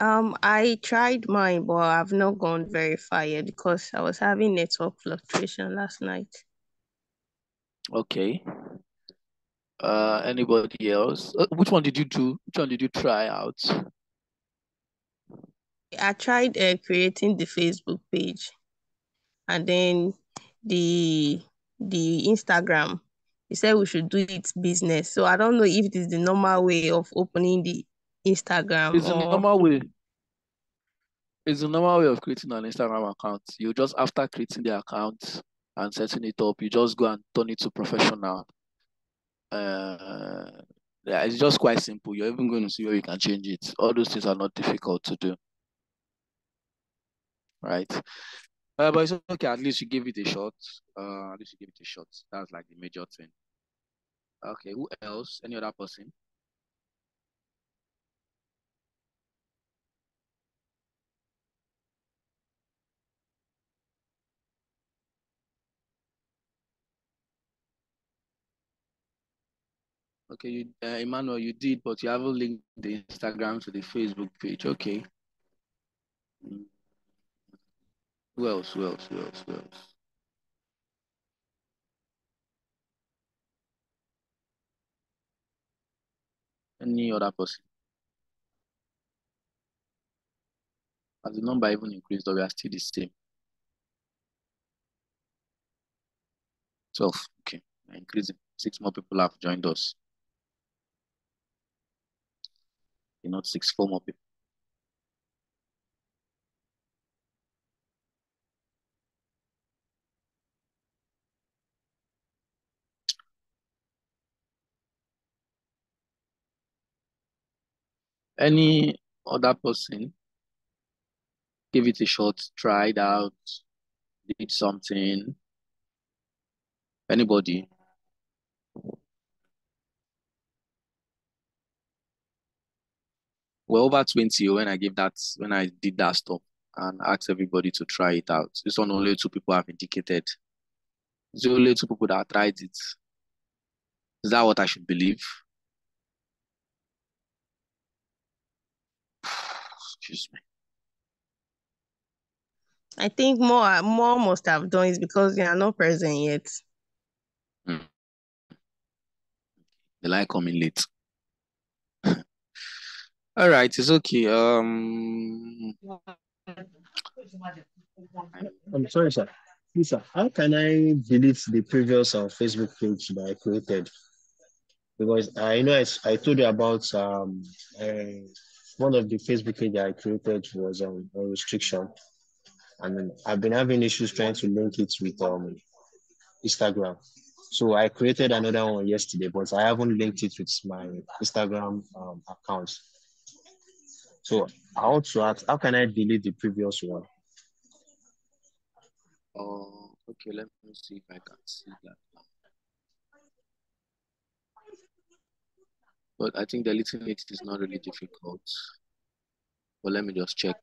Um, I tried mine, but I've not gone very far yet because I was having network fluctuation last night. Okay. Uh, anybody else? Uh, which one did you do? Which one did you try out? I tried uh, creating the Facebook page and then the the Instagram. He said we should do it business. So I don't know if it is the normal way of opening the Instagram. It's or... the normal way. It's a normal way of creating an Instagram account. You just after creating the account and setting it up, you just go and turn it to professional. Uh, yeah, it's just quite simple. You're even going to see where you can change it. All those things are not difficult to do. Right. Uh, but it's okay. At least you give it a shot. Uh, at least you give it a shot. That's like the major thing. Okay. Who else? Any other person? Okay, you, uh, Emmanuel, you did, but you haven't linked the Instagram to the Facebook page. Okay. Who else? Who else? Who else? Who else? Any other person? As the number even increased, we are still the same. 12. Okay, increasing. Six more people have joined us. Not six, four more people. Any other person give it a shot, try it out, did something. Anybody? We're over 20 when I gave that, when I did that stuff and asked everybody to try it out. It's only two people have indicated. It's only two people that tried it. Is that what I should believe? Excuse me. I think more more must have done is because they are not present yet. Mm. They like coming late. All right, it's okay. Um, I'm sorry, sir. Lisa, how can I delete the previous uh, Facebook page that I created? Because I know I, I told you about um, uh, one of the Facebook page I created was um, a restriction. And I've been having issues trying to link it with um, Instagram. So I created another one yesterday, but I haven't linked it with my Instagram um, account. So I want to ask, how can I delete the previous one? Oh, okay. Let me see if I can see that. But I think deleting it is not really difficult. But let me just check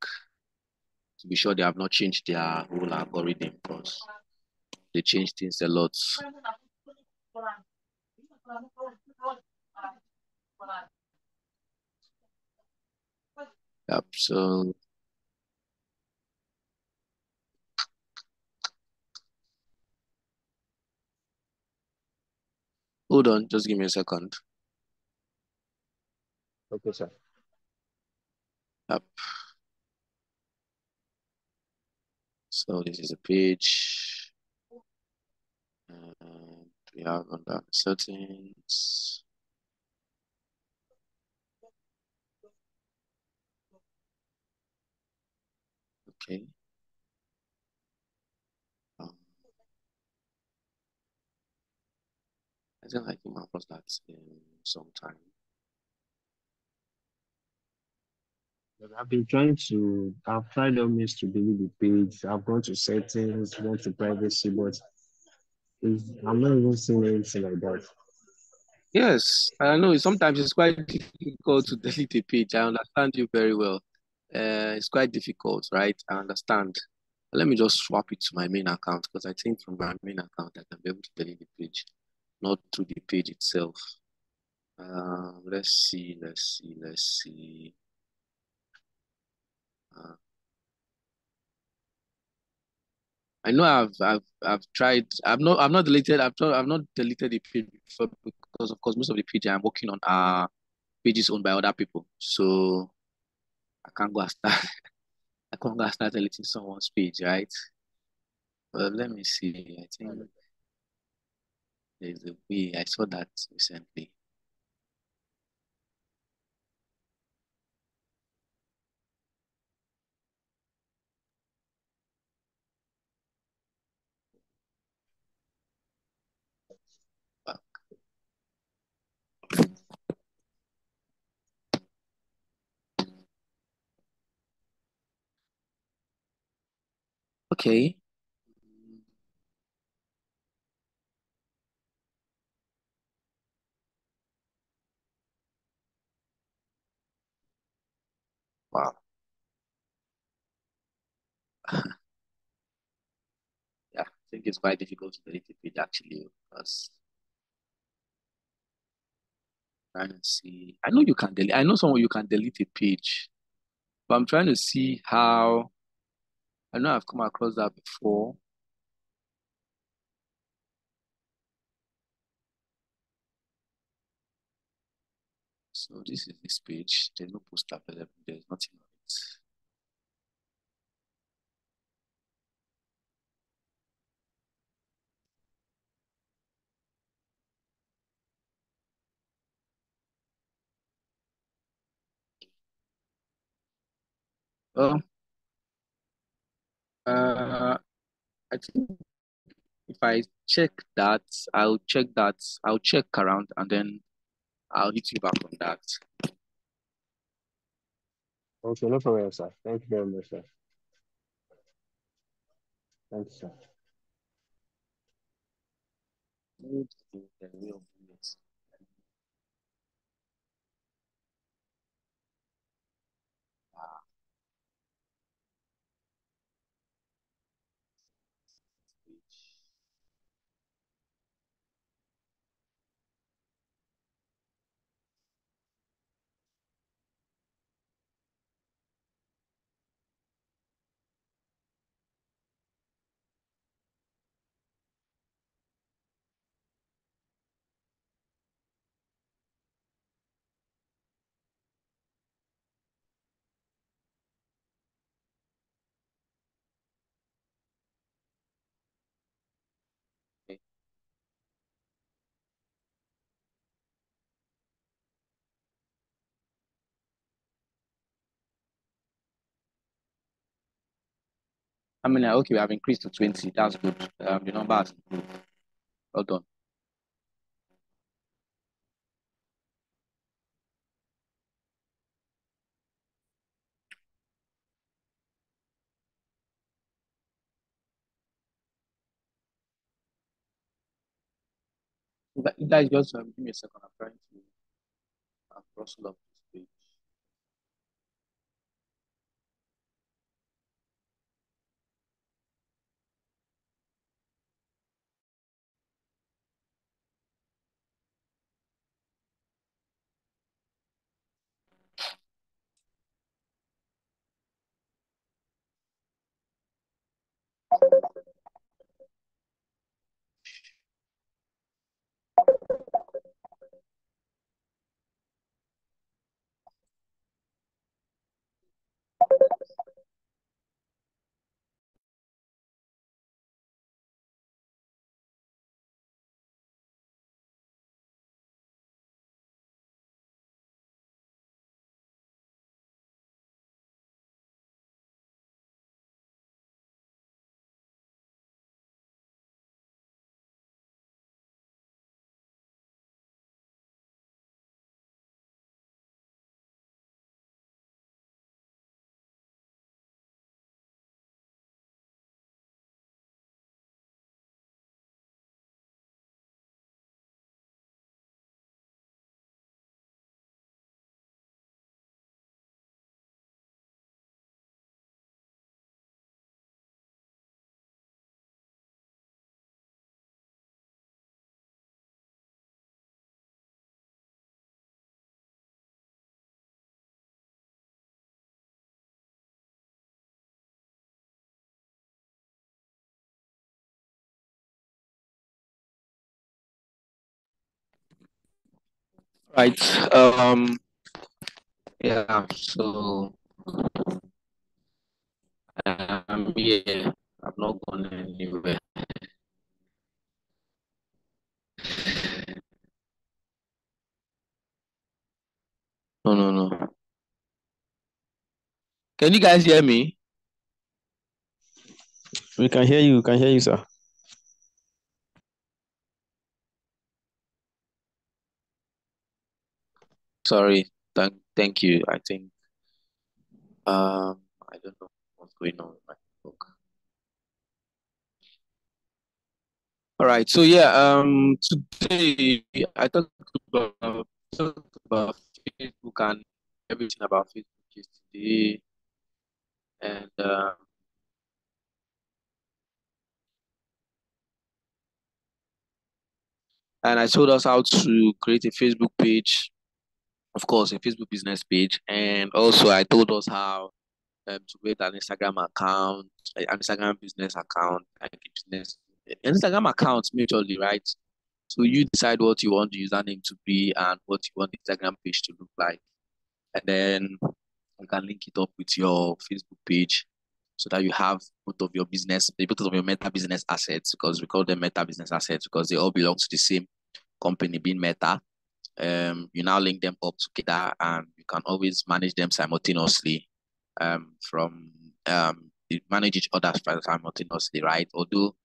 to be sure they have not changed their whole algorithm because they change things a lot. Yep. So hold on, just give me a second. Okay, sir. Yep. So this is a page. And we have under settings. Okay. Um, I think I came across that in some time. I've been trying to, I've tried all means to delete the page. I've gone to settings, gone to privacy, but I'm not even seeing anything like that. Yes, I know. Sometimes it's quite difficult to delete a page. I understand you very well uh, it's quite difficult, right? I understand. Let me just swap it to my main account because I think from my main account I can be able to delete the page, not through the page itself. Uh, let's see, let's see, let's see. Uh, I know I've I've I've tried. I've not I've not deleted. I've not I've not deleted the page before because of course most of the pages I'm working on are pages owned by other people. So I can't go and start. I can't go and start deleting someone's page, right? Well, let me see. I think mm. there's a way. I saw that recently. Okay. Wow. yeah, I think it's quite difficult to page actually because trying to see. I know you can delete. I know someone you can delete a page, but I'm trying to see how. I know I've come across that before. So this is this page. There's no post available. There's nothing on it. Well, uh, I think if I check that, I'll check that. I'll check around and then I'll hit you back on that. Okay, no problem, sir. Thank you very much, sir. Thank you, sir. I mean, okay, we have increased to 20. That's good. Um, the number has improved. Well done. You guys just um, give me a second. I'm trying to uh, browse up Right. Um. Yeah. So. Um. Yeah. I'm not going anywhere. No. No. No. Can you guys hear me? We can hear you. We can hear you, sir. Sorry. Thank. Thank you. I think. Um. I don't know what's going on with my book. All right. So yeah. Um. Today I talked about talked about Facebook and everything about Facebook yesterday, and um. and I told us how to create a Facebook page, of course, a Facebook business page, and also I told us how um, to create an Instagram account, an Instagram business account, like a business an Instagram account majorly, right? So you decide what you want the username to be and what you want the Instagram page to look like, and then you can link it up with your Facebook page so that you have both of your business, both of your meta business assets, because we call them meta business assets because they all belong to the same company being meta. Um, you now link them up together and you can always manage them simultaneously um, from um, manage each other simultaneously, right? Although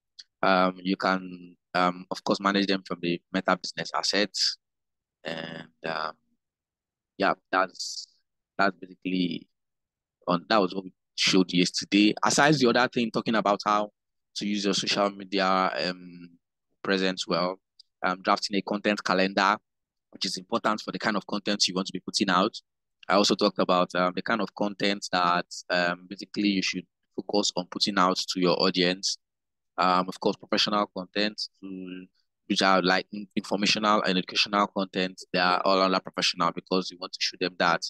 um, you can, um, of course, manage them from the meta business assets. And um, yeah, that's that's basically on that was what we showed yesterday. Aside the other thing, talking about how to use your social media um presence well, um, drafting a content calendar, which is important for the kind of content you want to be putting out. I also talked about um, the kind of content that um, basically you should focus on putting out to your audience. Um, of course, professional content, which are like informational and educational content. They are all under professional because you want to show them that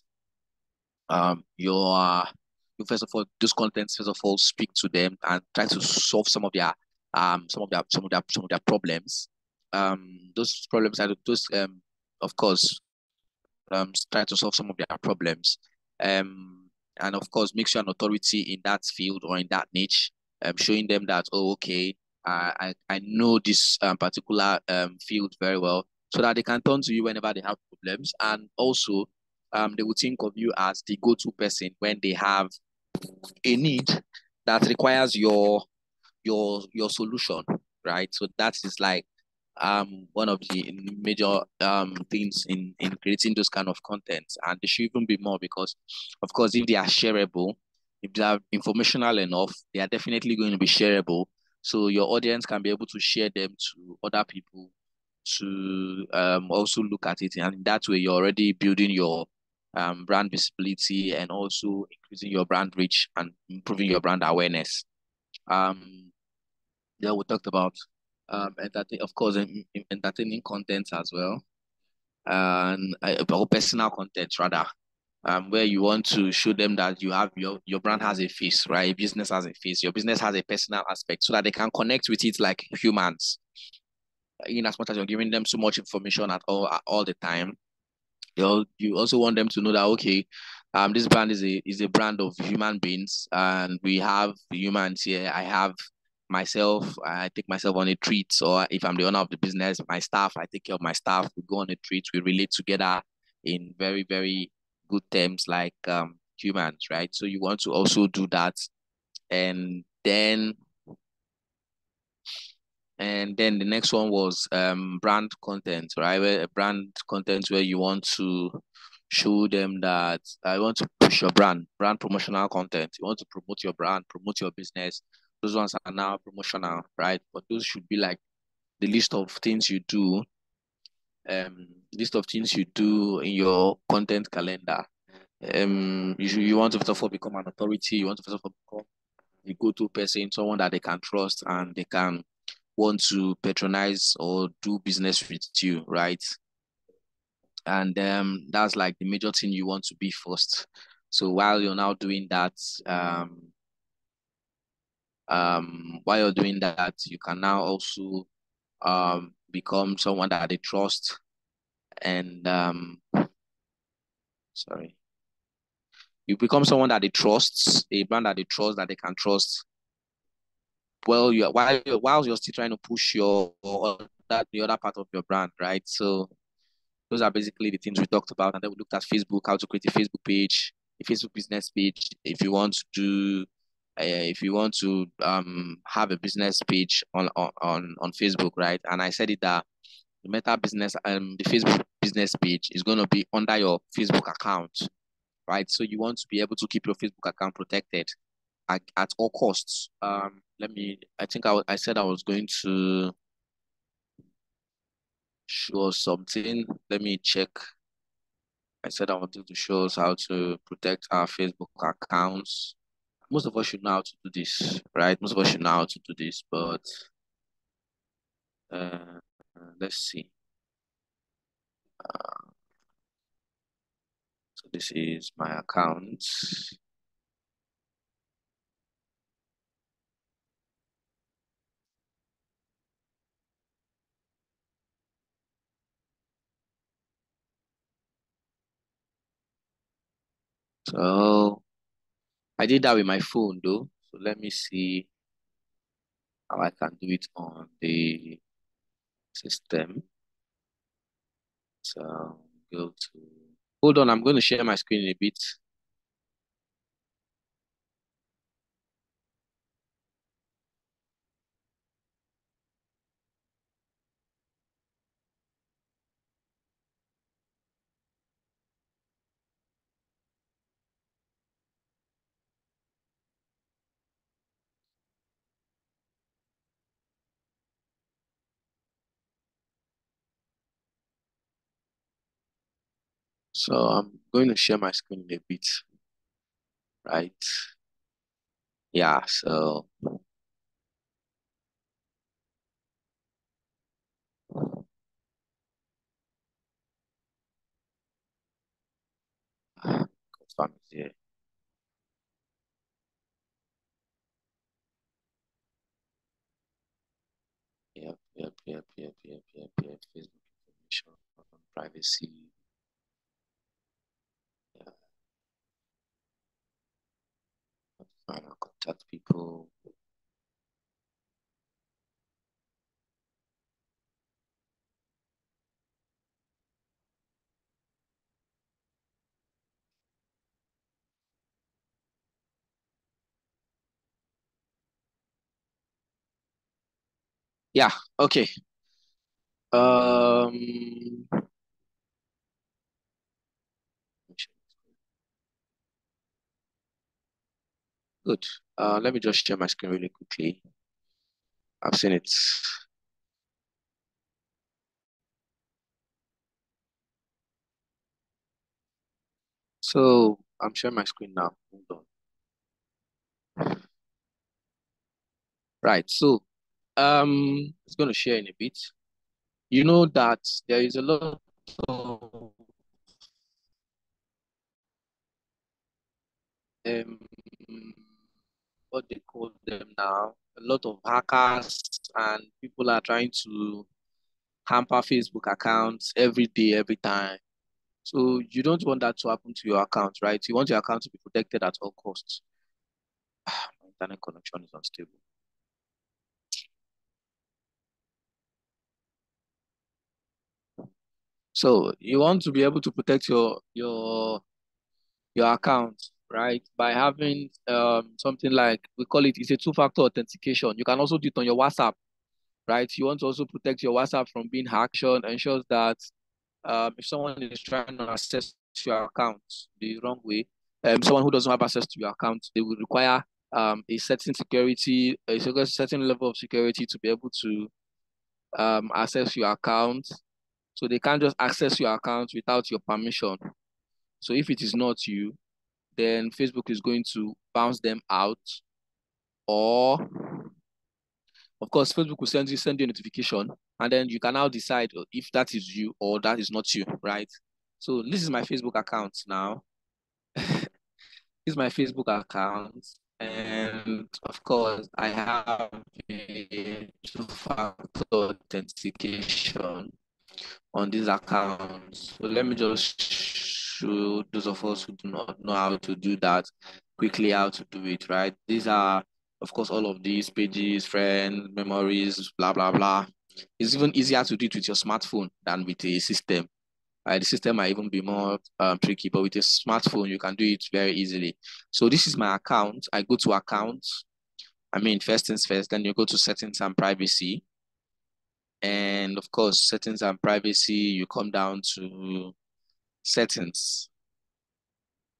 um, you are you first of all those contents first of all speak to them and try to solve some of their um some of their some of their some of their problems. Um, those problems are those um of course um try to solve some of their problems. Um, and of course make sure an authority in that field or in that niche. Um, showing them that oh okay I I, know this um, particular um field very well so that they can turn to you whenever they have problems and also um, they will think of you as the go-to person when they have a need that requires your your your solution, right? So that is like um one of the major um things in in creating those kind of contents, and there should even be more because, of course, if they are shareable, if they are informational enough, they are definitely going to be shareable. So your audience can be able to share them to other people to um also look at it, and that way you're already building your um, brand visibility and also increasing your brand reach and improving your brand awareness. Um, yeah, we talked about um, entertain, of course, in, in entertaining content as well, and uh, personal content rather, um, where you want to show them that you have your your brand has a face, right? Your business has a face. Your business has a personal aspect, so that they can connect with it like humans. In as much as you're giving them so much information at all at all the time, you you also want them to know that okay, um, this brand is a is a brand of human beings, and we have humans here. I have myself. I take myself on a treat, or if I'm the owner of the business, my staff, I take care of my staff. We go on a treat. We relate together in very very good terms, like um humans, right? So you want to also do that, and then and then the next one was um brand content, right? Where brand content where you want to show them that I want to push your brand, brand promotional content. You want to promote your brand, promote your business. Those ones are now promotional, right? But those should be like the list of things you do, um, list of things you do in your content calendar. Um, you you want to first of all become an authority. You want to first of all become the go-to person, someone that they can trust and they can want to patronize or do business with you, right? And um, that's like the major thing you want to be first. So while you're now doing that, um, um, while you're doing that, you can now also um become someone that they trust and um, sorry, you become someone that they trust, a brand that they trust, that they can trust. Well, you while you're, while you're still trying to push your that the other part of your brand, right? So those are basically the things we talked about, and then we looked at Facebook, how to create a Facebook page, a Facebook business page. If you want to do, if you want to um have a business page on on on Facebook, right? And I said it that the Meta business um the Facebook business page is going to be under your Facebook account, right? So you want to be able to keep your Facebook account protected at, at all costs. Um, let me. I think I I said I was going to show something. Let me check. I said I wanted to show us how to protect our Facebook accounts. Most of us should know how to do this, right? Most of us should know how to do this, but uh, let's see. Uh, so this is my account. So I did that with my phone though. So let me see how I can do it on the system. So go to, hold on, I'm going to share my screen in a bit. So I'm going to share my screen a bit, right? Yeah, so confirm it here. Yep, yep, yep, yep, yep, yep, yep. Facebook information, on privacy. Yeah. Find out contact people. Yeah, okay. Um, good. Uh, let me just share my screen really quickly. I've seen it. So I'm sharing my screen now. Hold on. Right. So um, it's going to share in a bit. You know that there is a lot of um, what they call them now, a lot of hackers and people are trying to hamper Facebook accounts every day, every time. So you don't want that to happen to your account, right? You want your account to be protected at all costs. Ah, my internet connection is unstable. So you want to be able to protect your your your account, right? By having um something like we call it it's a two-factor authentication. You can also do it on your WhatsApp, right? You want to also protect your WhatsApp from being hacked, and ensures that um if someone is trying to access your account the wrong way, um someone who doesn't have access to your account, they will require um a certain security, a certain level of security to be able to um access your account so they can't just access your account without your permission. So if it is not you, then Facebook is going to bounce them out. Or of course, Facebook will send you send you a notification, and then you can now decide if that is you or that is not you, right? So this is my Facebook account now. this is my Facebook account. And of course, I have two-factor authentication on these accounts. So let me just show those of us who do not know how to do that quickly how to do it, right? These are, of course, all of these pages, friends, memories, blah, blah, blah. It's even easier to do it with your smartphone than with a system. Right? The system might even be more um, tricky, but with a smartphone, you can do it very easily. So this is my account. I go to accounts. I mean, first things first, then you go to settings and privacy. And of course, settings and privacy, you come down to settings.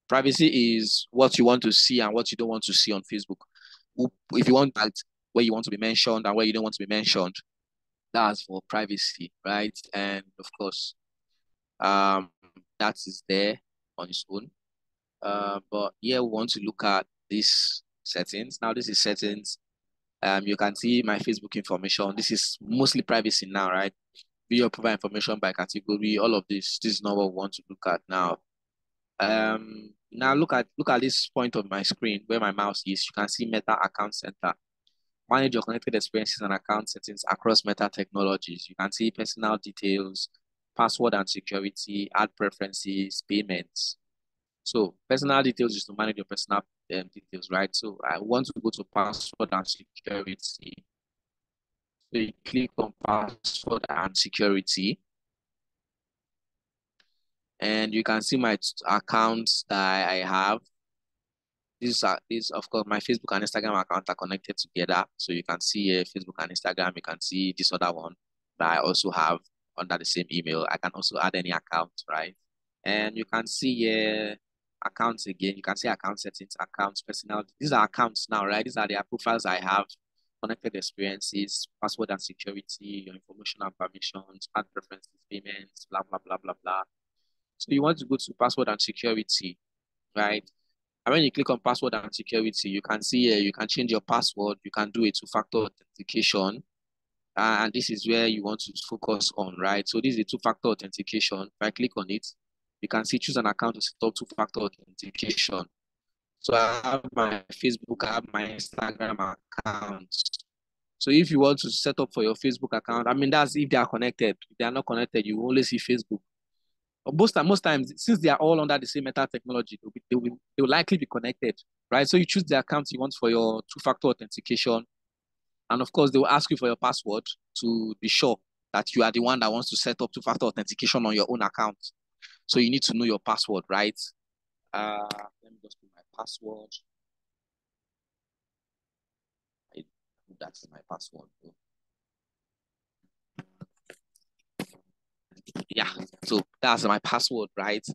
Privacy is what you want to see and what you don't want to see on Facebook. If you want that, where you want to be mentioned and where you don't want to be mentioned, that's for privacy, right? And of course, um, that is there on its own. Uh, but here we want to look at these settings. Now this is settings. Um, you can see my Facebook information. This is mostly privacy now, right? Video profile information by category, all of this. This is not what we want to look at now. Um, now look at look at this point of my screen where my mouse is. You can see Meta Account Center. Manage your connected experiences and account settings across Meta technologies. You can see personal details, password and security, ad preferences, payments. So personal details is to manage your personal um, details, right? So I want to go to password and security. Click on password and security. And you can see my accounts that I have. These are these, of course, my Facebook and Instagram account are connected together. So you can see uh, Facebook and Instagram. You can see this other one that I also have under the same email. I can also add any account, right? And you can see uh, accounts again. You can see account settings, accounts, personal. These are accounts now, right? These are the profiles I have, connected experiences, password and security, your information and permissions, ad preferences, payments, blah, blah, blah, blah, blah. So you want to go to password and security, right? And when you click on password and security, you can see here, you can change your password, you can do a two-factor authentication, uh, and this is where you want to focus on, right? So this is a two-factor authentication. If I click on it, you can see choose an account to set up two-factor authentication. So I have my Facebook, I have my Instagram accounts. So if you want to set up for your Facebook account, I mean, that's if they are connected. If they are not connected, you only see Facebook. But most, most times, since they are all under the same meta technology, they will, they will, they will likely be connected, right? So you choose the account you want for your two-factor authentication. And of course, they will ask you for your password to be sure that you are the one that wants to set up two-factor authentication on your own account. So you need to know your password, right? Uh, let me just put my password. I, that's my password. Yeah, so that's my password, right?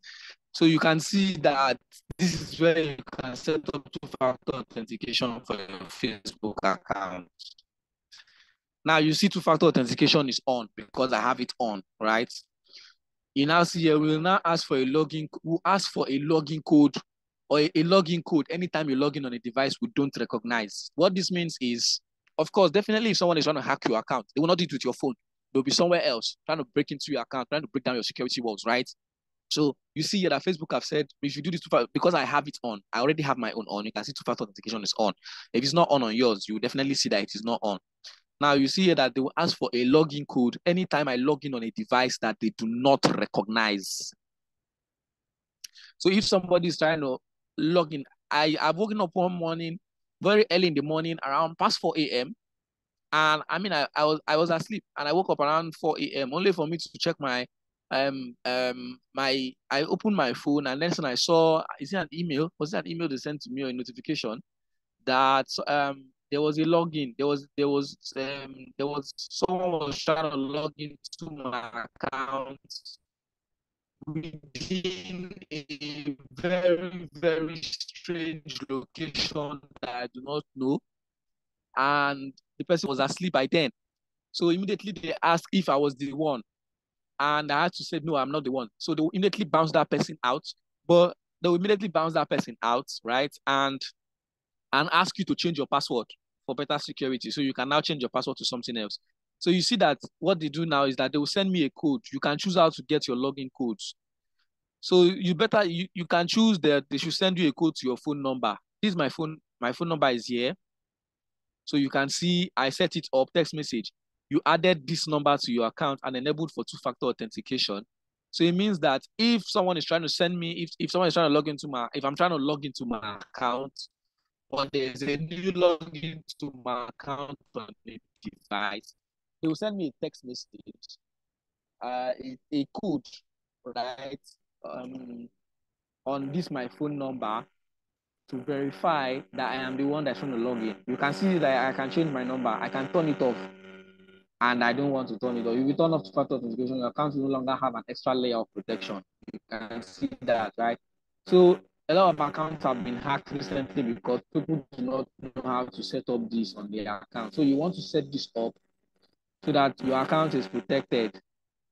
So you can see that this is where you can set up two-factor authentication for your Facebook account. Now you see two-factor authentication is on because I have it on, right? You now see we will now ask for a login, we'll ask for a login code or a, a login code anytime you log in on a device we don't recognize. What this means is, of course, definitely if someone is trying to hack your account, they will not do it with your phone. They'll be somewhere else trying to break into your account, trying to break down your security walls, right? So you see here that Facebook have said, if you do this because I have it on, I already have my own on. You can see two-factor authentication is on. If it's not on on yours, you definitely see that it is not on. Now you see here that they will ask for a login code anytime I log in on a device that they do not recognize. So if somebody is trying to log in, I, I've woken up one morning, very early in the morning, around past 4 a.m. And I mean, I, I was I was asleep and I woke up around 4 a.m. only for me to check my um um my I opened my phone and then I saw is it an email? Was it an email they sent to me or a notification that um there was a login. There was there was um there was someone was trying to log into my account within a very very strange location that I do not know, and the person was asleep by then. So immediately they asked if I was the one, and I had to say no, I'm not the one. So they immediately bounce that person out, but they immediately bounce that person out, right? And and ask you to change your password for better security. So you can now change your password to something else. So you see that what they do now is that they will send me a code. You can choose how to get your login codes. So you better you, you can choose that they should send you a code to your phone number. This is my phone. My phone number is here. So you can see I set it up text message. you added this number to your account and enabled for two-factor authentication. So it means that if someone is trying to send me, if, if someone is trying to log into my, if I'm trying to log into my account, or there's a new login to my account on the device, they will send me a text message, uh, a, a code, right, um, on this my phone number to verify that I am the one that's trying to log in. You can see that I can change my number. I can turn it off and I don't want to turn it off. If you turn off two-factor authentication, your account will no longer have an extra layer of protection. You can see that, right? So a lot of accounts have been hacked recently because people do not know how to set up this on their account. So you want to set this up so that your account is protected.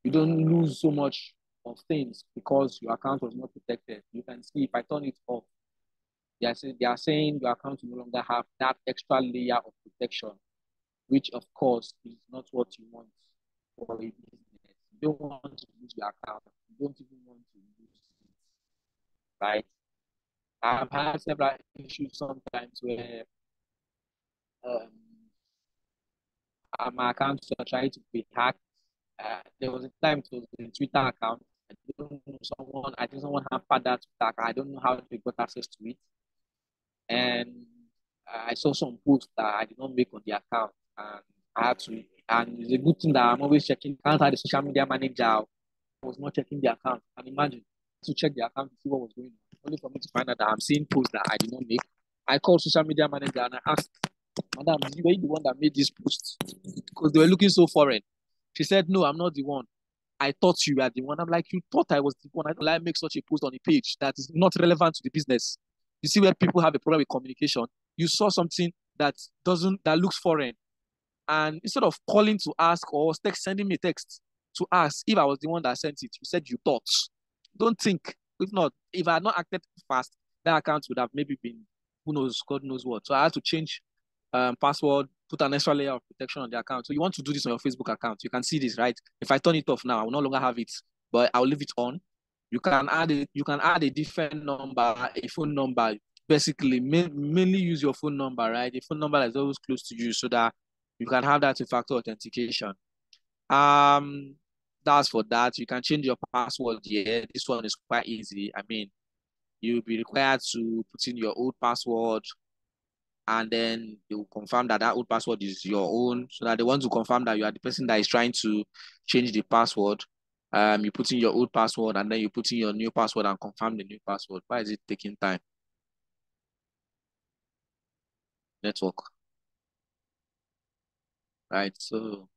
You don't lose so much of things because your account was not protected. You can see if I turn it off, they are, saying, they are saying your account no longer have that extra layer of protection which of course is not what you want for a business. You don't want to lose your account. You don't even want to lose it, right? I've had several issues sometimes where um, my accounts are trying to be hacked. Uh, there was a time it was a Twitter account. I don't know someone. I think someone had that Twitter. I don't know how they got access to it, and I saw some posts that I did not make on the account and I had to. And it's a good thing that I'm always checking. I can't have the social media manager. I was not checking the account. And imagine to check the account to see what was going on. Only for me to find out that I'm seeing posts that I did not make. I called social media manager and I asked, Madam, were you the one that made this post? Because they were looking so foreign. She said, No, I'm not the one. I thought you were the one. I'm like, you thought I was the one. I don't like make such a post on a page that is not relevant to the business. You see where people have a problem with communication. You saw something that doesn't that looks foreign and instead of calling to ask or text, sending me text to ask if I was the one that sent it, you said you thought. Don't think. If not, if I had not acted fast, that account would have maybe been who knows, God knows what. So I had to change um, password, put an extra layer of protection on the account. So you want to do this on your Facebook account. You can see this, right? If I turn it off now, I will no longer have it, but I'll leave it on. You can add it. You can add a different number, a phone number. Basically, mainly use your phone number, right? A phone number that's always close to you, so that you can have that two-factor authentication. Um, that's for that. You can change your password here. This one is quite easy. I mean, you'll be required to put in your old password and then will confirm that that old password is your own so that they want to confirm that you are the person that is trying to change the password. Um, you put in your old password and then you put in your new password and confirm the new password. Why is it taking time? Network right? So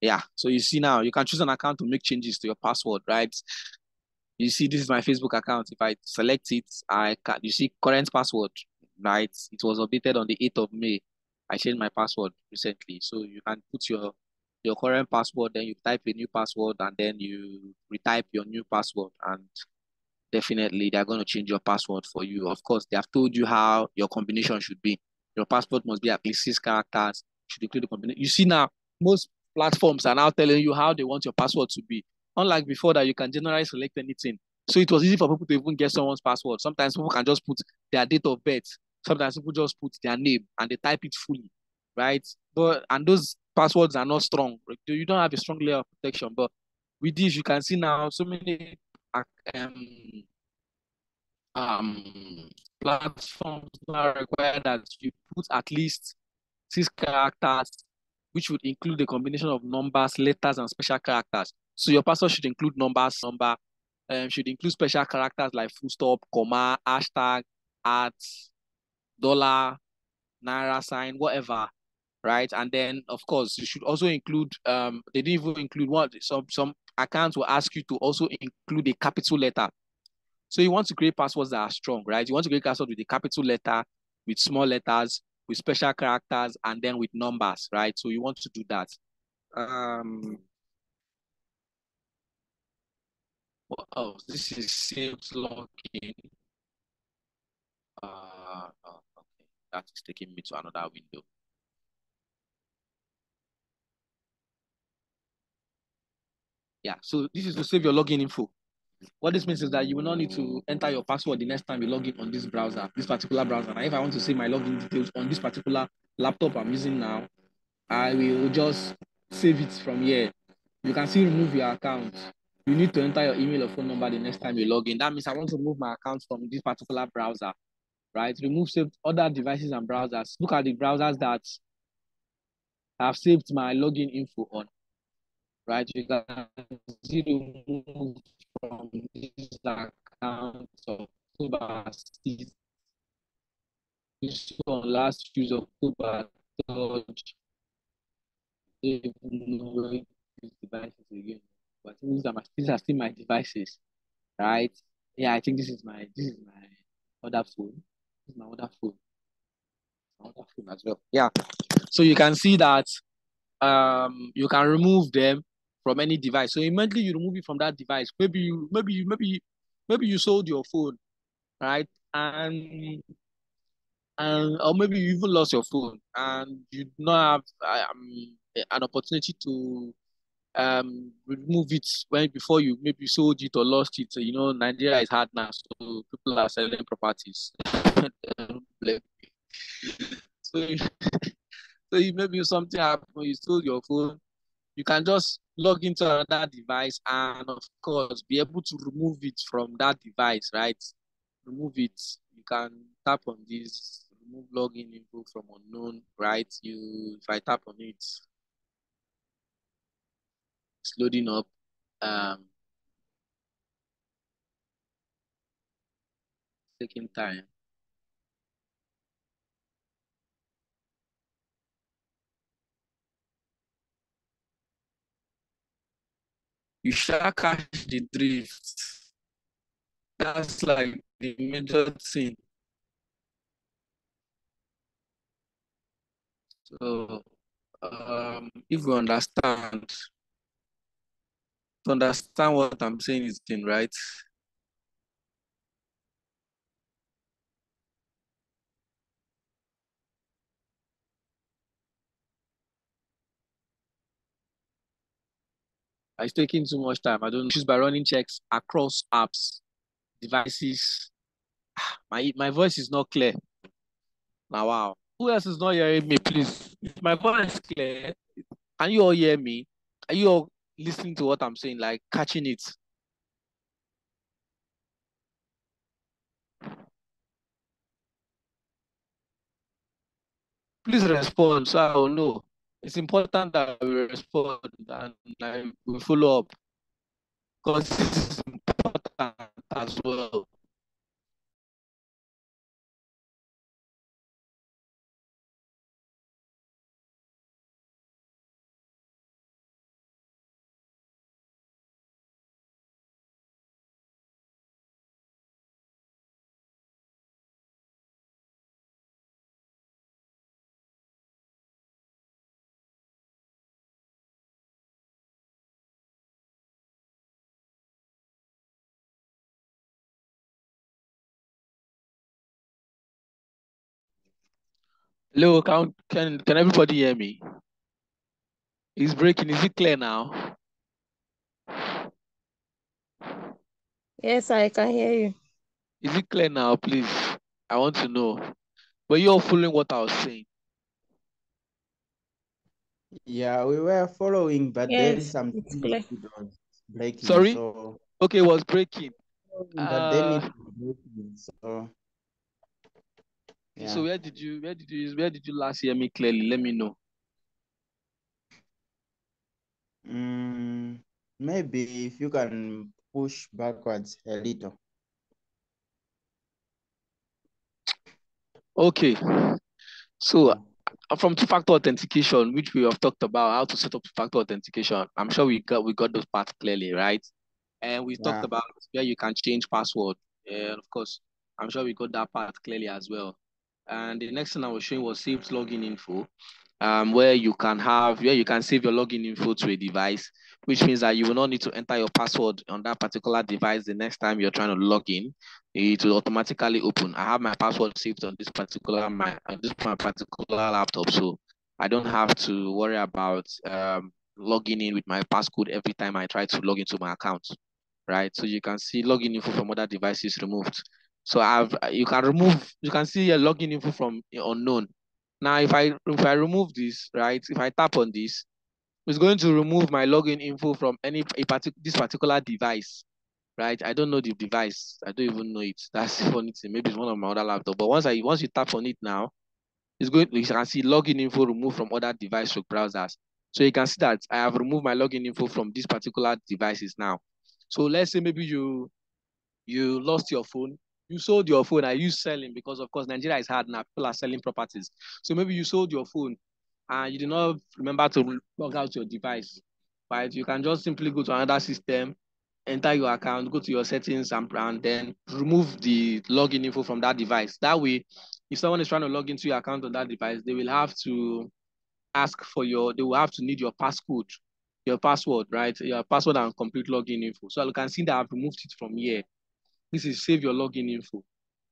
yeah, so you see now you can choose an account to make changes to your password, right? You see, this is my Facebook account. If I select it, I can you see current password, right? It was updated on the 8th of May. I changed my password recently. So you can put your your current password, then you type a new password, and then you retype your new password, and definitely they're going to change your password for you. Of course, they have told you how your combination should be. Your password must be at least six characters, should include the combination. You see now, most platforms are now telling you how they want your password to be. Unlike before that you can generally select anything. So it was easy for people to even get someone's password. Sometimes people can just put their date of birth. Sometimes people just put their name and they type it fully, right? But and those passwords are not strong. You don't have a strong layer of protection. But with this, you can see now so many um, um, platforms now require that you put at least six characters, which would include a combination of numbers, letters, and special characters. So your password should include numbers, number, um, should include special characters like full stop, comma, hashtag, at, dollar, naira sign, whatever, right? And then of course you should also include um they didn't even include what some some accounts will ask you to also include a capital letter. So you want to create passwords that are strong, right? You want to create passwords with a capital letter, with small letters, with special characters, and then with numbers, right? So you want to do that. Um, oh, this is saves login. Uh, okay, that is taking me to another window. Yeah, so this is to save your login info. What this means is that you will not need to enter your password the next time you log in on this browser, this particular browser. Now, if I want to see my login details on this particular laptop I'm using now, I will just save it from here. You can still remove your account. You need to enter your email or phone number the next time you log in. That means I want to remove my account from this particular browser, right? Remove saved other devices and browsers. Look at the browsers that I've saved my login info on, right? You can see remove from this account of October 6th. This one last use October 3rd. Even know these devices again, but these are my these are still my devices, right? Yeah, I think this is my this is my other phone. This is my other phone. Other phone as well. Yeah. So you can see that um you can remove them from any device. So immediately you remove it from that device. Maybe you maybe you maybe maybe you sold your phone, right? And and or maybe you even lost your phone and you do not have um, an opportunity to um remove it when before you maybe sold it or lost it. You know, Nigeria is hard now, so people are selling properties. so, so maybe something happened, you sold your phone, you can just log into another device and of course be able to remove it from that device, right? Remove it. You can tap on this, remove login info from unknown, right? You if I tap on it, it's loading up. Um, taking time. You shall catch the drift. That's like the major thing. So, um, if you understand, to understand what I'm saying is in right. It's taking too much time. I don't choose by running checks across apps, devices. Ah, my my voice is not clear. Now, wow. Who else is not hearing me, please? If my voice is clear, can you all hear me? Are you all listening to what I'm saying, like catching it? Please respond so I will know. It's important that we respond and like, we follow up because this is important as well. Hello, can, can can everybody hear me? It's breaking. Is it clear now? Yes, I can hear you. Is it clear now, please? I want to know. Were you all following what I was saying? Yeah, we were following, but there is Yes, some it's things clear. it was breaking. Sorry? So, Okay, it was breaking. but then Uh, it was breaking. So, so where did you where did you where did you last hear me clearly? Let me know. Mm, maybe if you can push backwards a little. Okay. So uh, from two-factor authentication, which we have talked about how to set up two-factor authentication, I'm sure we got we got those parts clearly, right? And we talked about where you can change password. And of course, I'm sure we got that part clearly as well. And the next thing I was showing was saved login info, um, where you can have where you can save your login info to a device, which means that you will not need to enter your password on that particular device the next time you're trying to log in. It will automatically open. I have my password saved on this particular my on this my particular laptop, so I don't have to worry about um, logging in with my passcode every time I try to log into my account, right? So you can see login info from other devices removed. So I've you can remove you can see your login info from unknown. Now if I if I remove this, right? If I tap on this, it's going to remove my login info from any a partic this particular device, right? I don't know the device. I don't even know it. That's the funny thing. Maybe it's one of my other laptop. But once I once you tap on it now, it's going you can see login info removed from other device or browsers. So you can see that I have removed my login info from these particular devices now. So let's say maybe you you lost your phone, you sold your phone. I you selling because of course Nigeria is hard now. People are selling properties. So maybe you sold your phone and you did not remember to log out your device. Right? You can just simply go to another system, enter your account, go to your settings and, and then remove the login info from that device. That way, if someone is trying to log into your account on that device, they will have to ask for your, they will have to need your passcode, your password, right? Your password and complete login info. So you can see that I've removed it from here. This is save your login info.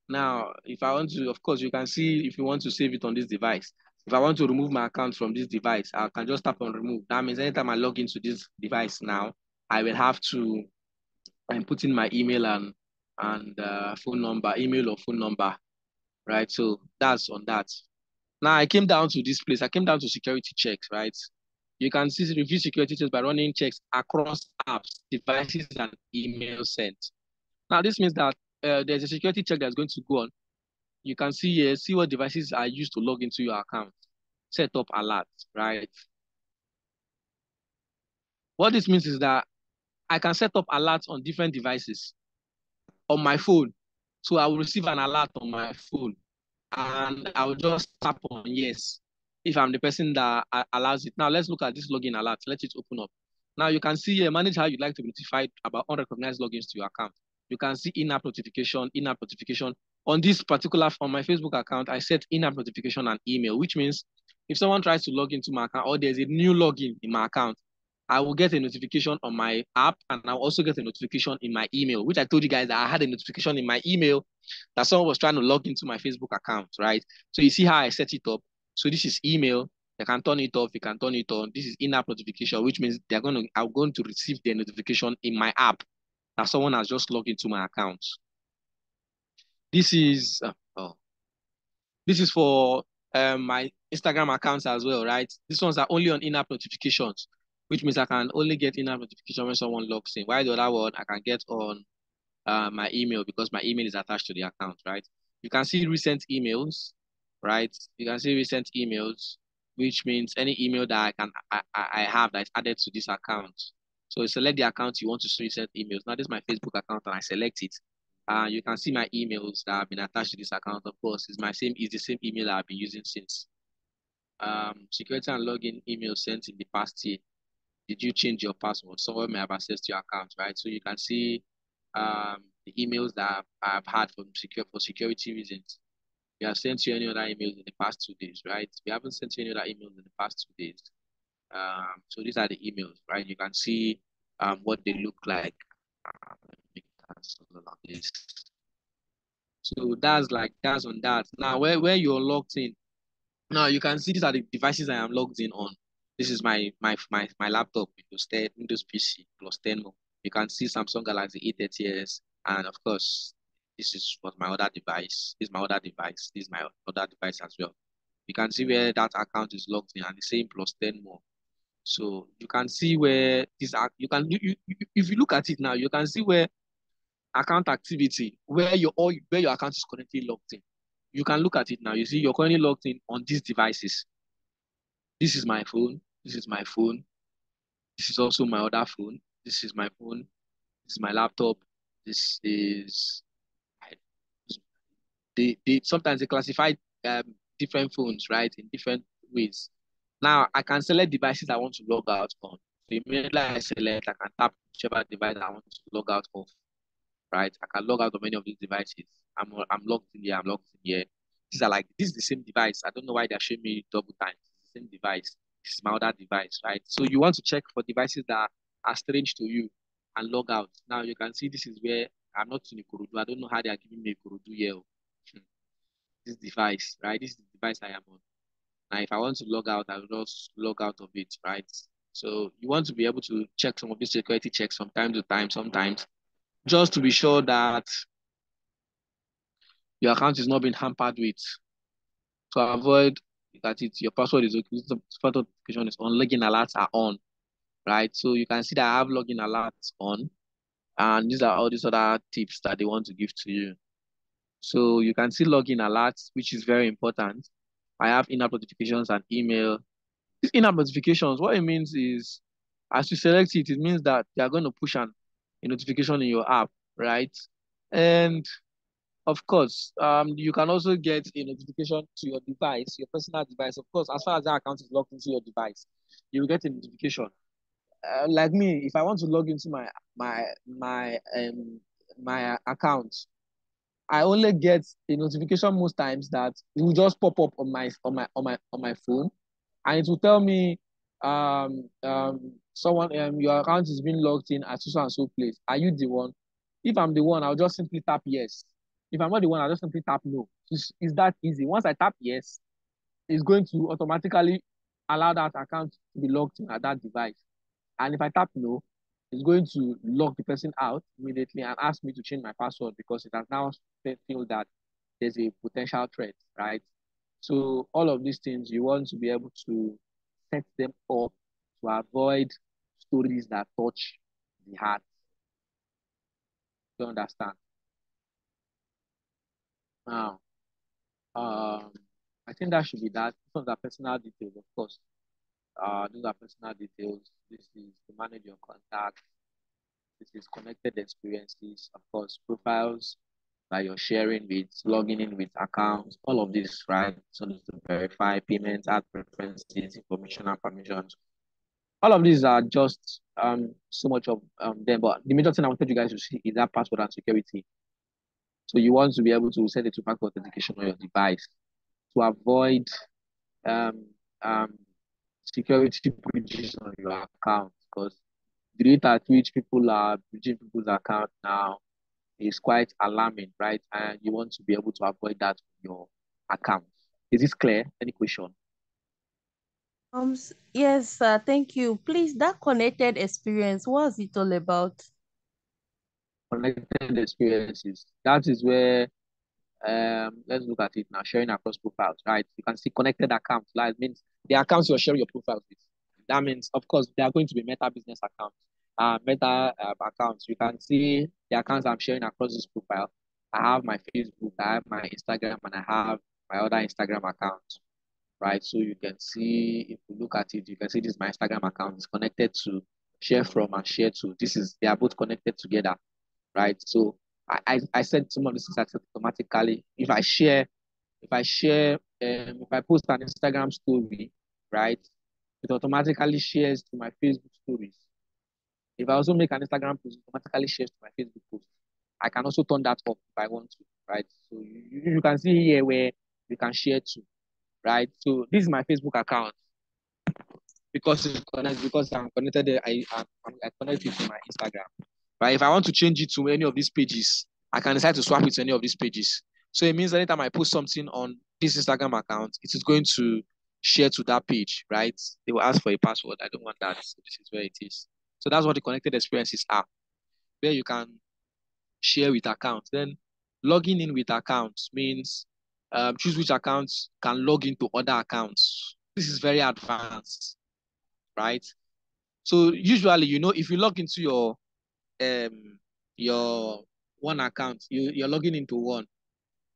Now, if I want to, of course, you can see if you want to save it on this device. If I want to remove my account from this device, I can just tap on remove. That means anytime I log into this device now, I will have to and put in my email and and uh, phone number, email or phone number, right? So that's on that. Now I came down to this place. I came down to security checks, right? You can see review security checks by running checks across apps, devices, and email sent. Now this means that uh, there's a security check that's going to go on. You can see here, see what devices are used to log into your account. Set up alerts, right? What this means is that I can set up alerts on different devices on my phone. So I will receive an alert on my phone and I will just tap on yes if I'm the person that allows it. Now let's look at this login alert. Let it open up. Now you can see here, manage how you'd like to be notified about unrecognized logins to your account. You can see in-app notification, in-app notification. On this particular, on my Facebook account, I set in-app notification and email, which means if someone tries to log into my account or there's a new login in my account, I will get a notification on my app and I'll also get a notification in my email, which I told you guys that I had a notification in my email that someone was trying to log into my Facebook account, right? So you see how I set it up. So this is email. You can turn it off. You can turn it on. This is in-app notification, which means they're going to, I'm going to receive their notification in my app that someone has just logged into my account. This is, uh, oh, this is for um, my Instagram accounts as well, right? These ones are only on in-app notifications which means I can only get in-app notification when someone logs in. While the other one, I can get on uh, my email because my email is attached to the account, right? You can see recent emails, right? You can see recent emails, which means any email that I can I, I have that is added to this account. So select the account you want to see recent emails. Now this is my Facebook account and I select it. Uh, you can see my emails that have been attached to this account. Of course, it's my same is the same email I've been using since. Um, security and login email sent in the past year did you change your password? Someone may have access to your account, right? So you can see um, the emails that I've, had from secure for security reasons. We have sent you any other emails in the past two days, right? We haven't sent you any other emails in the past two days. Um, so these are the emails, right? You can see um, what they look like. So that's like that's on that. Now where, where you're logged in, now you can see these are the devices I am logged in on. This is my my my my laptop Windows 10, Windows PC plus 10 more. You can see Samsung Galaxy A30s, and of course, this is what my other device. This is my other device. This is my other device as well. You can see where that account is logged in, and the same plus 10 more. So you can see where this you can you, you, if you look at it now, you can see where account activity, where your all where your account is currently logged in. You can look at it now. You see you're currently logged in on these devices. This is my phone. This is my phone. This is also my other phone. This is my phone. This is my laptop. This is they, they sometimes they classify um, different phones, right, in different ways. Now I can select devices I want to log out on. So immediately I select, I can tap whichever device I want to log out of, right? I can log out of any of these devices. I'm I'm logged in here, I'm logged in here. These are like this is the same device. I don't know why they're showing me double times. It's the same device this is my other device, right? So you want to check for devices that are strange to you and log out. Now you can see this is where I'm not in Ikorodu. I don't know how they are giving me Ikorodu here. Hmm. this device, right? This is the device I am on. Now, if I want to log out, I will just log out of it, right? So you want to be able to check some of these security checks from time to time, sometimes. just to be sure that your account is not being hampered with. To avoid that it, your password is okay, authentication is on, login alerts are on, right? So you can see that I have login alerts on, and these are all these other tips that they want to give to you. So you can see login alerts, which is very important. I have in-app notifications and email. These in-app notifications, what it means is, as you select it, it means that they are going to push an, a notification in your app, right? And of course, um, you can also get a notification to your device, your personal device. Of course, as far as that account is logged into your device, you will get a notification. Uh, like me, if I want to log into my my my um my account, I only get a notification most times that it will just pop up on my on my on my on my phone, and it will tell me um um someone um your account is being logged in at so and so place. Are you the one? If I'm the one, I'll just simply tap yes. If I'm not the one, I'll just simply tap no. It's, it's that easy. Once I tap yes, it's going to automatically allow that account to be logged in at that device. And if I tap no, it's going to lock the person out immediately and ask me to change my password because it has now feel that there's a potential threat, right? So all of these things, you want to be able to set them up to avoid stories that touch the heart. You understand? Now, um, I think that should be that. Those are personal details, of course. Uh, those are personal details. This is to manage your contacts. This is connected experiences, of course, profiles that you're sharing with, logging in with accounts, all of this, right? So to verify payments, ad preferences, information and permissions. All of these are just um so much of um them, but the major thing I wanted you guys to see is that password and security. So you want to be able to set a two-factor authentication on your device to avoid um, um, security breaches on your account because the rate at which people are breaching people's account now is quite alarming, right? And you want to be able to avoid that on your account. Is this clear? Any question? Um, yes, uh, thank you. Please, that connected experience, what is it all about? connected experiences. That is where um let's look at it now, sharing across profiles, right? You can see connected accounts. That means the accounts you're sharing your profiles with. That means, of course, they are going to be meta business accounts. Uh, meta uh, accounts. You can see the accounts I'm sharing across this profile. I have my Facebook, I have my Instagram, and I have my other Instagram account, right? So you can see, if you look at it, you can see this is my Instagram account. It's connected to share from and share to. This is, they are both connected together right? So I, I, I said some of these things automatically. If I share, if I share, um, if I post an Instagram story, right, it automatically shares to my Facebook stories. If I also make an Instagram post, it automatically shares to my Facebook post. I can also turn that off if I want to, right? So you, you can see here where you can share to, right? So this is my Facebook account because it's connected, because I'm connected, I, I, I connected to my Instagram right? If I want to change it to any of these pages, I can decide to swap it to any of these pages. So it means anytime I post something on this Instagram account, it is going to share to that page, right? They will ask for a password. I don't want that. So this is where it is. So that's what the connected experiences are, where you can share with accounts. Then logging in with accounts means um, choose which accounts can log into other accounts. This is very advanced, right? So usually, you know, if you log into your um your one account. You you're logging into one,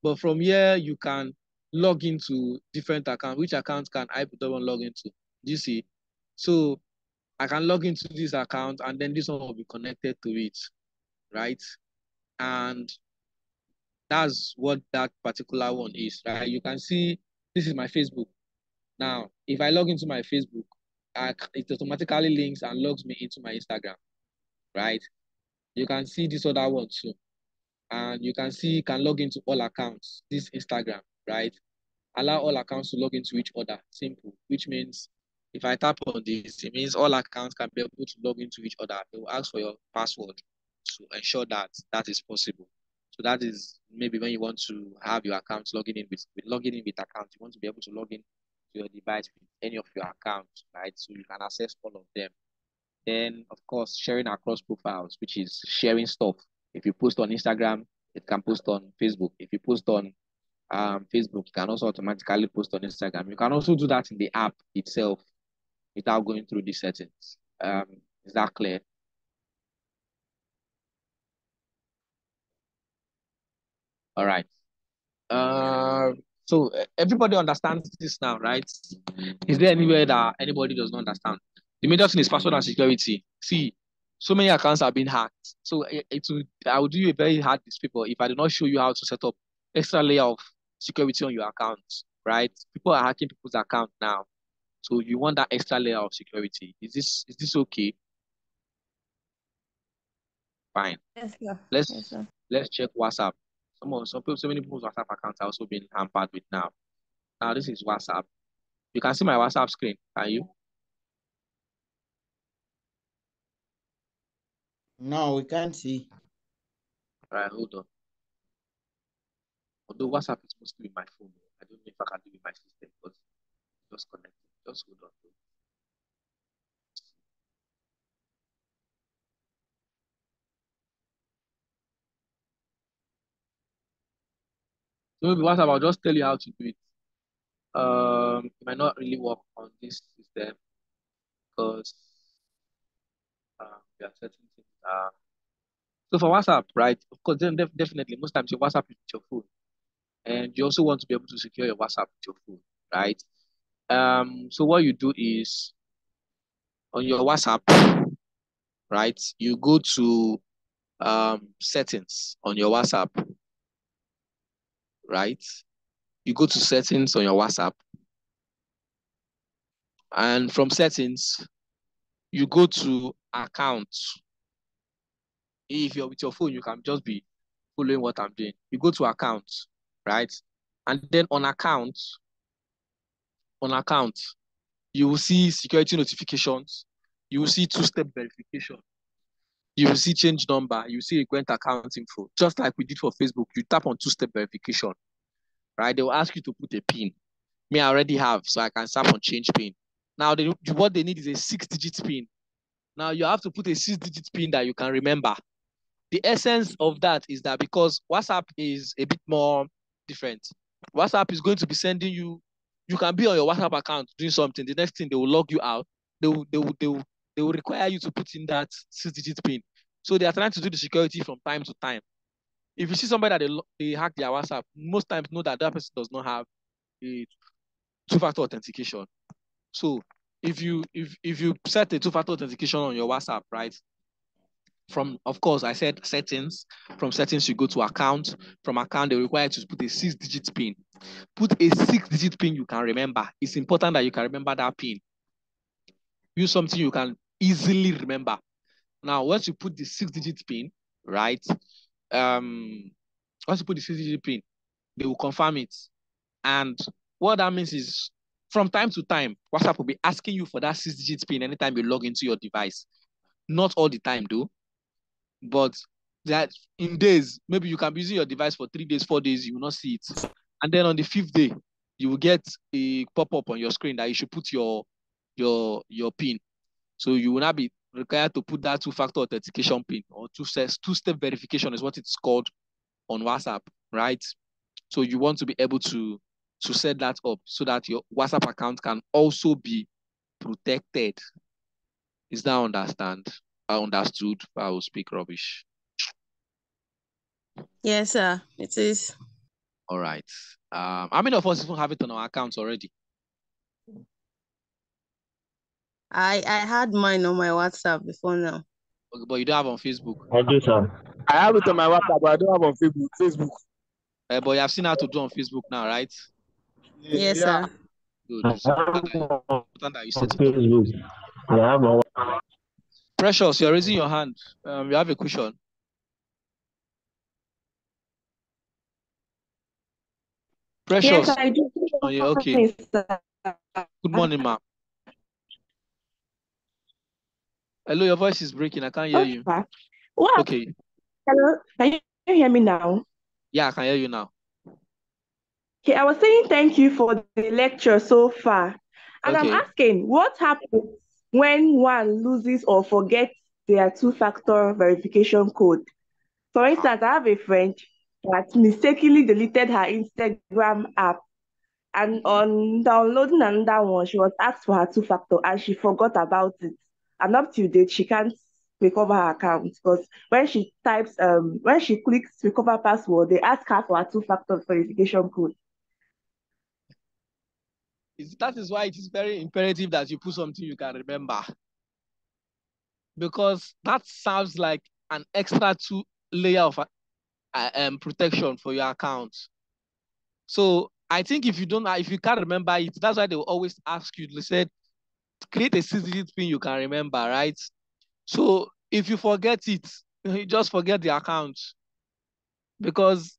but from here you can log into different accounts. Which account can I log into? Do you see? So I can log into this account and then this one will be connected to it, right? And that's what that particular one is, right? You can see this is my Facebook. Now, if I log into my Facebook, I, it automatically links and logs me into my Instagram, right? You can see this other one too. And you can see you can log into all accounts, this Instagram, right? Allow all accounts to log into each other. Simple, which means if I tap on this, it means all accounts can be able to log into each other. They will ask for your password to ensure that that is possible. So that is maybe when you want to have your accounts logging in with, with logging in with accounts, you want to be able to log in to your device with any of your accounts, right? So you can access all of them then, of course, sharing across profiles, which is sharing stuff. If you post on Instagram, it can post on Facebook. If you post on um, Facebook, you can also automatically post on Instagram. You can also do that in the app itself without going through the settings. Um, is that clear? All right. Uh, so everybody understands this now, right? Is there anywhere that anybody does not understand? The major thing is password and security. See, so many accounts have been hacked. So eh, eh, it, it will, I will do you a very hard paper if I do not show you how to set up extra layer of security on your account, right? People are hacking people's account now. So you want that extra layer of security. Is this is this okay? Fine. Yes, sir. Let's Yes, sir. let's check WhatsApp. Some of some people, so many people's WhatsApp accounts are also being hampered with now. Now this is WhatsApp. You can see my WhatsApp screen. Can you? No, we can't see. All right, hold on. Although WhatsApp is mostly with my phone, I don't know if I can do it with my system because it's just connected. Just hold on. So maybe WhatsApp, I'll just tell you how to do it. Um, it might not really work on this system because um, there are certain things so for WhatsApp, right? Of course, then def- definitely most times your WhatsApp is your phone, and you also want to be able to secure your WhatsApp with your phone, right? Um, so what you do is on your WhatsApp, right? You go to um settings on your WhatsApp, right? You go to settings on your WhatsApp, and from settings, you go to accounts. If you're with your phone, you can just be following what I'm doing. You go to accounts, right? And then on accounts, on account, you will see security notifications, you will see two-step verification, you will see change number, you see recurrent account info. Just like we did for Facebook, you tap on two-step verification, right? They will ask you to put a PIN. Me, I already have, so I can tap on change PIN. Now, they, what they need is a six-digit PIN. Now, you have to put a six-digit PIN that you can remember. The essence of that is that because WhatsApp is a bit more different, WhatsApp is going to be sending you, you can be on your WhatsApp account doing something. The next thing they will log you out. They will, they will, they will, they will require you to put in that six-digit PIN. So they are trying to do the security from time to time. If you see somebody that they, they hack their WhatsApp, most times know that that person does not have a two-factor authentication. So if you if if you set a two-factor authentication on your WhatsApp, right? From of course I said settings. From settings you go to account. From account they require you to put a six-digit PIN. Put a six-digit PIN you can remember. It's important that you can remember that PIN. Use something you can easily remember. Now once you put the six-digit PIN, right? Um, once you put the six-digit PIN, they will confirm it. And what that means is from time to time, WhatsApp will be asking you for that six digit PIN anytime you log into your device. Not all the time, though. But that in days, maybe you can be using your device for three days, four days, you will not see it. And then on the fifth day, you will get a pop-up on your screen that you should put your your your PIN. So you will not be required to put that two-factor authentication PIN or two-step two-step verification is what it's called on WhatsApp, right? So you want to be able to to set that up so that your WhatsApp account can also be protected. Is that understand? I understood. I will speak rubbish. Yes, sir. It is. All right. Um, how many of us even have it on our accounts already? I I had mine on my WhatsApp before now. Okay, but you don't have on Facebook. I do, sir. I have it on my WhatsApp, but I don't have on Facebook. Facebook. Uh, but you have seen how to do on Facebook now, right? Yes, Yeah. sir. Good. I It's important have that- on important that you set. Facebook. I have on Precious, you're raising your hand. Um, you have a question. Precious. Yes, I do. Oh, yeah, okay. Good morning, ma'am. Hello, your voice is breaking. I can't hear you. Okay. What? Okay. Hello, can you hear me now? Yeah, I can hear you now. Okay, I was saying thank you for the lecture so far. And I'm asking, what happens when one loses or forgets their two-factor verification code? For instance, I have a friend that mistakenly deleted her Instagram app and on downloading another one, she was asked for her two-factor and she forgot about it. And up to date, she can't recover her account because when she types, um, when she clicks recover password, they ask her for her two-factor verification code. That is why it is very imperative that you put something you can remember. Because that serves like an extra two layer of uh, um, protection for your account. So I think if you don't, if you can't remember it, that's why they will always ask you. They said, create a six-digit pin you can remember, right? So if you forget it, you just forget the account because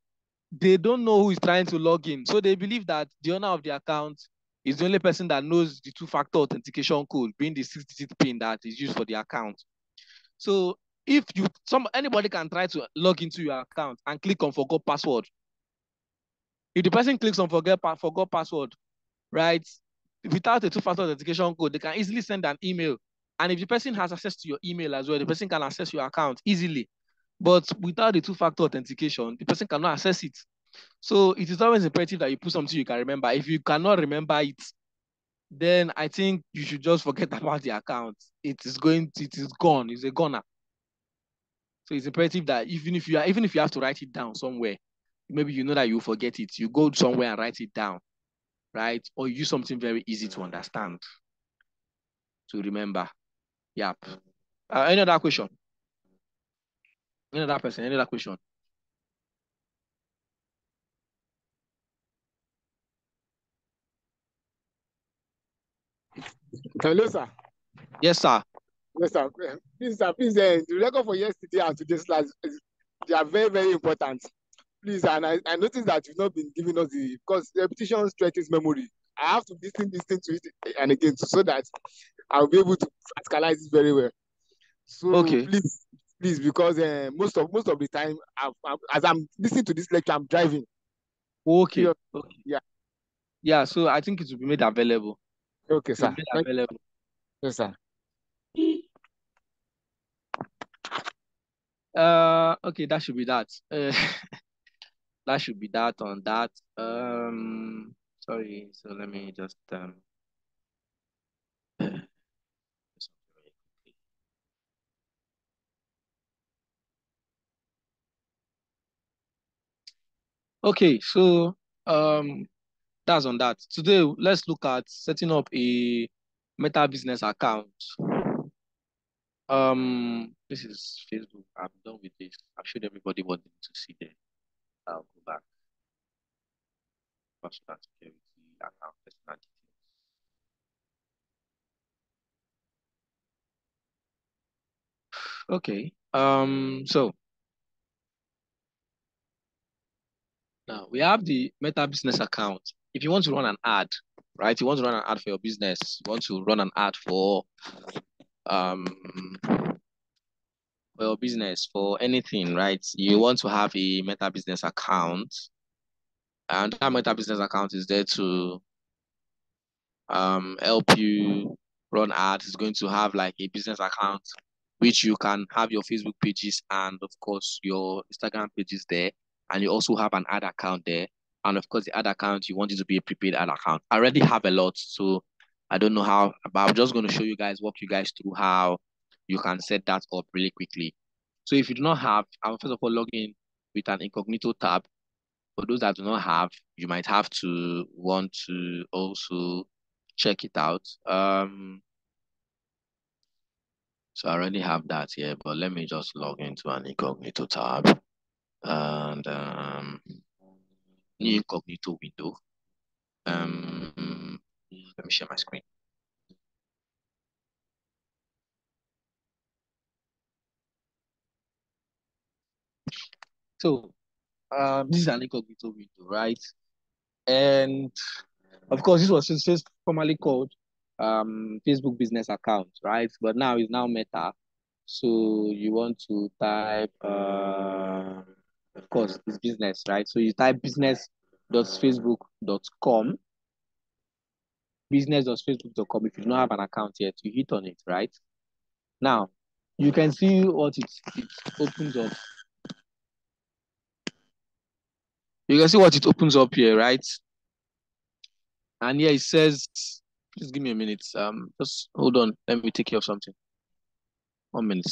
they don't know who is trying to log in. So they believe that the owner of the account is the only person that knows the two-factor authentication code, being the six-digit pin that is used for the account. So if you some anybody can try to log into your account and click on forgot password. If the person clicks on forget forgot password, right, without a two-factor authentication code, they can easily send an email. And if the person has access to your email as well, the person can access your account easily. But without the two-factor authentication, the person cannot access it. So it is always imperative that you put something you can remember. If you cannot remember it, then I think you should just forget about the account. It is going, to, it is gone. It's a goner. So it's imperative that even if you are, even if you have to write it down somewhere, maybe you know that you forget it, you go somewhere and write it down, right? Or use something very easy to understand, to remember. Yep. Uh, any other question? Any other person? Any other question? Hello, sir. Yes, sir. Yes, sir. Please, sir, please, uh, the record for yesterday and today's class, they are very, very important. Please, and I, I noticed that you've not been giving us the, because the repetition stretches memory. I have to listen, listen to it and again so that I'll be able to practicalize it very well. So Okay. please, please, because uh, most of most of the time, I've, I've, as I'm listening to this lecture, I'm driving. Okay. Yeah. Okay. Yeah. Yeah. So I think it will be made available. Okay, sir. be Thank available. you, sir. Uh, okay, that should be that. Uh, that should be that on that. Um, sorry. So let me just um. Okay, so um, that's on that. Today, let's look at setting up a Meta Business account. Um, this is Facebook. I'm done with this. I've showed everybody what they need to see there. I'll go back. Personal security account, personal details. Okay. Um, so now we have the Meta Business account. If you want to run an ad, right? You want to run an ad for your business. You want to run an ad for um for your business for anything, right? You want to have a Meta Business account, and that Meta Business account is there to um help you run ads. It's going to have like a business account which you can have your Facebook pages and of course your Instagram pages there. And you also have an ad account there. And of course, the ad account, you want it to be a prepaid ad account. I already have a lot, so I don't know how, but I'm just going to show you guys, walk you guys through how you can set that up really quickly. So if you do not have, I'll first of all log in with an incognito tab. For those that do not have, you might have to want to also check it out. Um, so I already have that here, but let me just log into an incognito tab and um, new incognito window. Um, let me share my screen. So um, this is an incognito window, right? And of course, this was just formerly called um, Facebook business account, right? But now it's now Meta. So you want to type, uh, of course, it's business, right? So you type business.facebook.com, business.facebook.com. If you don't have an account yet, you hit on it, right? Now, you can see what it, it opens up. You can see what it opens up here, right? And here it says, please give me a minute. Um, just hold on. Let me take care of something. One minute.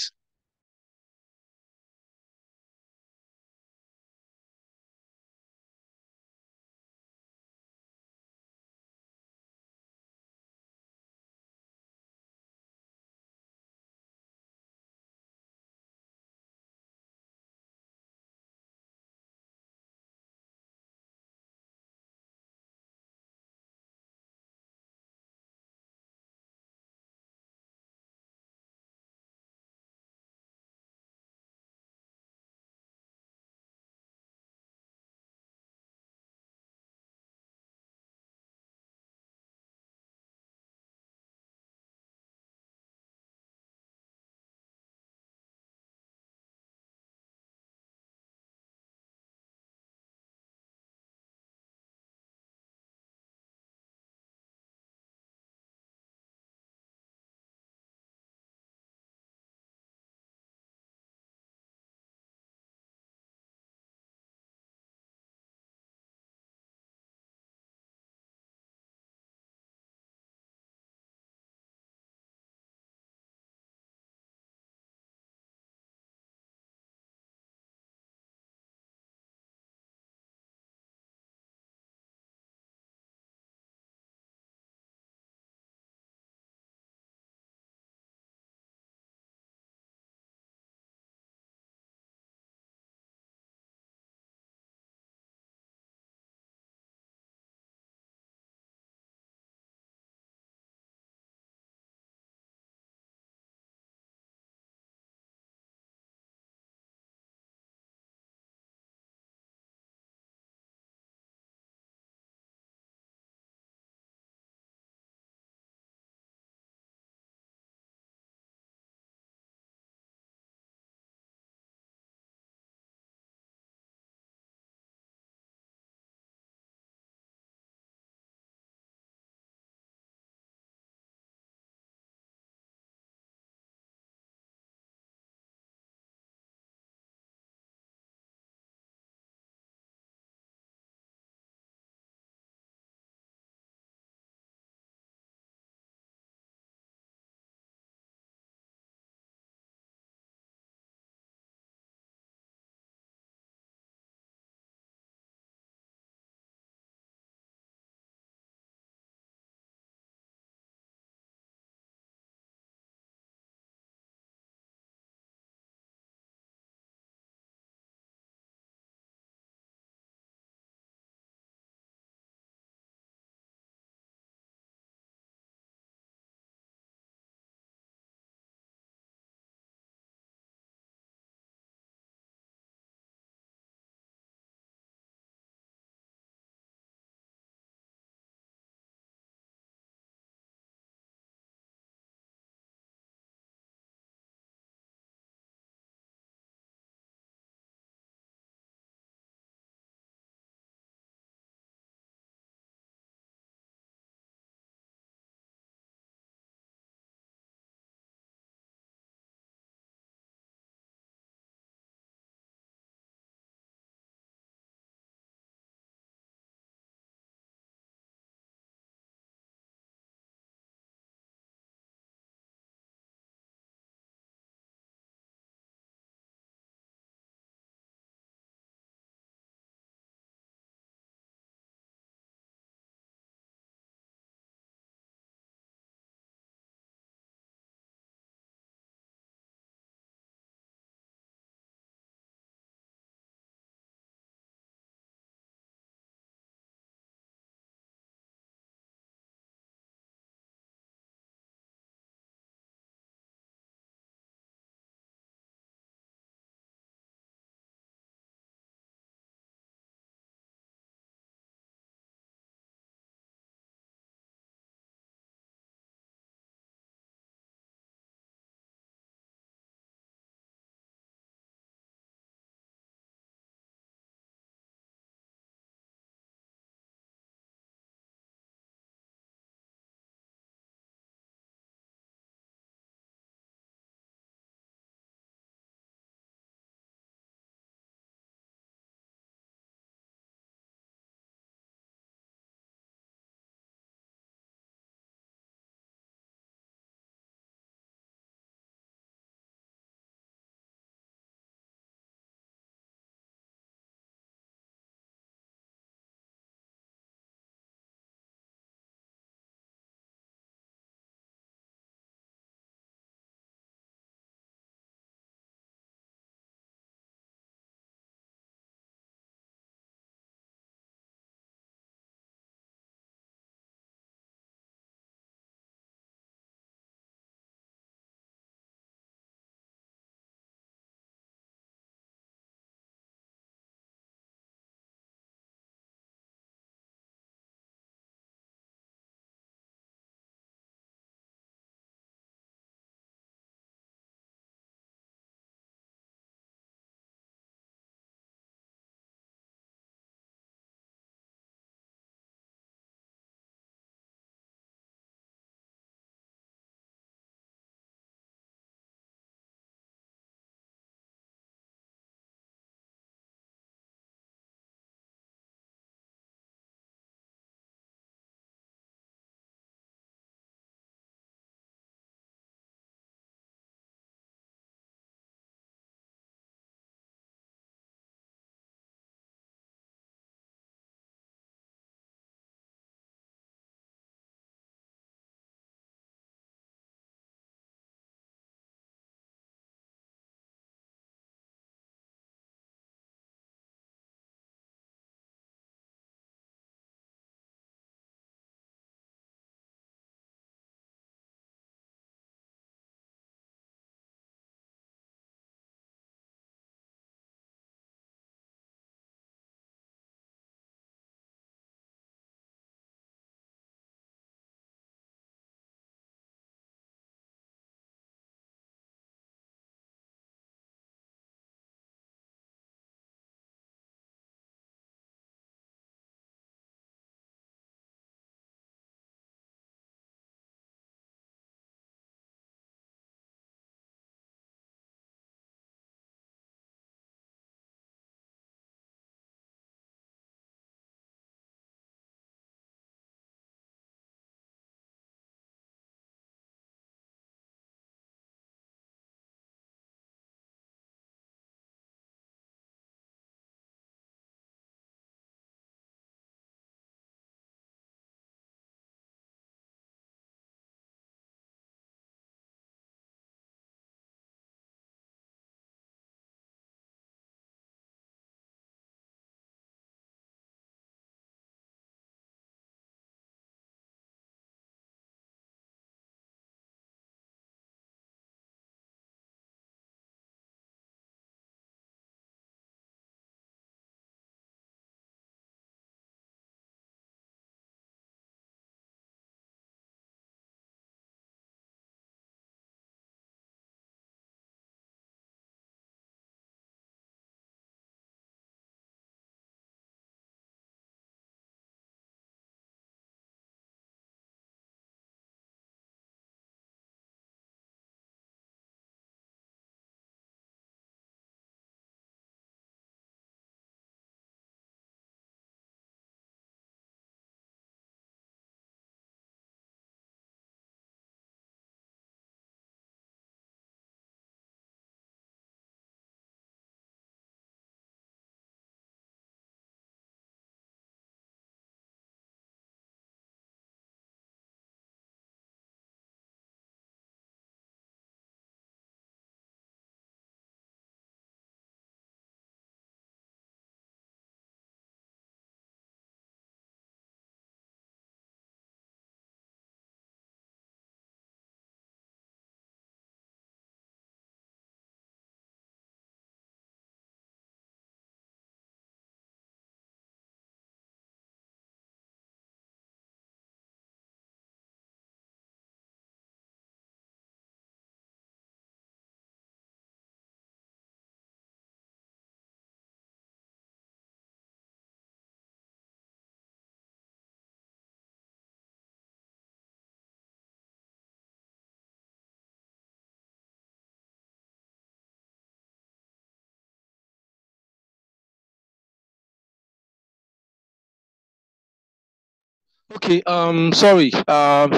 Okay, um, sorry. Um,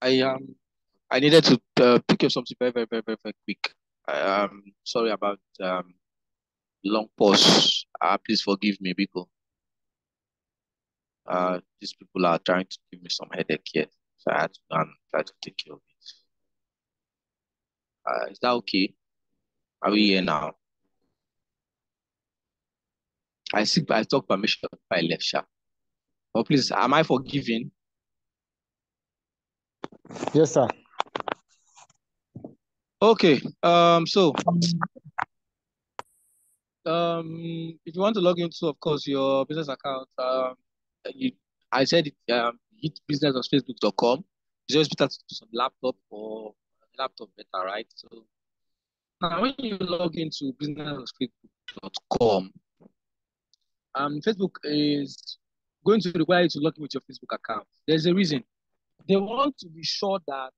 I um, I needed to uh, pick up something very, very, very, very, very quick. Um, sorry about um, long pause. Uh, please forgive me, because uh, these people are trying to give me some headache here, so I had to and try to take care of it. Uh, is that okay? Are we here now? I seek, I talk permission by left sharp. But please, am I forgiven? Yes, sir. Okay. Um. So, um, if you want to log into, of course, your business account, um, you, I said it, um, hit business.facebook.com. It's always better to use on laptop or laptop better, right? So now when you log into business.facebook.com, um, Facebook is going to require you to log in with your Facebook account. There's a reason. They want to be sure that,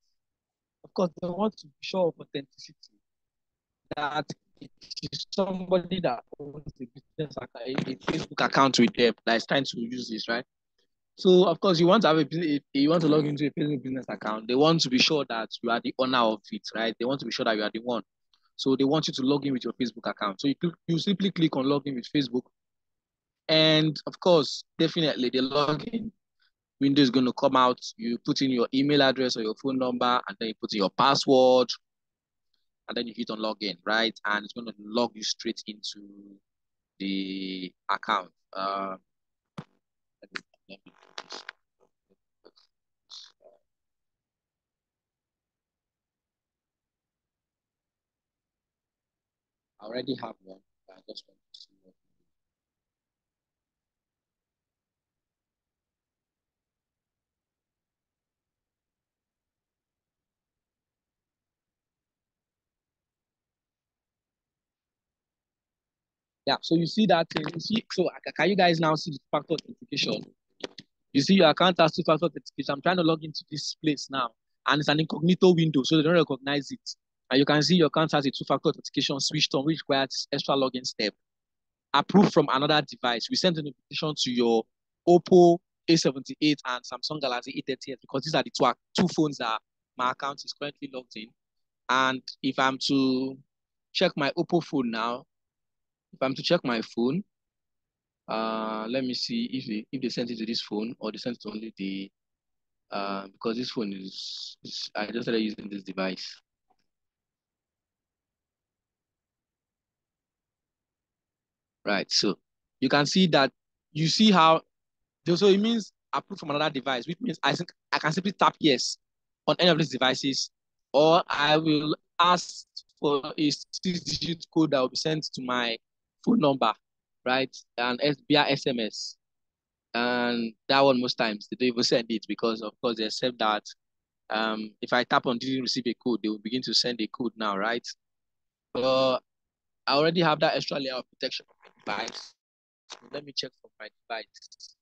of course, they want to be sure of authenticity. That it is somebody that owns a business account, a Facebook account with them that is trying to use this, right? So of course, you want to have a you want to log into a Facebook business account, they want to be sure that you are the owner of it, right? They want to be sure that you are the one. So they want you to log in with your Facebook account. So you you simply click on login with Facebook, and of course, definitely the login window is going to come out. You put in your email address or your phone number, and then you put in your password, and then you hit on login, right? And it's going to log you straight into the account. Uh, I already have one. I just want to see what. Yeah, so you see that thing. You see, so uh, can you guys now see the factor authentication? You see your account has two factor authentication. I'm trying to log into this place now, and it's an incognito window, so they don't recognize it. And you can see your account has a two factor authentication switched on, which requires extra login step. Approved from another device. We sent a notification to your Oppo A78 and Samsung Galaxy A30s because these are the two, two phones that my account is currently logged in. And if I'm to check my Oppo phone now, if I'm to check my phone, uh, let me see if they, if they sent it to this phone or they sent it to only the, uh, because this phone is, is I just started using this device. Right, so you can see that you see how, so it means approved from another device, which means I think I can simply tap yes on any of these devices, or I will ask for a six-digit code that will be sent to my phone number, right? And via SMS. And that one most times they don't even send it because of course they accept that um, if I tap on didn't receive a code, they will begin to send a code now, right? But I already have that extra layer of protection on my device. So let me check for my device.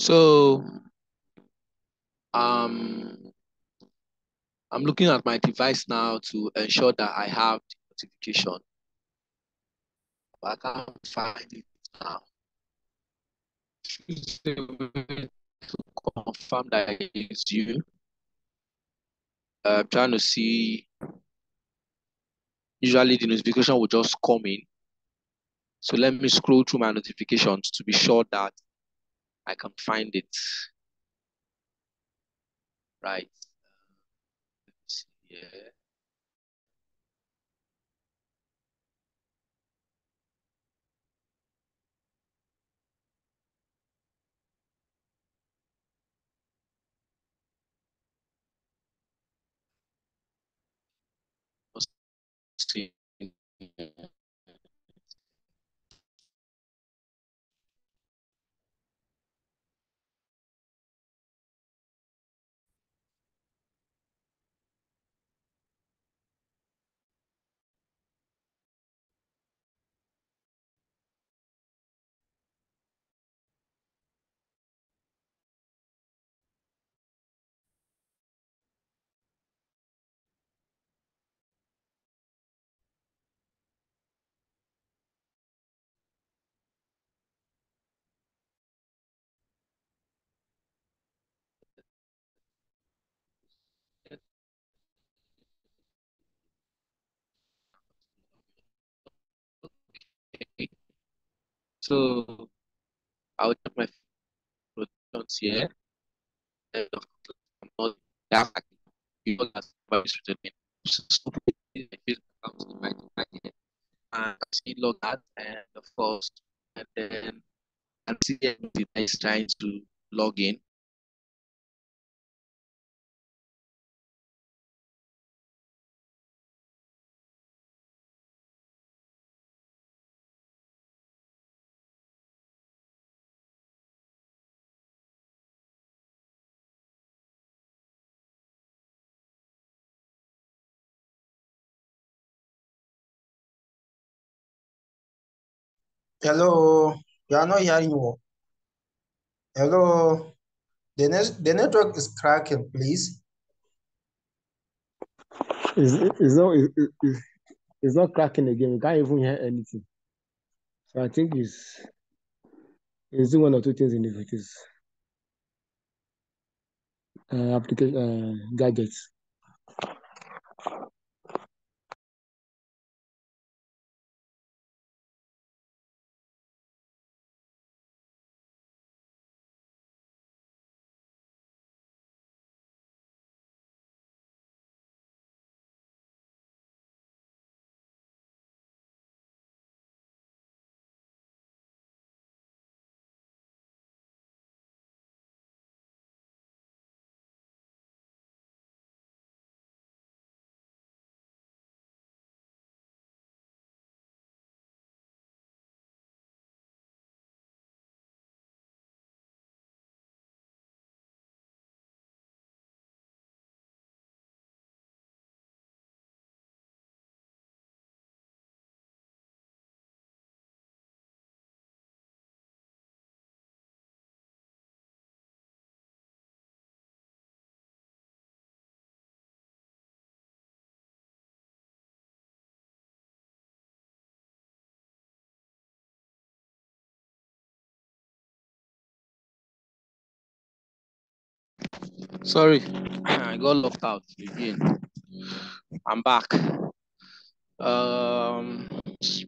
So, um, I'm looking at my device now to ensure that I have the notification. But I can't find it now. to confirm that it's you. I'm trying to see. Usually the notification will just come in. So let me scroll through my notifications to be sure that I can find it. Right. Yeah. See. So I'll check my notes here. And that know that's what is written in so my here. And see log out and the first and then and that is trying to log in. Hello, you are not hearing me. Hello, the net the network is cracking, please. It's, it's not it, it, it's not cracking again. We can't even hear anything. So I think it's it's doing one or two things in the it is uh, application uh, gadgets. Sorry, I got locked out again. I'm back. Um, this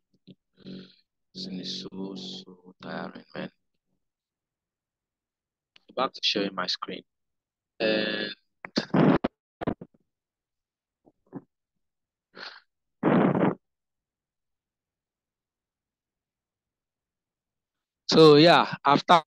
is so so tiring, man. Back to sharing my screen, and so yeah, after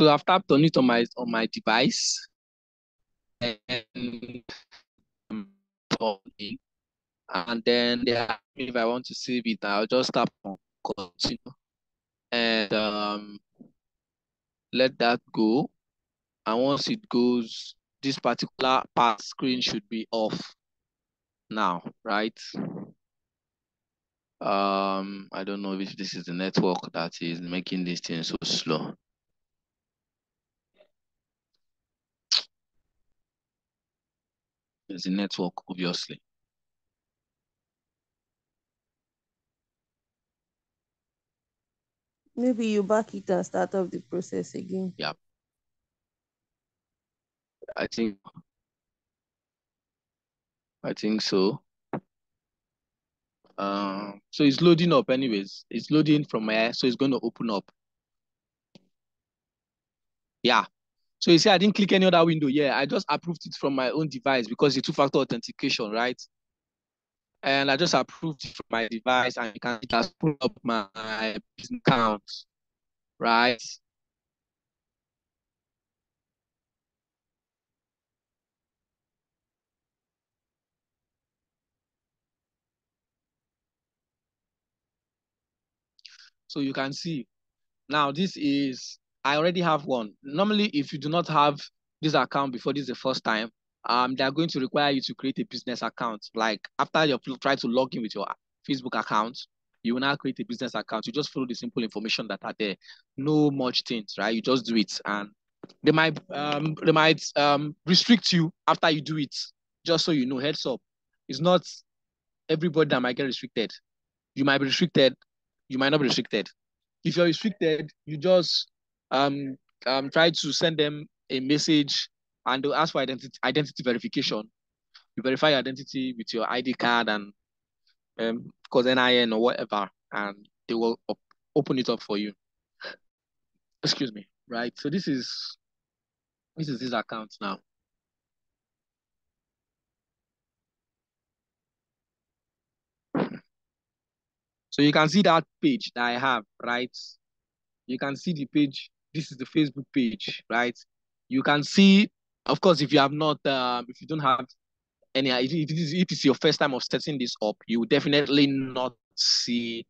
so I've tapped on it on my on my device, and and then they me if I want to save it. I'll just tap on continue, and um, let that go. And once it goes, this particular part screen should be off now, right? Um, I don't know if this is the network that is making this thing so slow. It's the network, obviously. Maybe you back it and start off the process again. Yeah. I think I think so. Um, so it's loading up anyways. It's loading from here, so it's going to open up. Yeah. So you see, I didn't click any other window. Yeah, I just approved it from my own device because it's two-factor authentication, right? And I just approved it from my device and you can just pull up my business account, right? So you can see now this is, I already have one. Normally, if you do not have this account before this is the first time, um, they're going to require you to create a business account. Like after you try to log in with your Facebook account, you will now create a business account. You just follow the simple information that are there. No much things, right? You just do it. And they might um they might um restrict you after you do it, just so you know, heads up. It's not everybody that might get restricted. You might be restricted, you might not be restricted. If you're restricted, you just um um, try to send them a message and they'll ask for identity identity verification. You verify your identity with your ID card and um, of course NIN or whatever, and they will op open it up for you. Excuse me, right? So this is this is his account now. So you can see that page that I have, right? You can see the page. This is the Facebook page, right? You can see, of course, if you have not, um, if you don't have any, if it is, if it's your first time of setting this up, you will definitely not see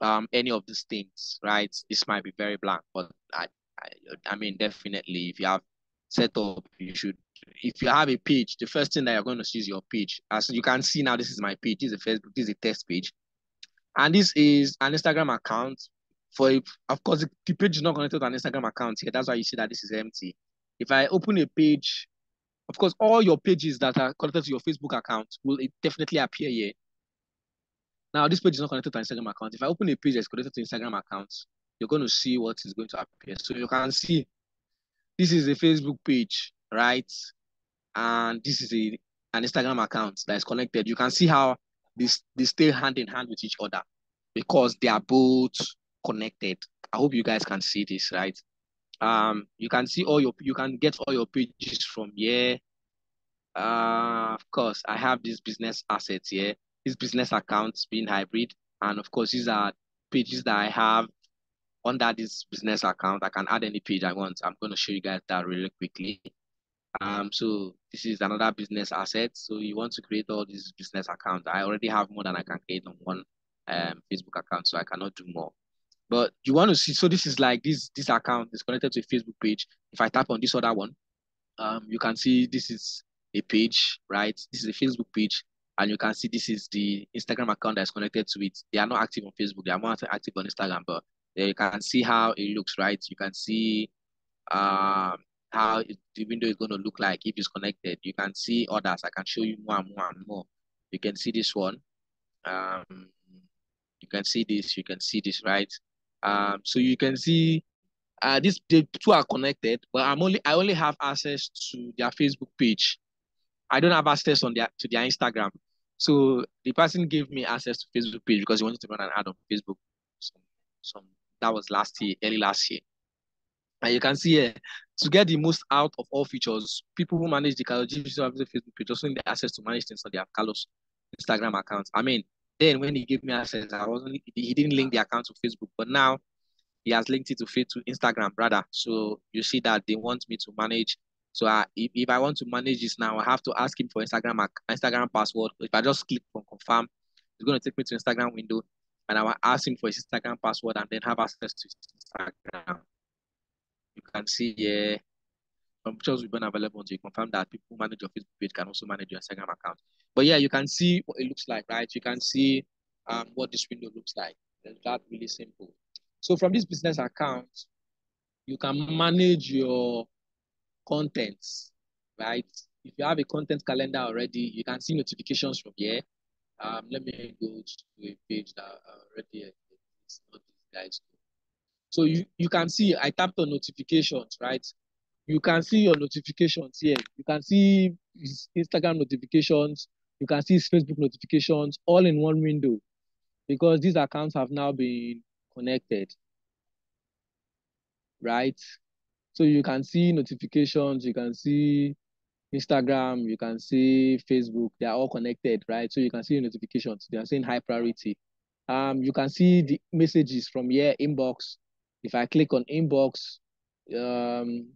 um any of these things, right? This might be very blank, but I, I, I mean, definitely, if you have set up, you should. If you have a page, the first thing that you're going to see is your page. As you can see now, this is my page. This is a Facebook. This is a test page. And this is an Instagram account. For if, of course, the page is not connected to an Instagram account here. That's why you see that this is empty. If I open a page, of course, all your pages that are connected to your Facebook account will definitely appear here. Now, this page is not connected to Instagram account. If I open a page that's connected to Instagram account, you're going to see what is going to appear. So you can see this is a Facebook page, right? And this is a an Instagram account that is connected. You can see how this they stay hand in hand with each other because they are both connected. I hope you guys can see this, right? Um, you can see all your, you can get all your pages from here. Uh, of course, I have these business assets here, these business accounts being hybrid. And of course, these are pages that I have under this business account. I can add any page I want. I'm going to show you guys that really quickly. Um, so this is another business asset. So you want to create all these business accounts. I already have more than I can create on one um, Facebook account, so I cannot do more. But you want to see, so this is like this this account is connected to a Facebook page. If I tap on this other one, um, you can see this is a page, right? This is a Facebook page, and you can see this is the Instagram account that's connected to it. They are not active on Facebook, they are more active on Instagram, but you can see how it looks, right? You can see um how it, the window is going to look like if it's connected. You can see others. I can show you more and more and more. You can see this one. Um, you can see this. You can see this, right? Um, so you can see uh, this the two are connected, but I'm only I only have access to their Facebook page. I don't have access on their to their Instagram. So the person gave me access to Facebook page because he wanted to run an ad on Facebook. Some, some that was last year, early last year. And you can see here, to get the most out of all features, people who manage the Carlos Facebook page also need access to manage things on their Carlos Instagram accounts. I mean, then when he gave me access, I wasn't he didn't link the account to Facebook, but now he has linked it to to Instagram rather. So you see that they want me to manage. So I, if, if I want to manage this now, I have to ask him for Instagram Instagram password. If I just click on confirm, it's going to take me to Instagram window, and I will ask him for his Instagram password and then have access to Instagram you can see here some pictures will be available to you confirm that people who manage your Facebook page can also manage your Instagram account. But yeah, you can see what it looks like, right? You can see um, what this window looks like. It's that really simple. So from this business account, you can manage your contents, right? If you have a content calendar already, you can see notifications from here. Um, let me go to a page that already it's not guys. So you, you can see, I tapped on notifications, right? You can see your notifications here. You can see Instagram notifications. You can see Facebook notifications all in one window because these accounts have now been connected, right? So you can see notifications, you can see Instagram, you can see Facebook, they are all connected, right? So you can see notifications, they are saying high priority. Um, you can see the messages from here, inbox, if I click on inbox, um,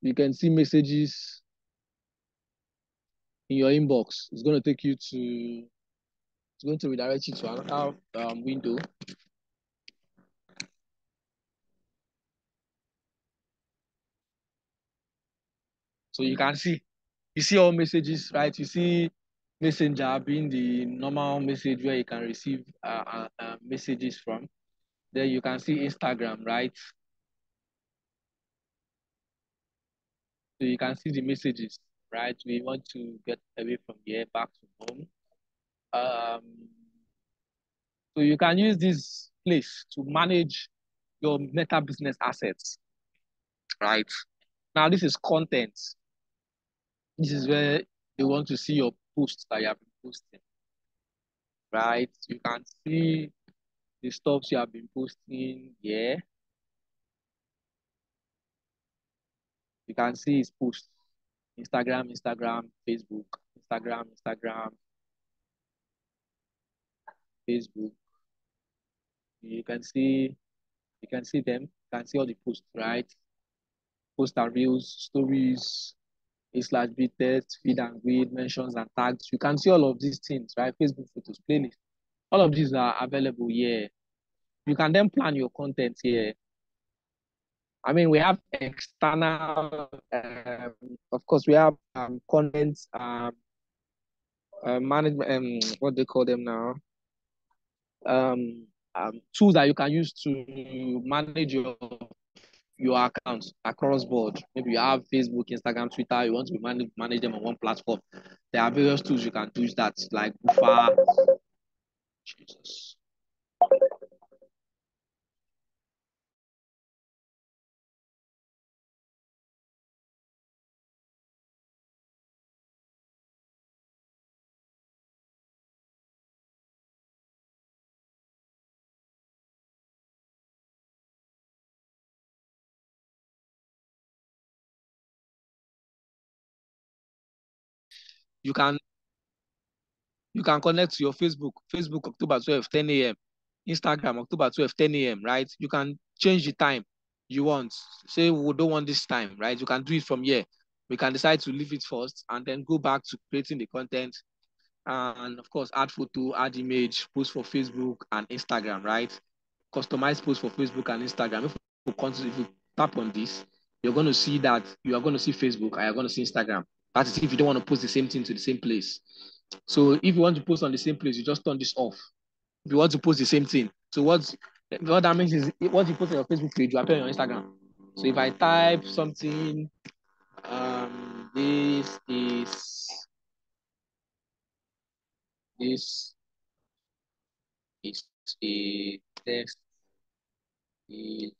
you can see messages in your inbox. It's going to take you to, it's going to redirect you to another um, window. So you can see, you see all messages, right? You see Messenger being the normal message where you can receive uh, uh, uh, messages from. There you can see Instagram, right? So you can see the messages, right? We want to get away from here back to home. Um, so you can use this place to manage your meta business assets. right? Now this is content. This is where they want to see your posts that you have been posting, right? You can see the stuff you have been posting here. You can see his posts. Instagram, Instagram, Facebook, Instagram, Instagram, Facebook. You can see, you can see them. You can see all the posts, right? Post and reels, stories, a slash B test, feed and grid, mentions and tags. You can see all of these things, right? Facebook photos, playlist. All of these are available here. You can then plan your content here. I mean, we have external, um, of course, we have um, content um, uh, management, um, what they call them now, um, um, tools that you can use to manage your your accounts across board. Maybe you have Facebook, Instagram, Twitter. You want to manage manage them on one platform. There are various tools you can use that, like Buffer. Jesus. You can you can connect to your Facebook, Facebook October 12, 10 a.m. Instagram October 12, 10 a.m. Right? You can change the time you want. Say we don't want this time, right? You can do it from here. We can decide to leave it first and then go back to creating the content. And of course, add photo, add image, post for Facebook and Instagram, right? Customize post for Facebook and Instagram. If you, if you tap on this, you're going to see that you are going to see Facebook and you're going to see Instagram. That is if you don't want to post the same thing to the same place. So if you want to post on the same place, you just turn this off. If you want to post the same thing. So what, what that means is what you post on your Facebook page, you appear on your Instagram. So if I type something, um, this is this is a text is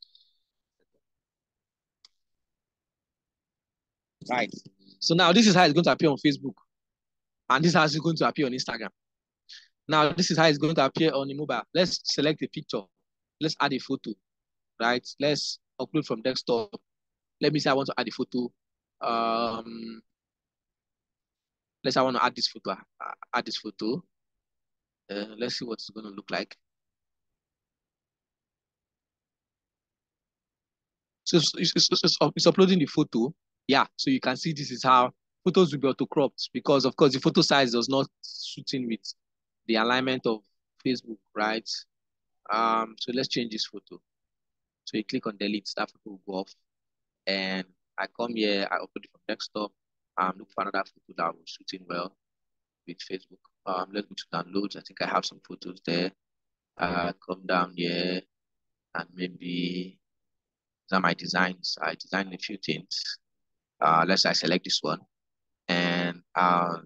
right. So now this is how it's going to appear on Facebook. And this is how it's going to appear on Instagram. Now this is how it's going to appear on the mobile. Let's select a picture. Let's add a photo, right? Let's upload from desktop. Let me say I want to add a photo. Um, let's say I want to add this photo. Add this photo. Uh, let's see what it's going to look like. So it's, it's, it's, it's uploading the photo yeah, so you can see this is how photos will be auto cropped because of course the photo size does not suit in with the alignment of Facebook, right? Um, so let's change this photo. So you click on delete, that photo will go off. And I come here, I open it from desktop, um, look for another photo that will suit in well with Facebook. Um, let's go to downloads. I think I have some photos there. Uh, come down here and maybe these are my designs. I designed a few things. Uh, let's say I select this one and uh,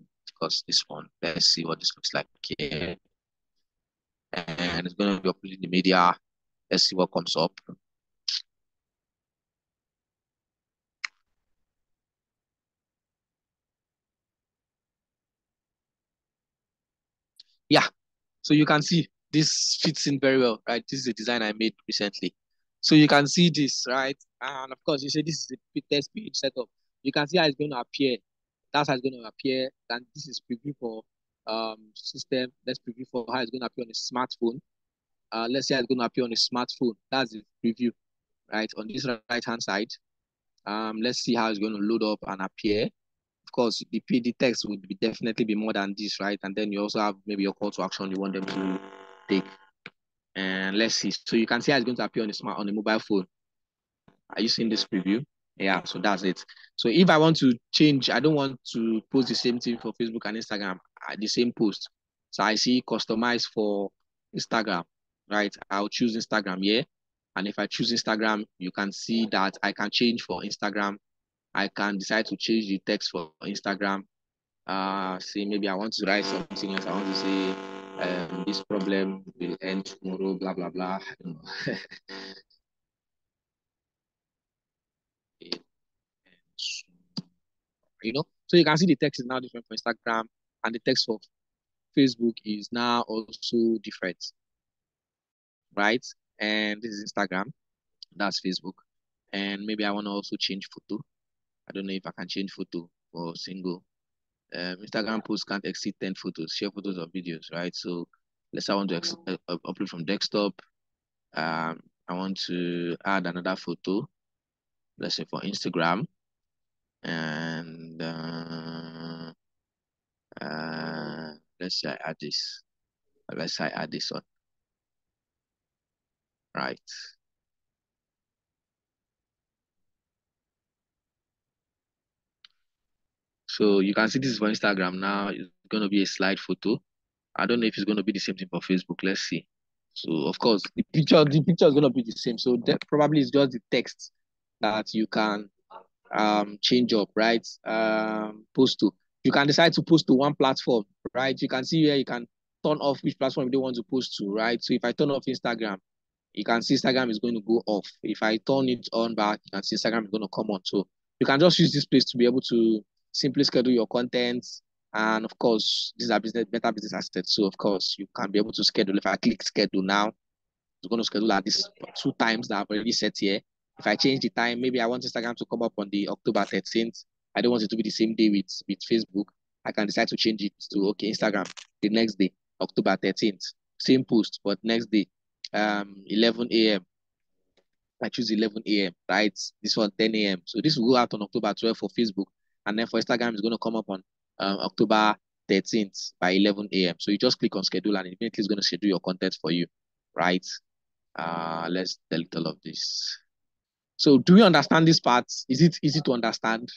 course this one. Let's see what this looks like here. And it's going to be uploading the media. Let's see what comes up. Yeah, so you can see this fits in very well, right? This is a design I made recently. So you can see this, right? And of course, you say this is a test page setup you can see how it's going to appear. That's how it's going to appear. And this is preview for um system. Let's preview for how it's going to appear on a smartphone. Uh, let's say it's going to appear on a smartphone. That's the preview, right? On this right hand side. Um, let's see how it's going to load up and appear. Of course, the PD text would be definitely be more than this, right? And then you also have maybe your call to action you want them to take. And let's see. So you can see how it's going to appear on a smart on a mobile phone. Are you seeing this preview? Yeah, so that's it. So if I want to change, I don't want to post the same thing for Facebook and Instagram, the same post. So I see customize for Instagram, right? I'll choose Instagram here. And if I choose Instagram, you can see that I can change for Instagram. I can decide to change the text for Instagram. Uh, say maybe I want to write something else. I want to say um, this problem will end tomorrow, blah, blah, blah. You know, so you can see the text is now different for Instagram, and the text for Facebook is now also different, right? And this is Instagram, that's Facebook, and maybe I want to also change photo. I don't know if I can change photo for single. Um, Instagram posts can't exceed 10 photos, share photos or videos, right? So let's say I want to ex- uh, upload from desktop. Um, I want to add another photo, let's say for Instagram. And uh, uh, let's say add this. Let's say add this one. Right. So you can see this is for Instagram now. It's going to be a slide photo. I don't know if it's going to be the same thing for Facebook. Let's see. So of course, the picture the picture is going to be the same. So that probably is just the text that you can um change up, right? Um, post to. You can decide to post to one platform, right? You can see here you can turn off which platform you don't want to post to, right? So if I turn off Instagram, you can see Instagram is going to go off. If I turn it on back, you can see Instagram is going to come on. So you can just use this place to be able to simply schedule your content. And of course, these are business better business assets. So of course, you can be able to schedule. If I click schedule now, it's going to schedule at this two times that I've already set here. If I change the time, maybe I want Instagram to come up on the October 13th. I don't want it to be the same day with, with Facebook. I can decide to change it to okay, Instagram the next day, October 13th. Same post, but next day, um 11 a.m. I choose 11 a.m. right? This one 10 a.m. So this will go out on October 12 for Facebook, and then for Instagram, it's going to come up on um, October 13th by 11 a.m. So you just click on schedule, and immediately it's going to schedule your content for you, right? Uh, let's delete all of this. So do you understand this part? Is it easy to understand?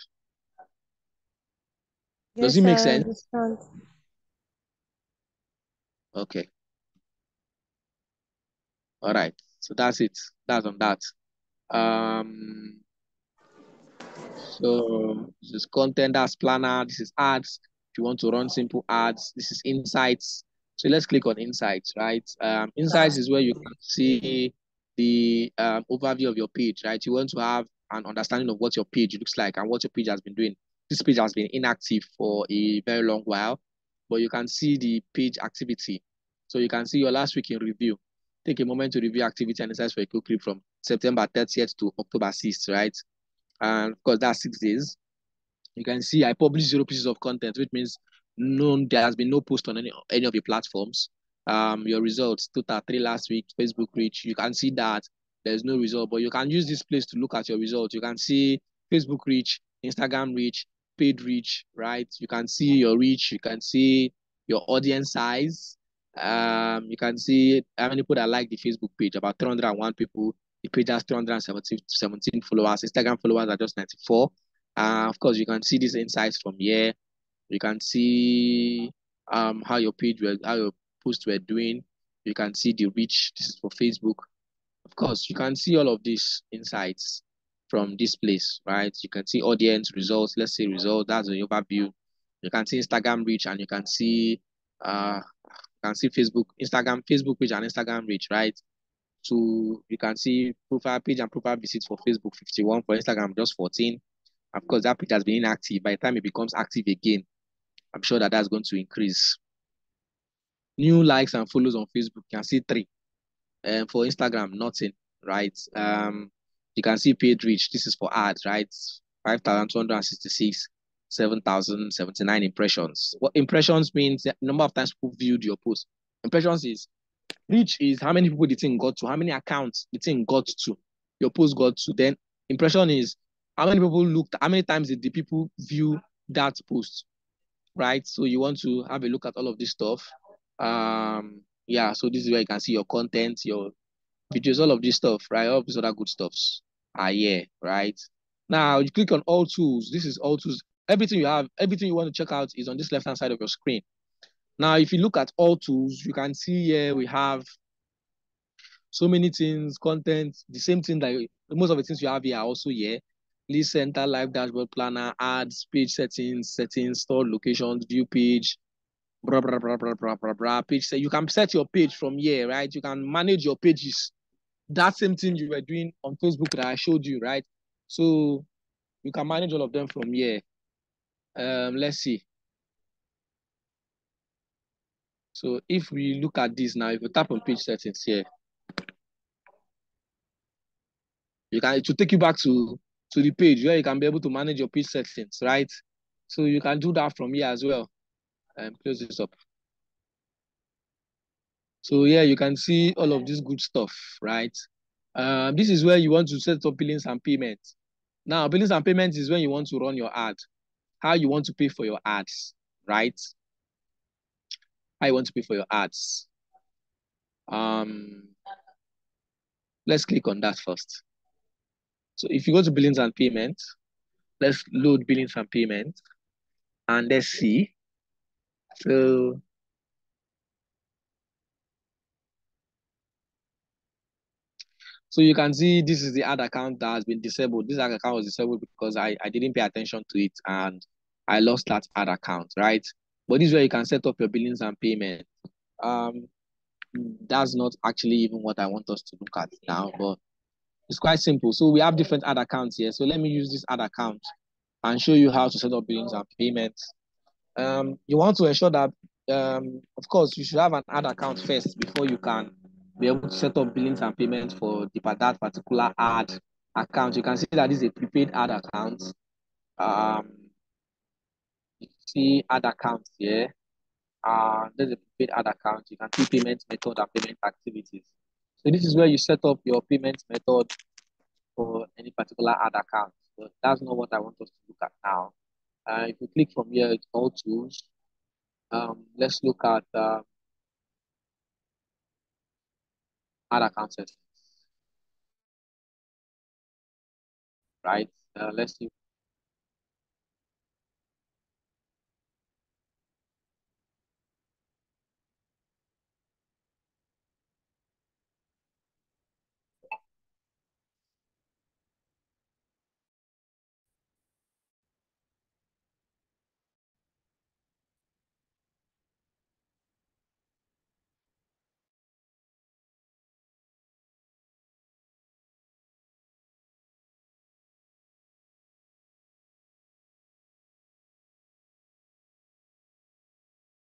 Does it make I sense? understand. Okay. All right. So that's it. That's on that. Um, so this is content, that's planner, this is ads. If you want to run simple ads, this is insights. So let's click on insights, right? Um, insights is where you can see the um, overview of your page, right? You want to have an understanding of what your page looks like and what your page has been doing. This page has been inactive for a very long while, but you can see the page activity. So you can see your last week in review. Take a moment to review activity and insights for a quick from September 30th to October 6th, right? And of course, that's six days. You can see I published zero pieces of content, which means no, there has been no post on any any of the platforms. Um, your results, total three last week, Facebook reach. You can see that there's no result, but you can use this place to look at your results. You can see Facebook reach, Instagram reach, paid reach, right? You can see your reach. You can see your audience size. Um, you can see how many people that like the Facebook page, about 301 people. The page has 317 17 followers. Instagram followers are just 94. Uh, of course, you can see these insights from here. You can see um how your page was how your posts were doing. You can see the reach. This is for Facebook. Of course, you can see all of these insights from this place, right? You can see audience results. Let's say result. That's the overview. You can see Instagram reach, and you can see uh you can see Facebook, Instagram, Facebook page, and Instagram reach, right? So you can see profile page and profile visits for Facebook 51 for Instagram just 14. Of course, that page has been inactive. By the time it becomes active again, I'm sure that that's going to increase. New likes and follows on Facebook, you can see three. And for Instagram, nothing, right? Um, you can see paid reach. This is for ads, right? 5,266, 7,079 impressions. What impressions means the number of times people viewed your post. Impressions is reach is how many people the thing got to, how many accounts the thing got to, your post got to. Then impression is how many people looked, how many times did the people view that post, right? So you want to have a look at all of this stuff. Um, yeah, so this is where you can see your content, your videos, all of this stuff, right? All these other good stuffs are here, right? Now you click on all tools. This is all tools. Everything you have, everything you want to check out is on this left-hand side of your screen. Now, if you look at all tools, you can see here we have so many things, content, the same thing that most of the things you have here are also here. Leads Center, live dashboard planner, ads, page settings, settings, store locations, view page, blah, blah, blah, blah, blah, blah, blah, page. So you can set your page from here, right? You can manage your pages. That same thing you were doing on Facebook that I showed you, right? So you can manage all of them from here. um, let's see. So if we look at this now, if you tap on page settings here, you can to take you back to to the page where you can be able to manage your page settings, right? So you can do that from here as well. And um, close this up. So yeah, you can see all of this good stuff, right? Uh, this is where you want to set up billings and payments. Now, billings and payments is when you want to run your ad, how you want to pay for your ads, right? How you want to pay for your ads. Um, let's click on that first. So if you go to billings and payments, let's load billings and payments, and let's see. So So you can see this is the ad account that has been disabled. This ad account was disabled because I, I didn't pay attention to it and I lost that ad account, right? But this is where you can set up your billings and payment. Um, that's not actually even what I want us to look at now, but it's quite simple. So we have different ad accounts here. So let me use this ad account and show you how to set up billings and payments. Um, you want to ensure that, um, of course, you should have an ad account first before you can be able to set up billings and payments for the, that particular ad account. You can see that this is a prepaid ad account. Um, you see ad accounts here. Uh, there's a prepaid ad account. You can see payment method and payment activities. So this is where you set up your payment method for any particular ad account. But that's not what I want us to look at now. Uh, if you click from here, it's all tools. Um, let's look at uh, ad account settings. Right? Uh, let's see.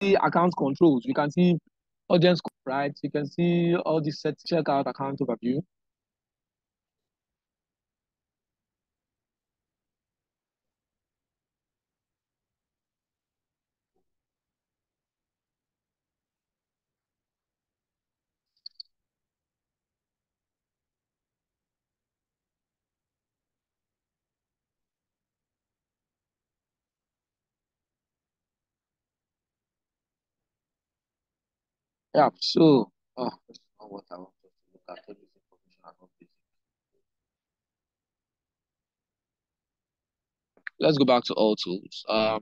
See account controls. We can see audience, right? You can see all these set checkout account overview. Yeah, so oh, that's not what I want to look at. All this information not basic. Let's go back to all tools. Um,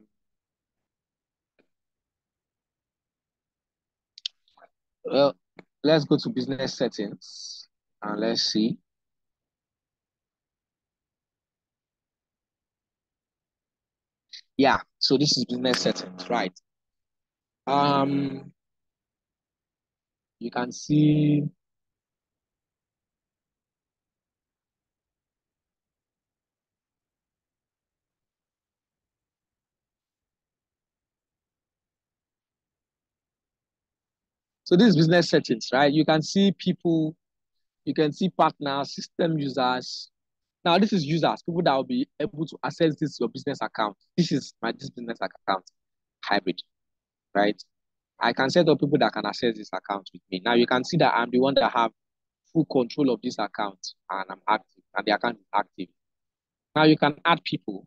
well, let's go to business settings and let's see. Yeah, so this is business settings, right? Um, you can see So this is business settings, right? You can see people, you can see partners, system users. Now this is users, people that will be able to access this your business account. This is my this business account hybrid, right? I can set up people that can access this account with me. Now you can see that I'm the one that have full control of this account and I'm active and the account is active. Now you can add people.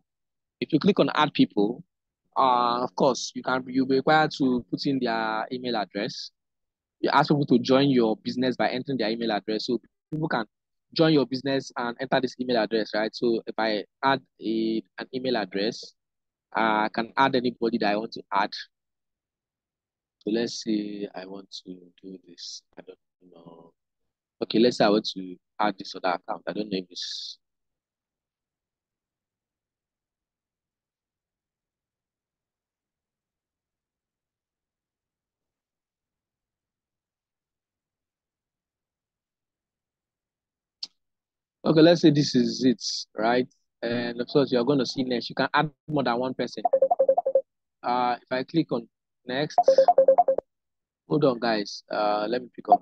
If you click on add people, uh, of course, you can you'll be required to put in their email address. You ask people to join your business by entering their email address. So people can join your business and enter this email address, right? So if I add a, an email address, I can add anybody that I want to add so let's say I want to do this. I don't know. Okay, let's say I want to add this other account. I don't know if it's Okay, let's say this is it, right? And of course, you're going to see next. You can add more than one person. uh, if I click on next, hold on, guys. Uh, let me pick up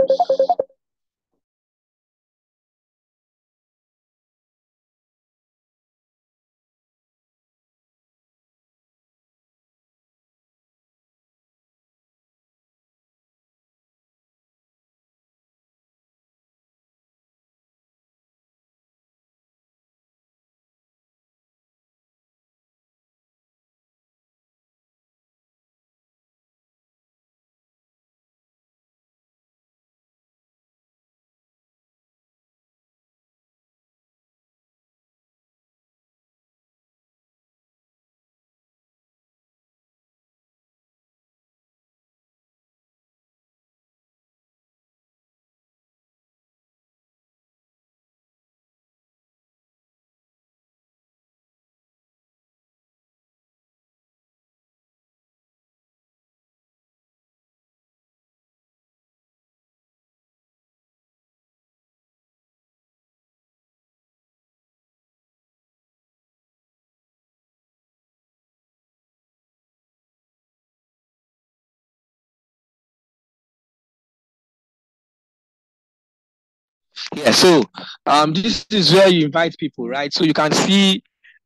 Yeah, so um, this is where you invite people, right? So you can see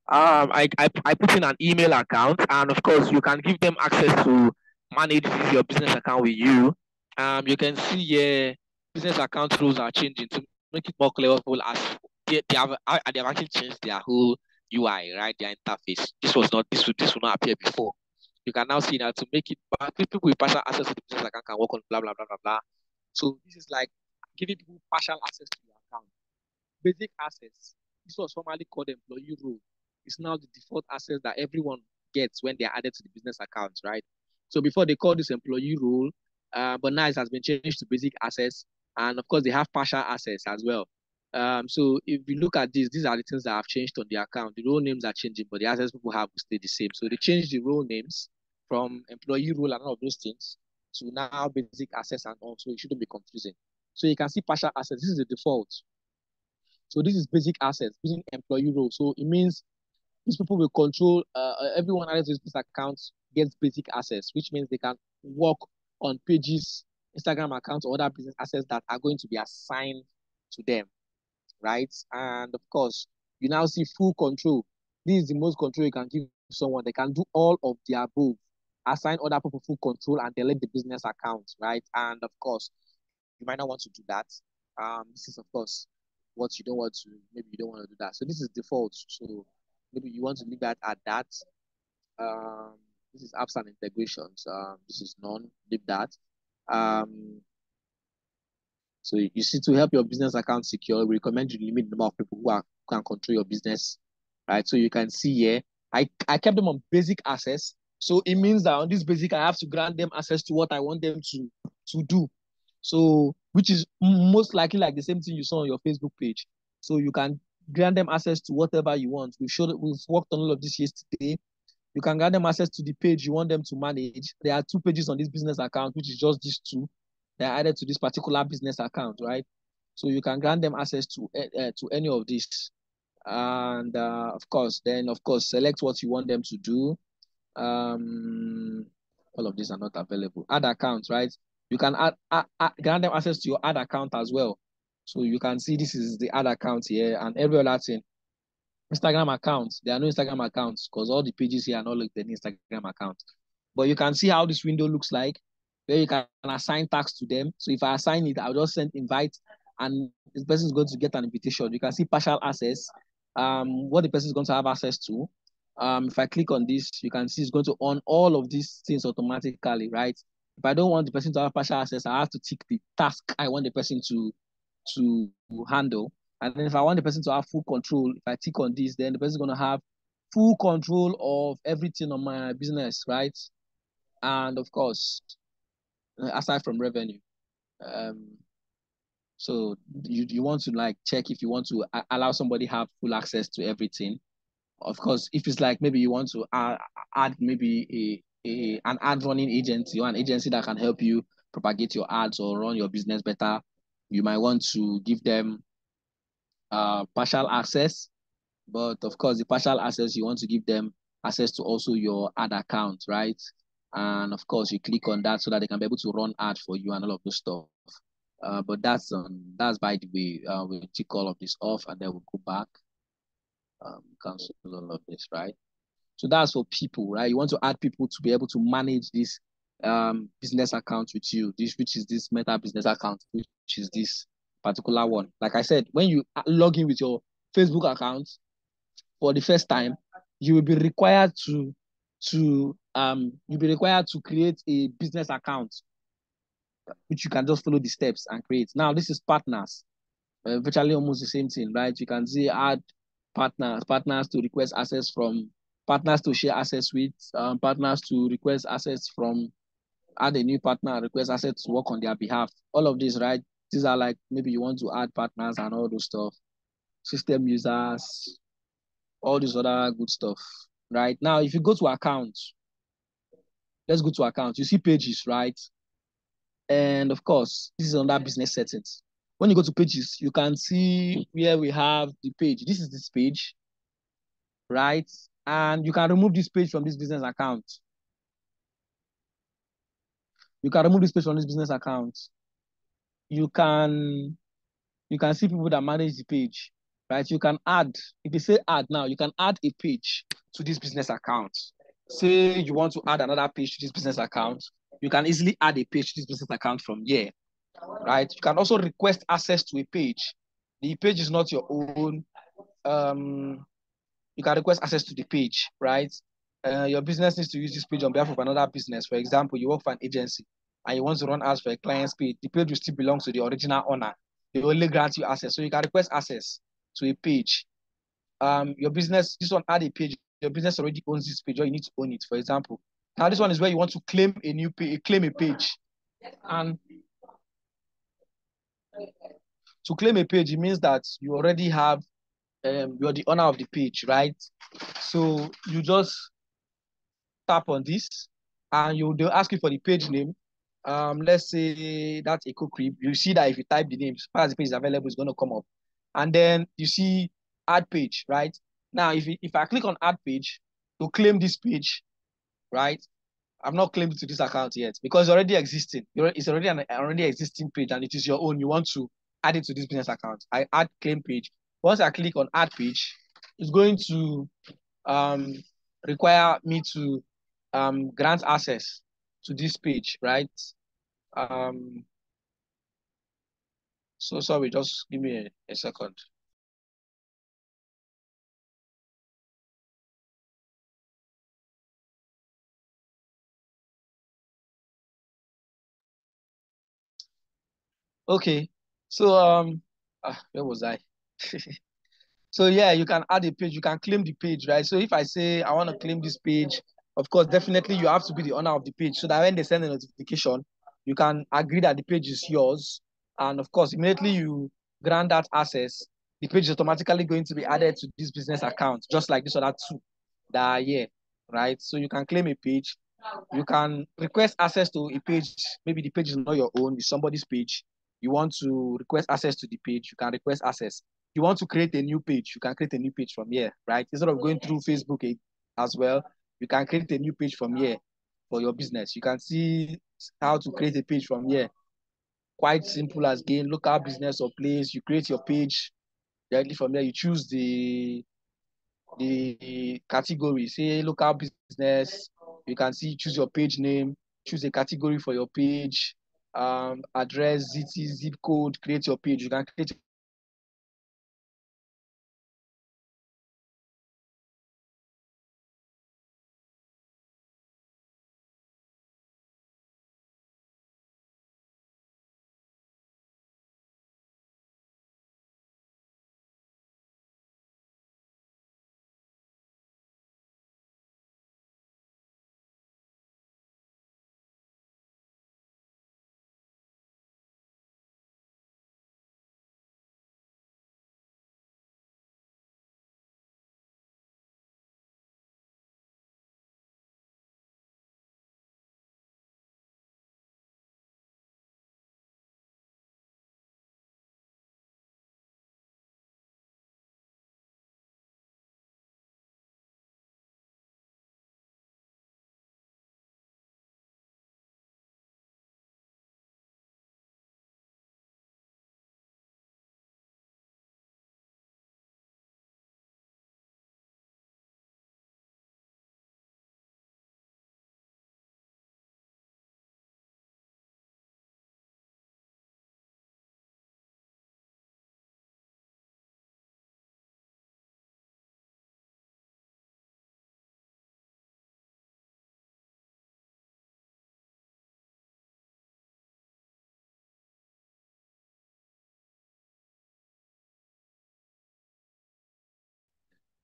um, I, I, I put in an email account, and of course, you can give them access to manage your business account with you. Um, you can see here business account rules are changing to make it more cleverful as they, they have they have actually changed their whole UI, right? Their interface. This was not this would this would not appear before. You can now see now to make it people with partial access to the business account can work on blah blah blah blah blah. So this is like giving people partial access to your account. Basic access. This was formerly called employee role. It's now the default access that everyone gets when they're added to the business accounts, right? So before they call this employee role, uh, but now it has been changed to basic access. And of course, they have partial access as well. Um, so if you look at this, these are the things that have changed on the account. The role names are changing, but the access people have stay the same. So they changed the role names from employee role and all of those things to now basic access and on. So it shouldn't be confusing. So you can see partial access. This is the default. So this is basic access, using employee role. So it means these people will control uh, everyone added to this account gets basic access, which means they can work on pages, Instagram accounts, or other business assets that are going to be assigned to them, right? And of course, you now see full control. This is the most control you can give someone. They can do all of the above, assign other people full control and delete the business account, right? And of course, you might not want to do that. Um, this is of course what you don't want to, maybe you don't want to do that. So this is default. So maybe you want to leave that at that. Um, this is apps and integrations. Um, this is none, leave that. Um, so you see, to help your business account secure, we recommend you limit the number of people who, are, who can control your business, right? So you can see here, I, I kept them on basic access. So it means that on this basic, I have to grant them access to what I want them to, to do. So, which is most likely like the same thing you saw on your Facebook page. So you can grant them access to whatever you want. We've showed we've worked on all of this yesterday. You can grant them access to the page you want them to manage. There are two pages on this business account, which is just these two. They're added to this particular business account, right? So you can grant them access to uh, to any of these. And uh, of course, then of course, select what you want them to do. Um, all of these are not available. Add accounts, right? You can add, add, add, grant them access to your ad account as well. So you can see this is the ad account here and every other thing. Instagram accounts, there are no Instagram accounts because all the pages here are not like the Instagram account. But you can see how this window looks like, where you can assign tags to them. So if I assign it, I'll just send invite and this person is going to get an invitation. You can see partial access, um, what the person is going to have access to. Um, if I click on this, you can see it's going to on all of these things automatically, right? If I don't want the person to have partial access, I have to tick the task I want the person to to handle. And then if I want the person to have full control, if I tick on this, then the person is going to have full control of everything on my business, right? And of course, aside from revenue. Um, so you, you want to like check if you want to allow somebody have full access to everything. Of course, if it's like maybe you want to add, add maybe a an ad running agency or an agency that can help you propagate your ads or run your business better, you might want to give them uh, partial access. But of course, the partial access, you want to give them access to also your ad account, right? And of course, you click on that so that they can be able to run ads for you and all of those stuff. Uh, but that's um that's by the way. Uh, we'll take all of this off and then we'll go back. Um, cancel all of this, right? So that's for people, right? You want to add people to be able to manage this um business account with you, this which is this meta business account, which is this particular one. Like I said, when you log in with your Facebook account for the first time, you will be required to to um you'll be required to create a business account which you can just follow the steps and create. Now, this is partners, uh, virtually almost the same thing, right? You can see add partners, partners to request access from, partners to share access with, um, partners to request access from, add a new partner, request access to work on their behalf. All of these, right? These are like maybe you want to add partners and all those stuff, system users, all this other good stuff, right? Now, if you go to accounts, let's go to accounts. You see pages, right? And of course, this is under business settings. When you go to pages, you can see where we have the page. This is this page, right? And you can remove this page from this business account. You can remove this page from this business account. You can you can see people that manage the page, right? You can add, if you say add now, you can add a page to this business account. Say you want to add another page to this business account, you can easily add a page to this business account from here, right? You can also request access to a page. The page is not your own. Um, you can request access to the page, right? Uh, your business needs to use this page on behalf of another business. For example, you work for an agency and you want to run ads for a client's page. The page will still belong to the original owner. They only grant you access. So you can request access to a page. Um, your business, this one add a page. Your business already owns this page, or you need to own it. For example, now this one is where you want to claim a new page, claim a page. And to claim a page, it means that you already have, um, you're the owner of the page, right? So you just tap on this and you they'll ask you for the page name. Um, let's say that's Eco Crib. You see that if you type the name, as far as the page is available, it's going to come up. And then you see add page, right? Now, if, if I click on add page to claim this page, right? I'm not claiming to this account yet because it's already existing. It's already an already existing page and it is your own. You want to add it to this business account. I add claim page. Once I click on add page, it's going to um, require me to um, grant access to this page, right? Um, so sorry, just give me a, a second. Okay, so um, ah, where was I? so yeah, you can add a page, you can claim the page, right? So if I say I want to claim this page, of course, definitely you have to be the owner of the page so that when they send a notification, you can agree that the page is yours. And of course, immediately you grant that access, the page is automatically going to be added to this business account, just like this other two that are here, right? So you can claim a page, you can request access to a page. Maybe the page is not your own, it's somebody's page you want to request access to the page, you can request access. You want to create a new page, you can create a new page from here, right? Instead of going through Facebook as well, you can create a new page from here for your business. You can see how to create a page from here. Quite simple as again, local business or place. You create your page directly from there. You choose the the category, say local business. You can see choose your page name, choose a category for your page, um, address, city, zip code, create your page. You can create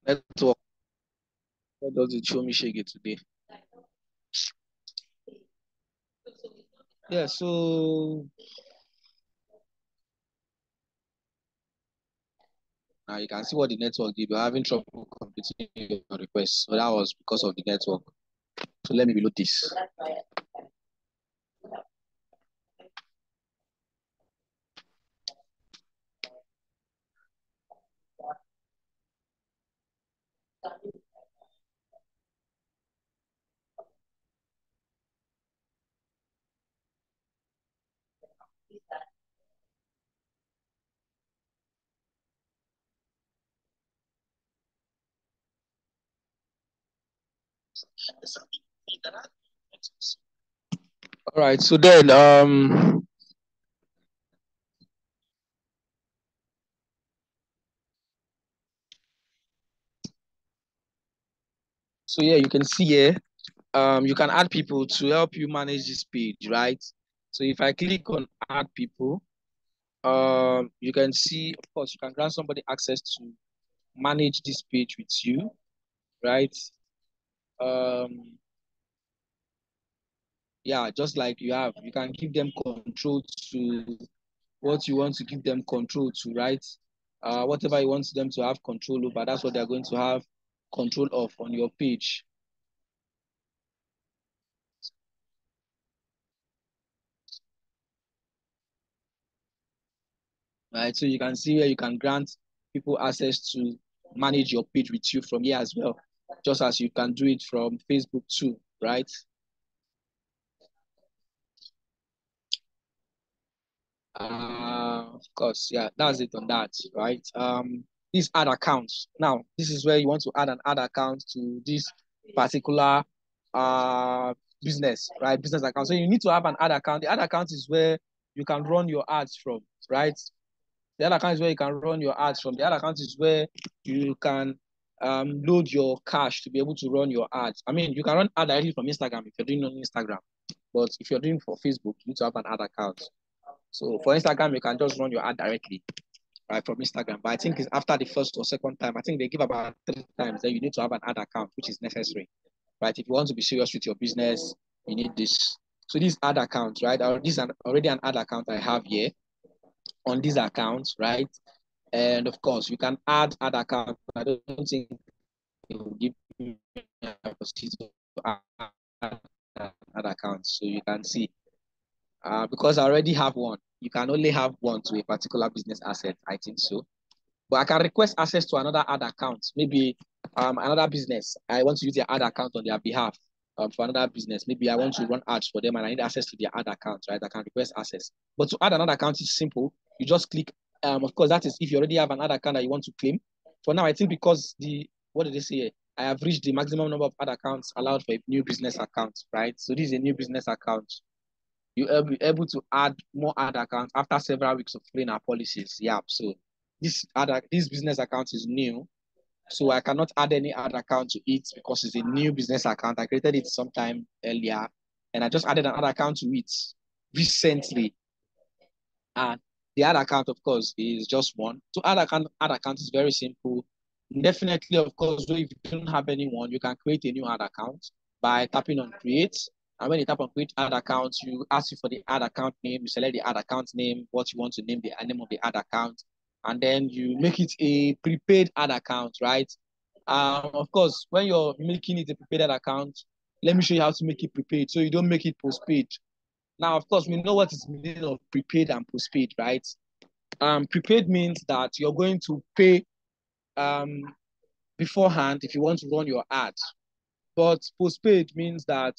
network. What does it show me it today? Yeah, so now you can see what the network did. We're having trouble completing your request. So that was because of the network. So let me reload this. All right, so then um so yeah, you can see here, um, you can add people to help you manage this page, right? So if I click on add people, um, you can see, of course, you can grant somebody access to manage this page with you, right? Um, yeah, just like you have, you can give them control to what you want to give them control to, right? Uh, whatever you want them to have control over, that's what they're going to have control of on your page. Right, so you can see where you can grant people access to manage your page with you from here as well, just as you can do it from Facebook too, right? Uh, of course, yeah, that's it on that, right? Um, these add accounts. Now, this is where you want to add an ad account to this particular uh business, right? Business account. So you need to have an ad account. The ad account is where you can run your ads from, right? The other account is where you can run your ads from. The other account is where you can um, load your cash to be able to run your ads. I mean, you can run ad directly from Instagram if you're doing on Instagram, but if you're doing for Facebook, you need to have an ad account. So for Instagram, you can just run your ad directly, right, from Instagram. But I think it's after the first or second time, I think they give about three times that you need to have an ad account, which is necessary, right? If you want to be serious with your business, you need this. So this ad account, right? This is already an ad account I have here on these accounts, right? And of course, you can add ad account. I don't think it will give you to add ad account. So you can see, uh, because I already have one, you can only have one to a particular business asset. I think so. But I can request access to another ad account, maybe um, another business. I want to use their ad account on their behalf um, for another business. Maybe I want to run ads for them and I need access to their ad account, right? I can request access. But to add another account is simple. You just click. Um, of course, that is if you already have an ad account that you want to claim. For now, I think because the what did they say? I have reached the maximum number of ad accounts allowed for a new business account, right? So this is a new business account. You will be able to add more ad accounts after several weeks of playing our policies. Yeah. So this other this business account is new. So I cannot add any other account to it because it's a new business account. I created it sometime earlier and I just added another account to it recently. And the other account, of course, is just one. To add account, add account is very simple. Definitely, of course, if you don't have anyone, you can create a new ad account by tapping on create. And when you tap on create ad account, you ask you for the ad account name, you select the ad account name, what you want to name the name of the ad account, and then you make it a prepaid ad account, right? Um, of course, when you're making it a prepaid ad account, let me show you how to make it prepaid so you don't make it postpaid. Now, of course, we know what is meaning of prepaid and postpaid, right? Um, prepaid means that you're going to pay um, beforehand if you want to run your ad. But postpaid means that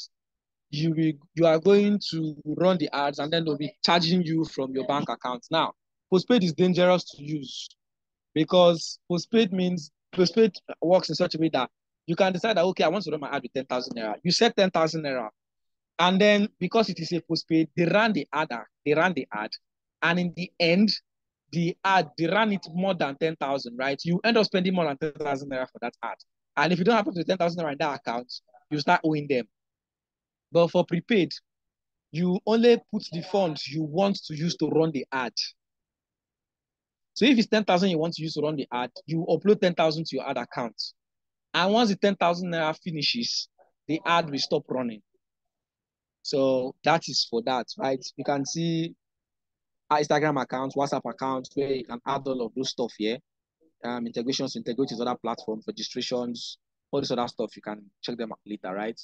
you will, you are going to run the ads and then they'll be charging you from your bank account. Now, postpaid is dangerous to use because postpaid means postpaid works in such a way that you can decide that okay, I want to run my ad with 10,000 naira. You set 10,000 naira. And then because it is a postpaid, they ran the ad, they ran the ad. And in the end, the ad, they ran it more than 10,000, right? You end up spending more than 10,000 naira for that ad. And if you don't have up to 10,000 naira in that account, you start owing them. But for prepaid, you only put the funds you want to use to run the ad. So if it's 10,000 you want to use to run the ad, you upload 10,000 to your ad account. And once the 10,000 naira finishes, the ad will stop running. So that is for that, right? You can see our Instagram accounts, WhatsApp accounts, where you can add all of those stuff here. Um, integrations, integrate with other platforms, registrations, all this other stuff. You can check them out later, right?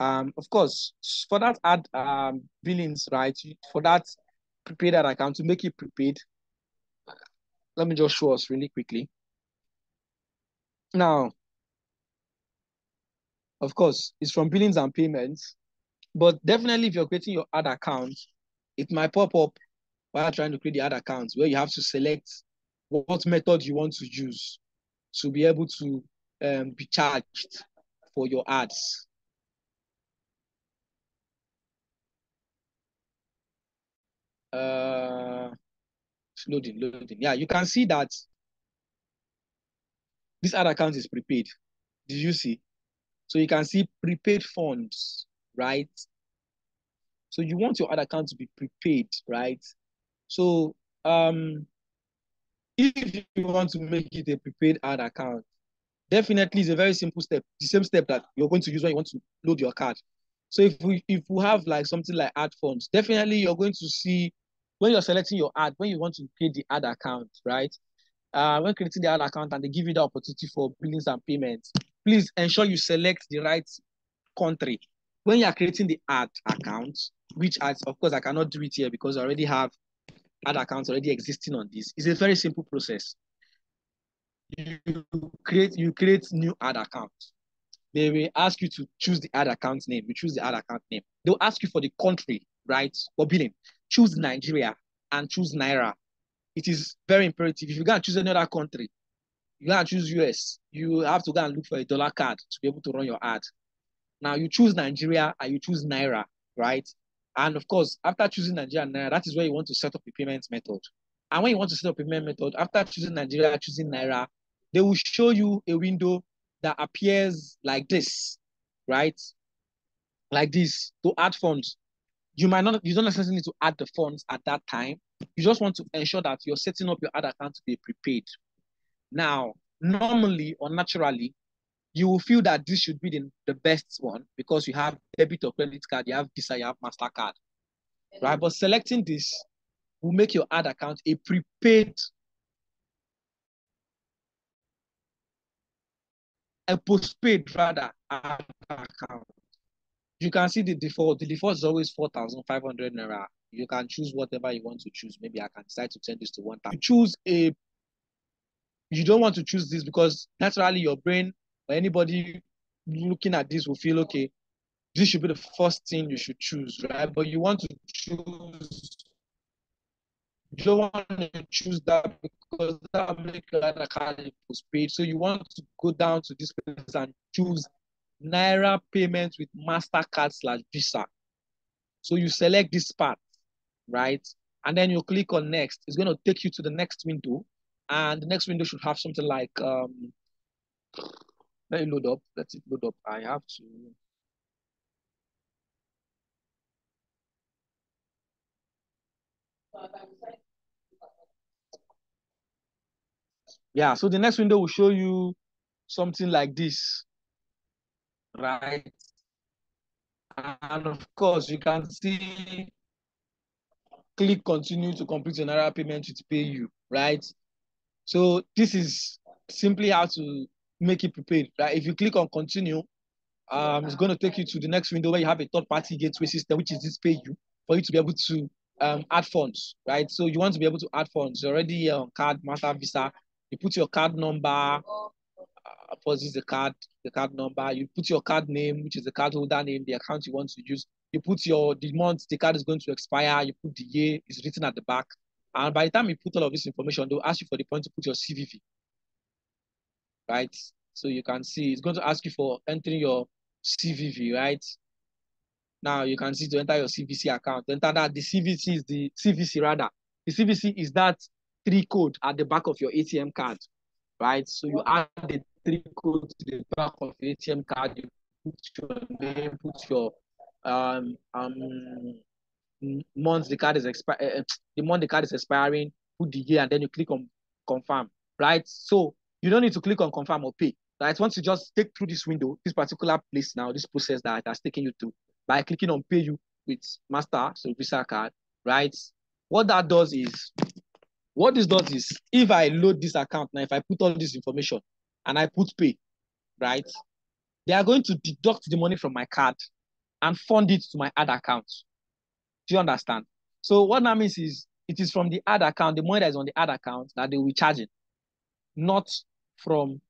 Um, of course, for that ad um billings, right? For that prepaid ad account to make it prepaid. Let me just show us really quickly. Now, of course, it's from billings and payments, but definitely if you're creating your ad account, it might pop up while trying to create the ad account where you have to select what method you want to use to be able to um, be charged for your ads. Uh, loading, loading. Yeah, you can see that this other account is prepaid. Did you see? So you can see prepaid funds, right? So you want your other account to be prepaid, right? So um, if you want to make it a prepaid ad account, definitely it's a very simple step. The same step that you're going to use when you want to load your card. So if we if we have like something like ad funds, definitely you're going to see when you're selecting your ad, when you want to create the ad account, right? Uh, when creating the ad account and they give you the opportunity for billings and payments, please ensure you select the right country. When you are creating the ad account, which as of course I cannot do it here because I already have ad accounts already existing on this. It's a very simple process. You create you create new ad account. They will ask you to choose the ad account name. You choose the ad account name. They'll ask you for the country, right? For billing. Choose Nigeria and choose Naira. It is very imperative. If you go and choose another country, you go and choose US, you have to go and look for a dollar card to be able to run your ad. Now you choose Nigeria and you choose Naira, right? And of course, after choosing Nigeria and Naira, that is where you want to set up a payment method. And when you want to set up a payment method, after choosing Nigeria, choosing Naira, they will show you a window that appears like this, right? Like this to add funds. You might not, you don't necessarily need to add the funds at that time. You just want to ensure that you're setting up your ad account to be prepaid. Now, normally or naturally, you will feel that this should be the, the best one because you have debit or credit card, you have Visa, you have MasterCard, right? But selecting this will make your ad account a prepaid, a postpaid rather account. You can see the default. The default is always 4,500 Naira. You can choose whatever you want to choose. Maybe I can decide to turn this to one time. You choose a, you don't want to choose this because naturally your brain or anybody looking at this will feel okay. This should be the first thing you should choose, right? But you want to choose. You don't want to choose that because that will make your card postpaid. So you want to go down to this place and choose Naira payments with MasterCard slash Visa. So you select this part, right? And then you click on next. It's going to take you to the next window. And the next window should have something like um, let it load up. Let it load up. I have to. Yeah, so the next window will show you something like this, right? And of course, you can see, click continue to complete Naira payment to PayU, right? So this is simply how to make it prepaid, right? If you click on continue, um, it's going to take you to the next window where you have a third-party gateway system, which is this PayU, for you to be able to um, add funds, right? So you want to be able to add funds. You're already on card, master, visa. You put your card number, is the card, the card number. You put your card name, which is the card holder name, the account you want to use. You put your the month the card is going to expire. You put the year, is written at the back. And by the time you put all of this information, they'll ask you for the point to put your CVV, right? So you can see it's going to ask you for entering your CVV, right? Now you can see to enter your CVC account. Enter that the CVC is the CVC rather. The CVC is that three code at the back of your ATM card, right? So you add the code to the back of the ATM card. You put your name, put your um um month the card is expiring, the month the card is expiring, put the year, and then you click on confirm, right? So you don't need to click on confirm or pay. right? Once you just take through this window, this particular place now, this process that has taken you through by clicking on PayU with master, so Visa card, right? What that does is, what this does is, if I load this account now, if I put all this information and I put pay, right? They are going to deduct the money from my card and fund it to my ad account. Do you understand? So what that means is it is from the ad account, the money that is on the ad account that they will be charging, not from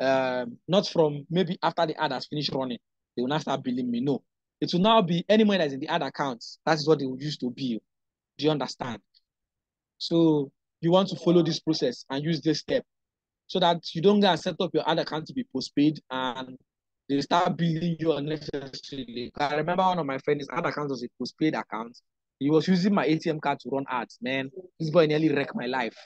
um, not from maybe after the ad has finished running, they will not start billing me. No, it will now be any money that's in the ad account. That is what they will use to bill. Do you understand? So you want to follow this process and use this step so that you don't get set up your ad account to be postpaid and they start billing you unnecessarily. I remember one of my friends' ad account was a postpaid account. He was using my ATM card to run ads. Man, this boy nearly wrecked my life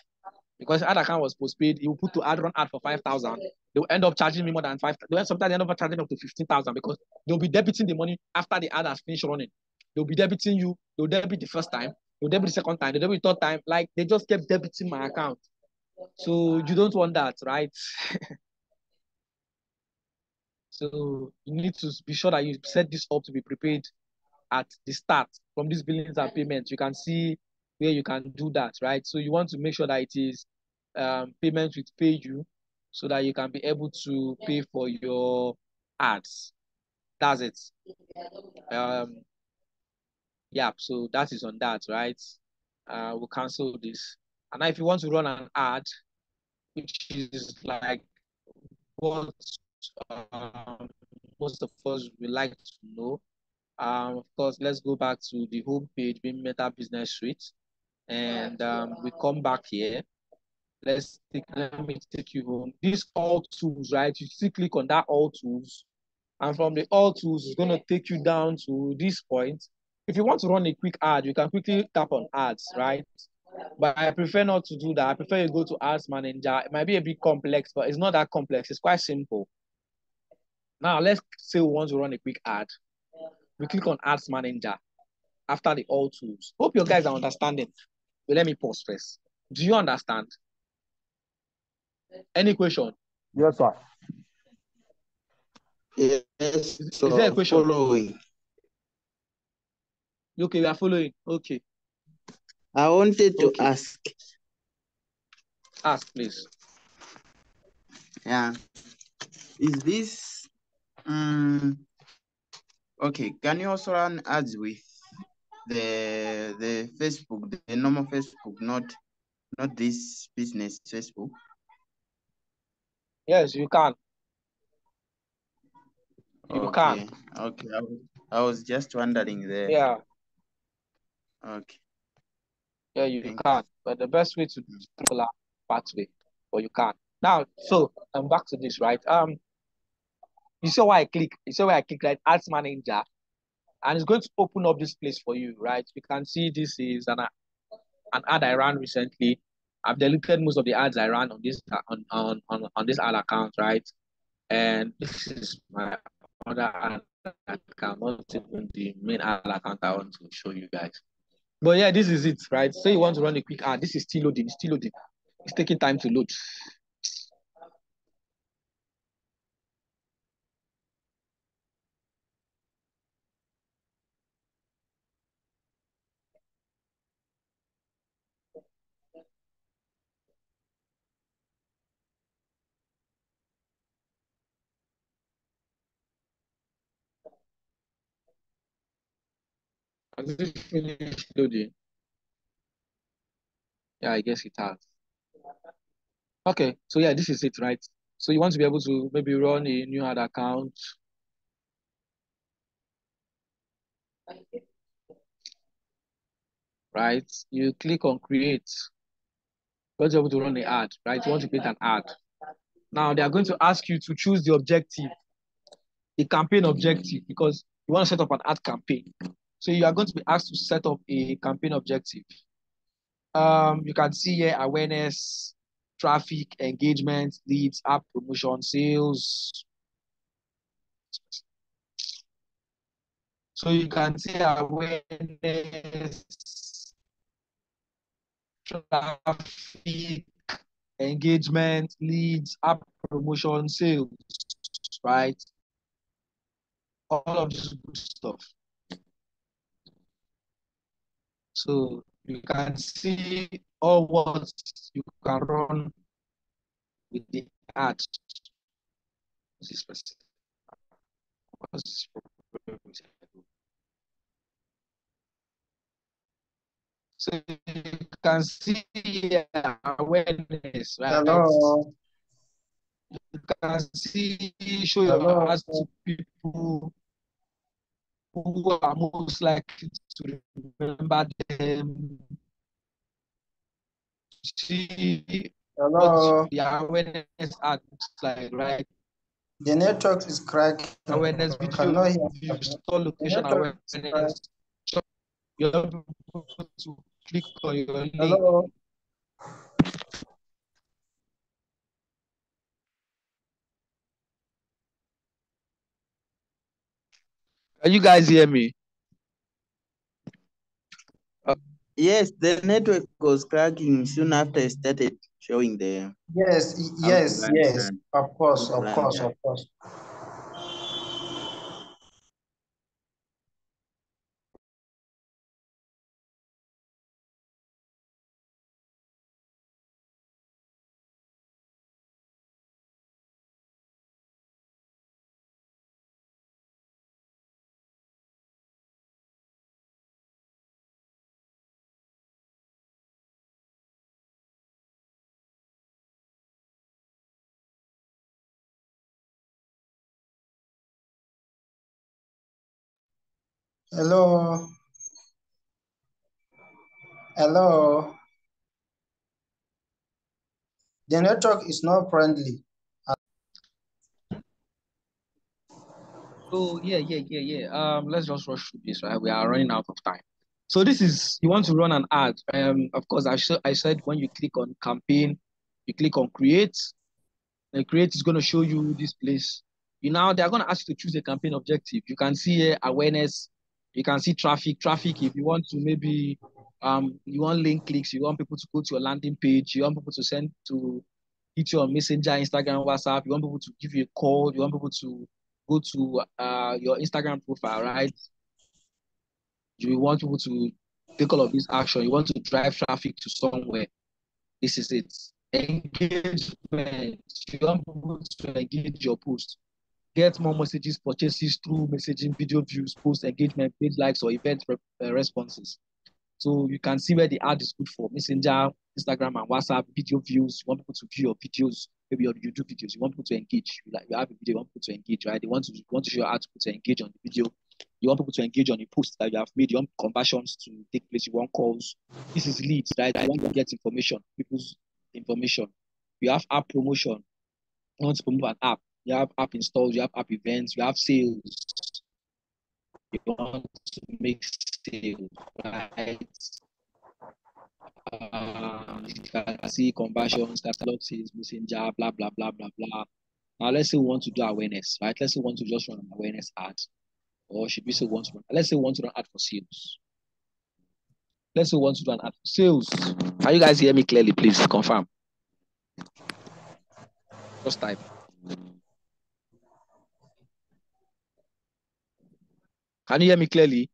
because ad account was postpaid. He will put to ad run ad for five thousand. They will end up charging me more than five. They will end up charging up to fifteen thousand because they'll be debiting the money after the ad has finished running. They'll be debiting you. They'll debit the first time. They'll debit the second time. They'll debit the third time. Like they just kept debiting my account. So you don't want that, right? so you need to be sure that you set this up to be prepared at the start from these billings and payments. You can see where you can do that, right? So you want to make sure that it is um, payment with PayU so that you can be able to pay for your ads. That's it. Um, yeah, so that is on that, right? Uh, we'll cancel this. And if you want to run an ad, which is like what um, most of us would like to know, um, of course, let's go back to the home page, being Meta Business Suite, and um, we come back here. Let's take, let me take you home. These all tools, right? You see, click on that all tools, and from the all tools, it's going to take you down to this point. If you want to run a quick ad, you can quickly tap on ads, right? But I prefer not to do that. I prefer you go to ads manager. It might be a bit complex, but it's not that complex. It's quite simple. Now, let's say we want to run a quick ad we click on Ads Manager after the all tools. Hope you guys are understanding. But let me pause first. Do you understand? Any question? Yes, sir. Yes, is, is there a question? Following. Okay, we are following. Okay. I wanted to okay. ask. Ask, please. Yeah. Is this um Okay, can you also run ads with the the Facebook, the normal Facebook, not not this business Facebook? Yes, you can. You okay. can. Okay, I was, I was just wondering there. Yeah. Okay. Yeah, you Thank can. But the best way to do particular pathway, but you can. Now, so I'm back to this, right? Um, you see why I click, you see why I click right ads manager, and it's going to open up this place for you, right? You can see this is an an ad I ran recently. I've deleted most of the ads I ran on this on on on, on this ad account, right? And this is my other ad account, not even the main ad account I want to show you guys. But yeah, this is it, right? So you want to run a quick ad. This is still loading, still loading. It's taking time to load. Has it finished loading? Yeah, I guess it has. Okay, so yeah, this is it, right? So you want to be able to maybe run a new ad account. Right? You click on create. You want to be able to run the ad, right? You want to create an ad. Now they are going to ask you to choose the objective, the campaign objective, because you want to set up an ad campaign. So you are going to be asked to set up a campaign objective. Um, you can see here awareness, traffic, engagement, leads, app promotion, sales. So you can see awareness, traffic, engagement, leads, app promotion, sales, right? All of this good stuff. So you can see all what you can run with the ads. This person. What's So you can see awareness, right? Hello. You can see show your ads to people who are most likely to remember them. See Hello. what the awareness looks like, right? The network is cracking. Awareness I video, cannot hear. view, store location awareness. You're able to click on your link. Hello. Can you guys hear me? Yes, the network was cracking soon after I started showing the Yes, y- how to yes, run yes. Of course, of course, of course. Hello. Hello. The network is not friendly. So yeah, yeah, yeah, yeah. Um, let's just rush through this, right? We are running out of time. So this is you want to run an ad. Um, of course, I I said when you click on campaign, you click on create, and create is going to show you this place. You now they're going to ask you to choose a campaign objective. You can see here awareness. You can see traffic. Traffic. If you want to maybe um you want link clicks, you want people to go to your landing page, you want people to send to hit your Messenger, Instagram, WhatsApp. You want people to give you a call. You want people to go to uh your Instagram profile, right? You want people to take all of this action. You want to drive traffic to somewhere. This is it. Engagement. You want people to engage your post. Get more messages, purchases through messaging, video views, post engagement, page likes, or event re- uh, responses. So you can see where the ad is good for Messenger, Instagram, and WhatsApp video views. You want people to view your videos, maybe your YouTube videos. You want people to engage. You like you have a video, you want people to engage, right? They want to you want to show how to people to engage on the video. You want people to engage on the post that you have made. You want conversions to take place. You want calls. This is leads, right? You want to get information, people's information. You have app promotion. You want to promote an app. You have app installs. You have app events. You have sales. You want to make sales, right? Um, you can see conversions, catalog sales, messenger, blah blah blah blah blah. Now let's say we want to do awareness, right? Let's say we want to just run an awareness ad, or should we say want to run? Let's say we want to run ad for sales. Let's say we want to do an ad for sales. Can you guys hear me clearly, please? Confirm. Just type. Can you hear me clearly?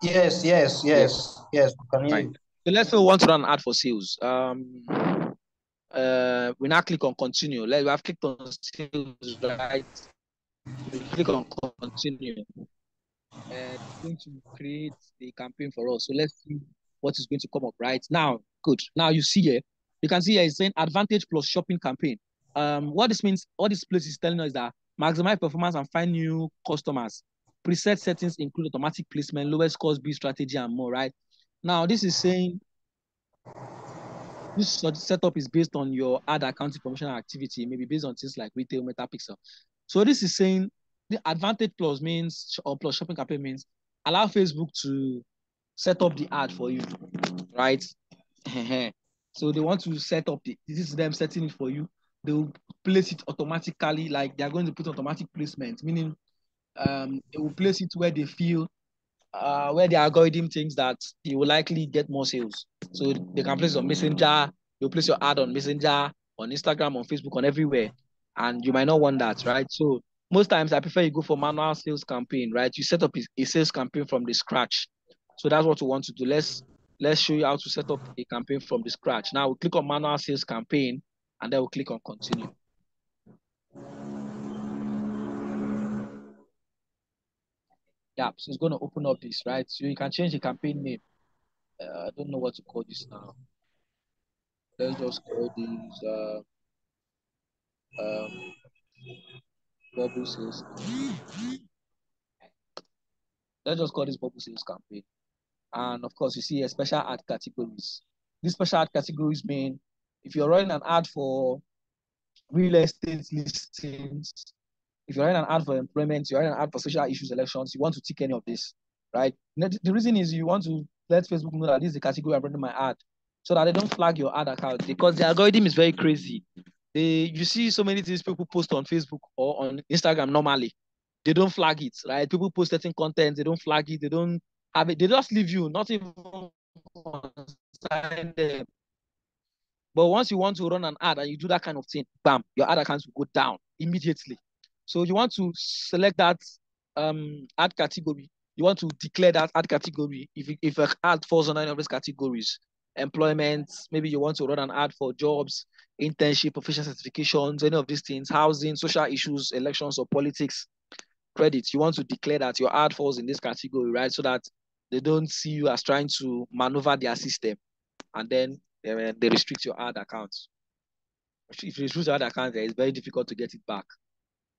Yes, yes, yes, yes. we Can hear Fine. you. So let's say we want to run an ad for sales. Um, uh, we now click on continue. Let we have clicked on sales, right? We click on continue, and it's going to create the campaign for us. So let's see what is going to come up right now. Good. Now you see here, you can see here it's saying advantage plus shopping campaign. Um, what this means, all this place is telling us that maximize performance and find new customers. Preset settings include automatic placement, lowest cost bid strategy, and more. Right now, this is saying this setup is based on your ad account information activity, maybe based on things like retail metapixel. So this is saying the advantage plus means or plus shopping campaign means allow Facebook to set up the ad for you, right? so they want to set up the this is them setting it for you. They will place it automatically, like they are going to put automatic placement, meaning um it will place it where they feel uh, where the algorithm thinks that you will likely get more sales. So they can place on Messenger, you place your ad on Messenger, on Instagram, on Facebook, on everywhere. And you might not want that, right? So most times I prefer you go for manual sales campaign, right? You set up a sales campaign from the scratch. So that's what we want to do. Let's let's show you how to set up a campaign from the scratch. Now we click on manual sales campaign and then we'll click on continue. So it's going to open up this, right? So you can change the campaign name. Uh, I don't know what to call this now. Let's just call this uh, um, bubble sales. Let's just call this bubble sales campaign. And of course, you see a special ad categories. These special ad categories mean if you're running an ad for real estate listings, if you're running an ad for employment, you're running an ad for social issues, elections, you want to tick any of this, right? The reason is you want to let Facebook know that this is the category I'm running my ad so that they don't flag your ad account because the algorithm is very crazy. They, you see so many things people post on Facebook or on Instagram normally. They don't flag it, right? People post certain content, they don't flag it, they don't have it, they just leave you, not even them. But once you want to run an ad and you do that kind of thing, bam, your ad accounts will go down immediately. So you want to select that um, ad category. You want to declare that ad category if, if an ad falls under any of these categories. Employment, maybe you want to run an ad for jobs, internship, professional certifications, any of these things, housing, social issues, elections or politics, credit. You want to declare that your ad falls in this category, right? So that they don't see you as trying to maneuver their system. And then uh, they restrict your ad account. If you restrict your ad account, it's very difficult to get it back.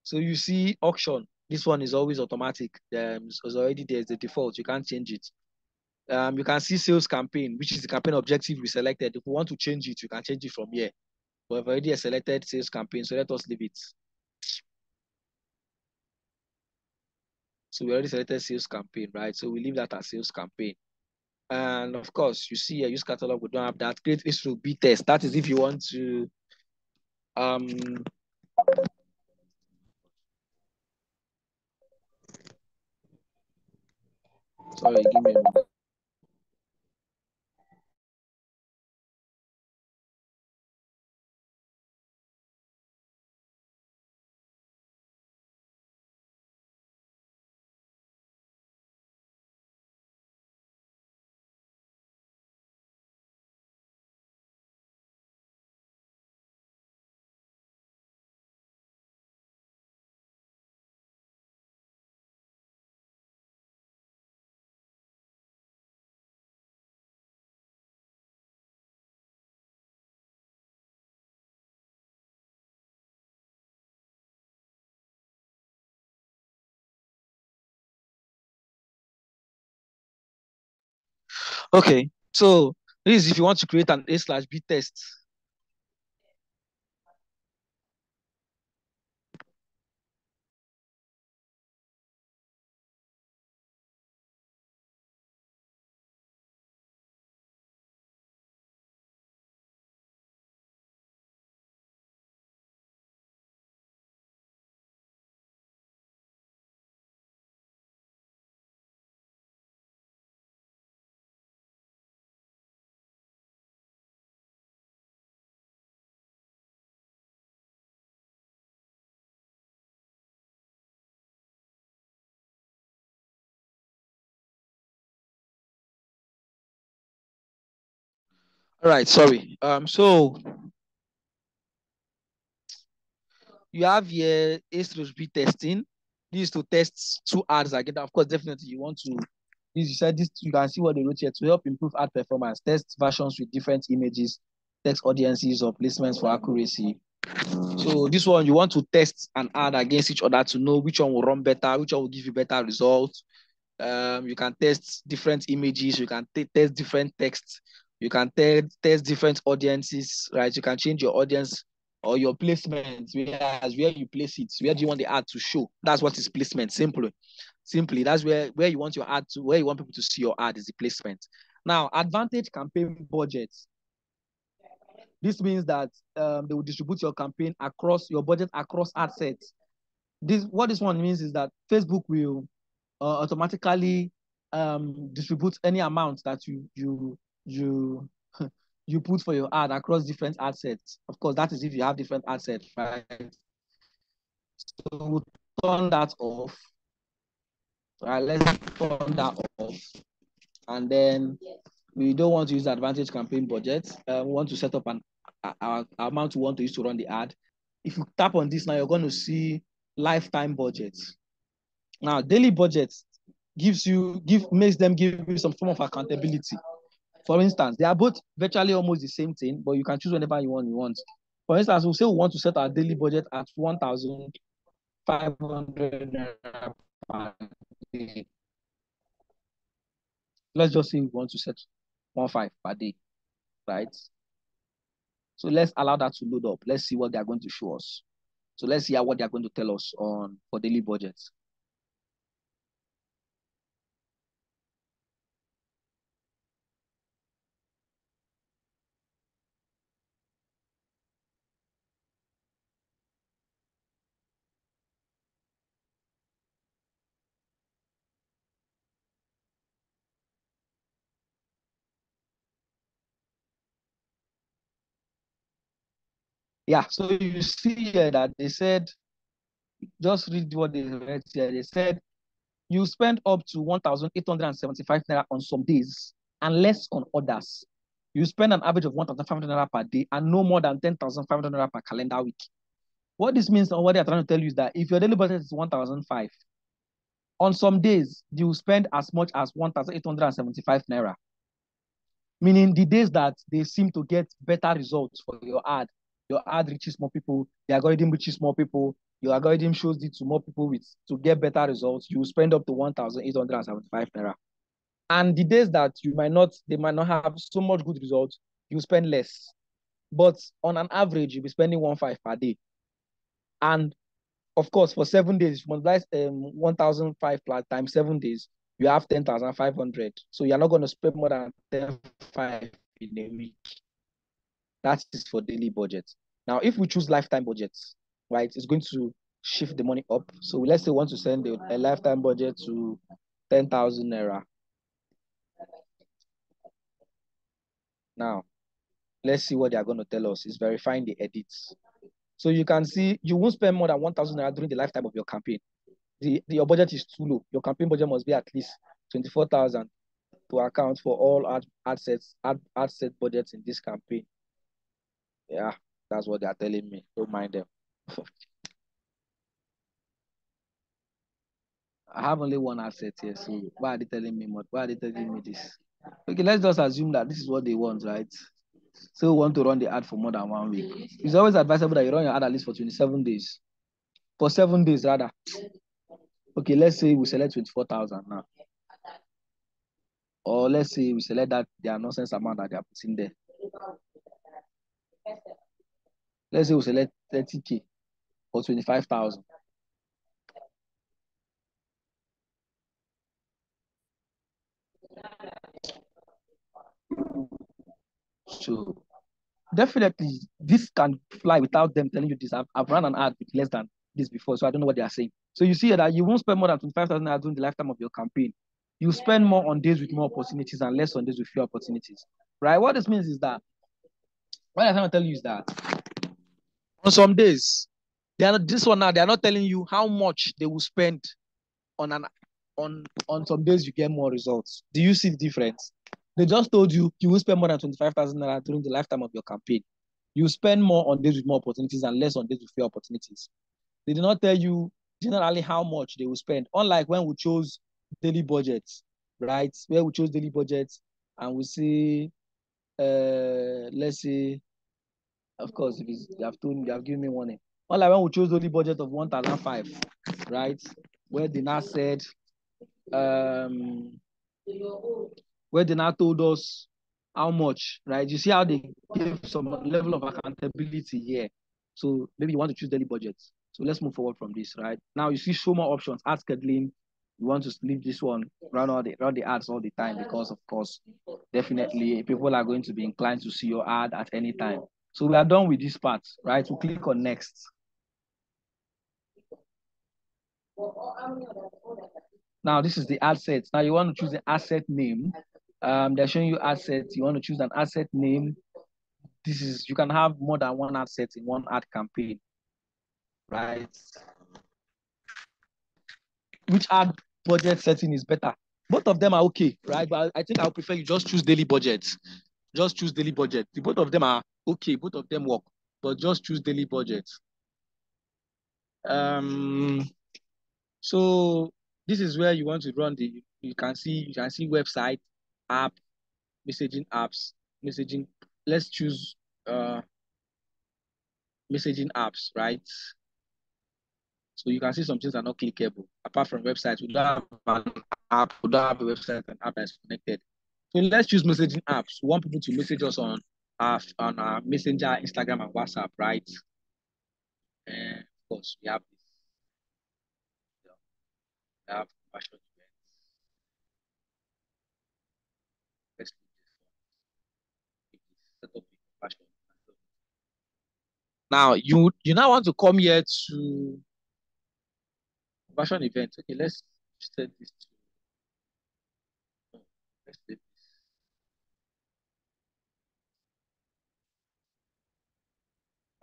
So you see auction. This one is always automatic. Um, already there's the default. You can't change it. Um, you can see sales campaign, which is the campaign objective we selected. If we want to change it, you can change it from here. We've already selected sales campaign, so let us leave it. So we already selected sales campaign, right? So we leave that as sales campaign. And of course, you see a use catalog, we don't have that. Create issue B test. That is if you want to um sorry, give me a minute. Okay, so this is if you want to create an A slash B test. All right, sorry. Um, so you have here A slash B testing. This is to test two ads again. Of course, definitely you want to. This you said this. You can see what they wrote here to help improve ad performance. Test versions with different images, text audiences or placements for accuracy. So this one you want to test an ad against each other to know which one will run better, which one will give you better results. Um, you can test different images. You can test different text you can test different audiences, right? You can change your audience or your placement, whereas where you place it, where do you want the ad to show? That's what is placement, simply. Simply, that's where, where you want your ad to, where you want people to see your ad is the placement. Now, advantage campaign budgets. This means that um, they will distribute your campaign across your budget across ad sets. This what this one means is that Facebook will uh, automatically um, distribute any amount that you you you you put for your ad across different ad sets. Of course, that is if you have different ad sets, right? So we'll turn that off. Right, let's turn that off. And then we don't want to use advantage campaign budget. Uh, we want to set up an our, amount we want to use to run the ad. If you tap on this now, you're going to see lifetime budgets. Now, daily budgets gives you give makes them give you some form of accountability. For instance, they are both virtually almost the same thing, but you can choose whenever you want. You want. For instance, we say we want to set our daily budget at one thousand five hundred per day. Let's just say we want to set one five per day, right? So let's allow that to load up. Let's see what they are going to show us. So let's see what they are going to tell us on for daily budgets. Yeah, so you see here that they said, just read what they read here. They said you spend up to 1,875 naira on some days and less on others. You spend an average of 1,500 naira per day and no more than 10,500 naira per calendar week. What this means, or what they're trying to tell you is that if your daily budget is 1,005, on some days you spend as much as 1,875 naira. Meaning the days that they seem to get better results for your ad your ad reaches more people, the algorithm reaches more people, your algorithm shows it to more people with to get better results, you spend up to 1,875 naira. And the days that you might not, they might not have so much good results, you spend less. But on an average, you'll be spending one five per day. And of course, for seven days, multiply um, 1,005 plus times seven days, you have 10,500. So you're not going to spend more than 10,500 in a week. That is for daily budget. Now, if we choose lifetime budgets, right, it's going to shift the money up. So let's say we want to send a, a lifetime budget to 10,000 naira. Now, let's see what they are going to tell us. It's verifying the edits. So you can see you won't spend more than 1,000 naira during the lifetime of your campaign. The, the, your budget is too low. Your campaign budget must be at least 24,000 to account for all ad, ad sets, ad, ad set budgets in this campaign. Yeah, that's what they're telling me. Don't mind them. I have only one ad set here, so why are they telling me what? Why are they telling me this? Okay, let's just assume that this is what they want, right? So we want to run the ad for more than one week. It's always advisable that you run your ad at least for 27 days. For seven days, rather. Okay, let's say we select 24,000 now. Or let's say we select that their nonsense amount that they are putting there. Let's say we select 30K or 25,000. So definitely this can fly without them telling you this. I've, I've run an ad with less than this before, so I don't know what they are saying. So you see that you won't spend more than 25,000 naira during the lifetime of your campaign. You spend more on days with more opportunities and less on days with fewer opportunities, right? What this means is that what I'm trying to tell you is that on some days, they are not, this one now, they are not telling you how much they will spend on an on on some days you get more results. Do you see the difference? They just told you you will spend more than 25,000 naira during the lifetime of your campaign. You spend more on days with more opportunities and less on days with fewer opportunities. They did not tell you generally how much they will spend. Unlike when we chose daily budgets, right? Where we chose daily budgets and we see, uh, let's say, of course, if you have told me, you have given me warning. Unlike when we chose daily budget of 1,005, right? Where they now said, um, where they now told us how much, right? You see how they give some level of accountability here. So maybe you want to choose daily budgets. So let's move forward from this, right? Now you see show more options, ad scheduling. You want to leave this one, run all the run the ads all the time because of course, definitely people are going to be inclined to see your ad at any time. So we are done with this part, right? We click on next. Now this is the ad set. Now you want to choose the ad set name. Um, they're showing you ad sets. You want to choose an ad set name. this is you can have more than one ad set in one ad campaign, right? Which ad budget setting is better? Both of them are okay, right? But I think I would prefer you just choose daily budgets. Just choose daily budget. The both of them are okay, both of them work, but just choose daily budgets. Um, so this is where you want to run the you can see you can see website, app, messaging apps, messaging. Let's choose uh messaging apps, right? So you can see some things are not clickable. Apart from websites, we don't have an app, we don't have a website and app that's connected. So let's choose messaging apps. We want people to message us on our on our messenger, Instagram, and WhatsApp, right? And of course, we have this. We have conversion events. Let's do this one. Set up. Now you you now want to come here to conversion event. Okay, let's set this to let's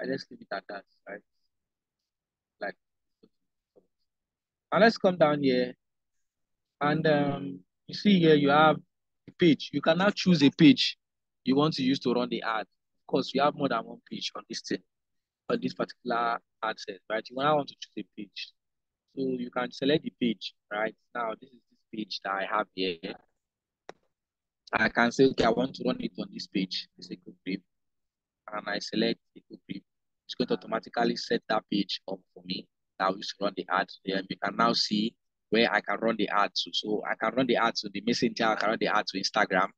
set just leave it at that, right? Like and let's come down here and um you see here you have a page. You can now choose a page you want to use to run the ad. Of course, you have more than one page on this thing, on this particular ad set, right? You now want to choose a page. So you can select the page, right? Now this is this page that I have here. I can say, okay, I want to run it on this page. It's a good brief. And I select good brief. It's going to automatically set that page up for me. Now we run the ad. Then you can now see where I can run the ad to. So I can run the ad to the messenger, I can run the ad to Instagram.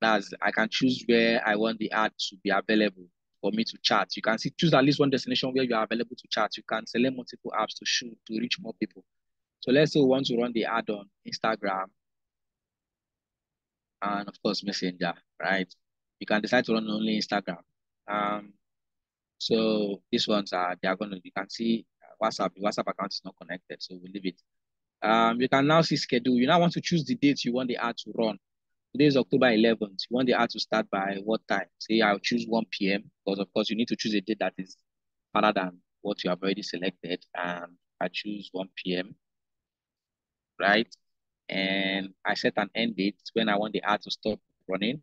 That's I can choose where I want the ad to be available for me to chat. You can see choose at least one destination where you are available to chat. You can select multiple apps to shoot to reach more people. So let's say we want to run the ad on Instagram and of course Messenger, right? You can decide to run only Instagram. Um, so these ones are to you can see WhatsApp. The WhatsApp account is not connected, so we'll leave it. Um, you can now see schedule. You now want to choose the date you want the ad to run. Today is October 11th. You want the ad to start by what time? Say I'll choose 1 p.m. because of course you need to choose a date that is farther than what you have already selected. And I choose 1 p.m. Right? And I set an end date when I want the ad to stop running.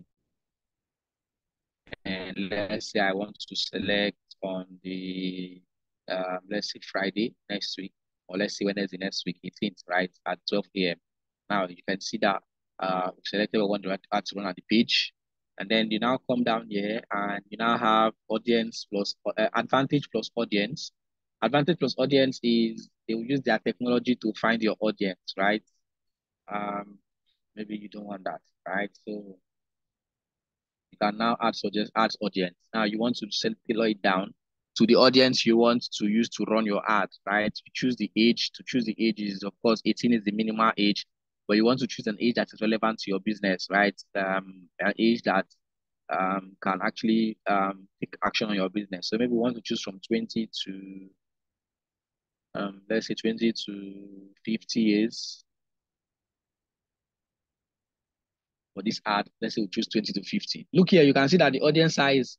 Let's say I want to select on the um, let's say Friday next week, or let's say Wednesday next week, 18th, right, at 12 a.m. Now you can see that uh, we selected one to add to run at the page. And then you now come down here and you now have audience plus uh, advantage plus audience. Advantage plus audience is they will use their technology to find your audience, right? Um, maybe you don't want that, right? So you can now add suggest add audience. Now you want to tailor it down to the audience you want to use to run your ad, right? You choose the age. To choose the age is of course 18 is the minimal age but you want to choose an age that is relevant to your business, right? Um, an age that um, can actually um, take action on your business. So maybe we want to choose from 20 to, um, let's say 20 to 50 years. For this ad, let's say we choose 20 to 50. Look here, you can see that the audience size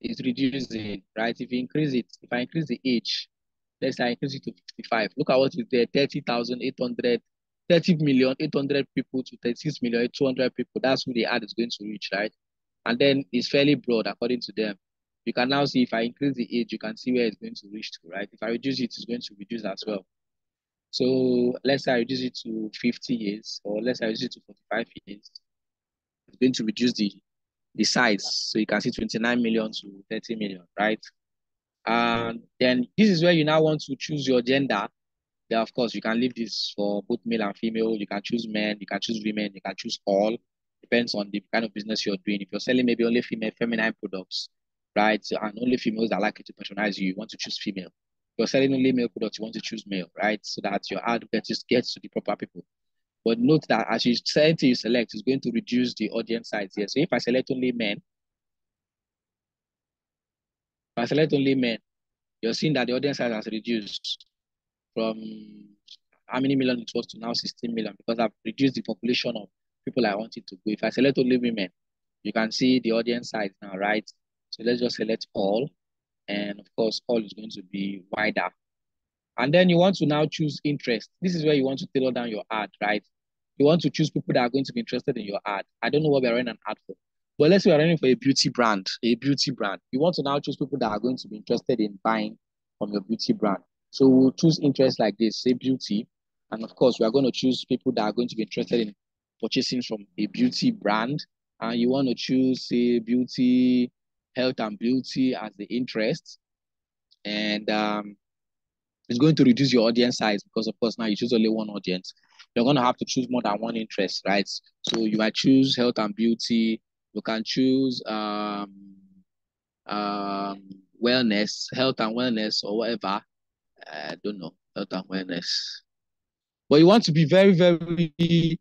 is reducing, right? If you increase it, if I increase the age, let's say I increase it to 55. Look at what is there, 30,800 30 million, 800 people to 36 million, 200 people. That's who the ad is going to reach, right? And then it's fairly broad according to them. You can now see if I increase the age, you can see where it's going to reach to, right? If I reduce it, it's going to reduce as well. So let's say I reduce it to 50 years, or let's say I reduce it to 45 years. It's going to reduce the, the size. So you can see 29 million to 30 million, right? And then this is where you now want to choose your gender yeah, of course, you can leave this for both male and female. You can choose men, you can choose women, you can choose all. Depends on the kind of business you're doing. If you're selling maybe only female, feminine products, right, and only females that like to patronize you, you want to choose female. If you're selling only male products, you want to choose male, right, so that your ad gets to the proper people. But note that as you select, you select, it's going to reduce the audience size here. So if I select only men, if I select only men, you're seeing that the audience size has reduced from how many million it was to now 16 million because I've reduced the population of people I wanted to go. If I select only women, you can see the audience size now, right? So let's just select all. And of course, all is going to be wider. And then you want to now choose interest. This is where you want to tailor down your ad, right? You want to choose people that are going to be interested in your ad. I don't know what we're running an ad for. But let's say we're running for a beauty brand, a beauty brand. You want to now choose people that are going to be interested in buying from your beauty brand. So we'll choose interest like this, say beauty. And of course, we are going to choose people that are going to be interested in purchasing from a beauty brand. And you want to choose, say, beauty, health and beauty as the interest. And um, it's going to reduce your audience size because, of course, now you choose only one audience. You're going to have to choose more than one interest, right? So you might choose health and beauty. You can choose um, um, wellness, health and wellness, or whatever. I don't know, health and wellness. But you want to be very, very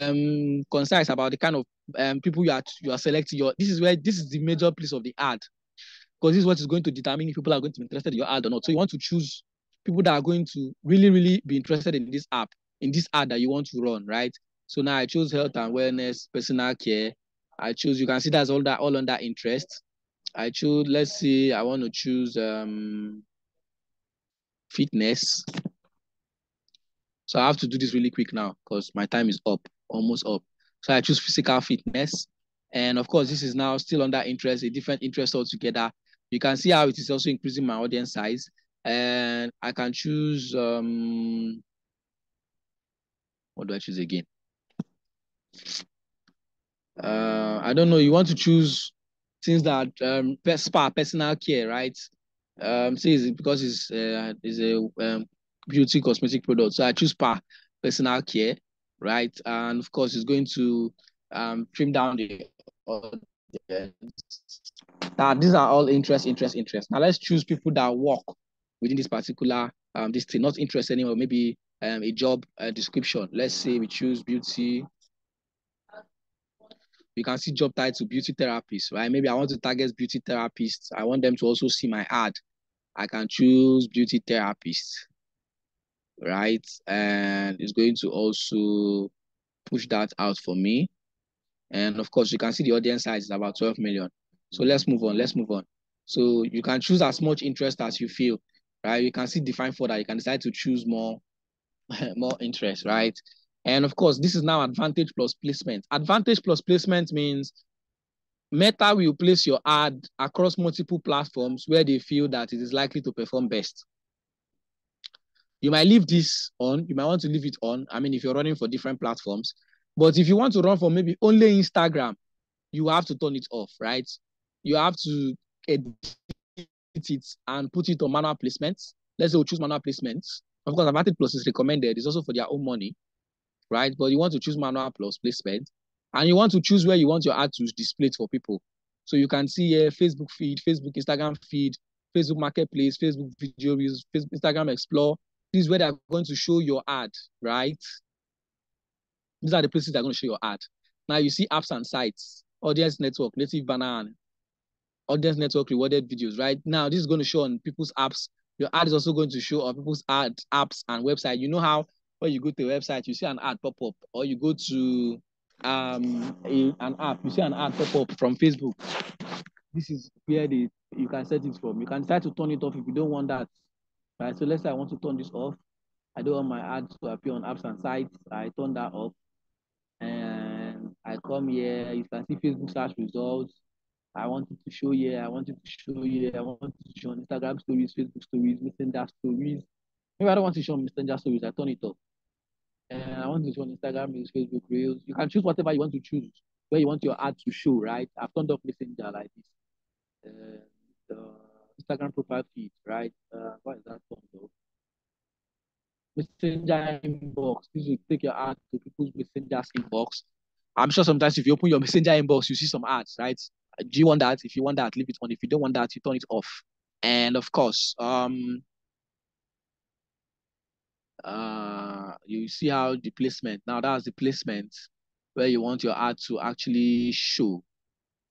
um, concise about the kind of um, people you are you are selecting. Your this is where this is the major place of the ad, because this is what is going to determine if people are going to be interested in your ad or not. So you want to choose people that are going to really, really be interested in this app, in this ad that you want to run, right? So now I chose health and wellness, personal care. I choose. You can see that's all that all under interest. I choose. Let's see. I want to choose um fitness. So I have to do this really quick now because my time is up, almost up. So I choose physical fitness. And of course, this is now still under interest, a different interest altogether. You can see how it is also increasing my audience size. And I can choose, um, what do I choose again? Uh, I don't know. You want to choose things that um, spa, personal care, right? Um, say it's because it's uh, is a um, beauty cosmetic product. So I choose spa, personal care, right? And of course, it's going to um, trim down the. Now, these are all interest, interest, interest. Now let's choose people that work within this particular um this thing, not interest anymore. Maybe um a job uh, description. Let's say we choose beauty. You can see job title beauty therapist, right? Maybe I want to target beauty therapists. I want them to also see my ad. I can choose beauty therapist, right? And it's going to also push that out for me. And of course, you can see the audience size is about 12 million. So mm-hmm. let's move on. Let's move on. So you can choose as much interest as you feel, right? You can see define for that. You can decide to choose more, more interest, right? And of course, this is now advantage plus placement. Advantage plus placement means Meta will place your ad across multiple platforms where they feel that it is likely to perform best. You might leave this on. You might want to leave it on. I mean, if you're running for different platforms, but if you want to run for maybe only Instagram, you have to turn it off, right? You have to edit it and put it on manual placements. Let's say we choose manual placements. Of course, Advantage Plus is recommended. It's also for their own money, right? But you want to choose manual plus placement. And you want to choose where you want your ad to display for people. So you can see here Facebook feed, Facebook, Instagram feed, Facebook Marketplace, Facebook video views, Facebook, Instagram Explore. This is where they're going to show your ad, right? These are the places they're going to show your ad. Now you see apps and sites, audience network, native banner, and audience network rewarded videos, right? Now this is going to show on people's apps. Your ad is also going to show on people's ad apps and website. You know how when you go to a website, you see an ad pop up, or you go to um a, an app, you see an ad pop up from Facebook. This is where the you can set it from. You can decide to turn it off if you don't want that. Right. So let's say I want to turn this off. I don't want my ads to appear on apps and sites. I turn that off. And I come here. You can see Facebook search results. I wanted to show you, I wanted to show you, I wanted to show Instagram stories, Facebook stories, Messenger stories. Maybe I don't want to show Messenger stories. I turn it off and I want to show on Instagram, Reels, Facebook, Reels. You can choose whatever you want to choose, where you want your ad to show, right? I've turned off Messenger like this. Uh, Instagram profile feed, right? Uh, what is that turned off? Messenger inbox. This will take your ad to people's Messenger's inbox. I'm sure sometimes if you open your Messenger inbox, you see some ads, right? Do you want that? If you want that, leave it on. If you don't want that, you turn it off. And of course, um, uh, you see how the placement, now that's the placement where you want your ad to actually show.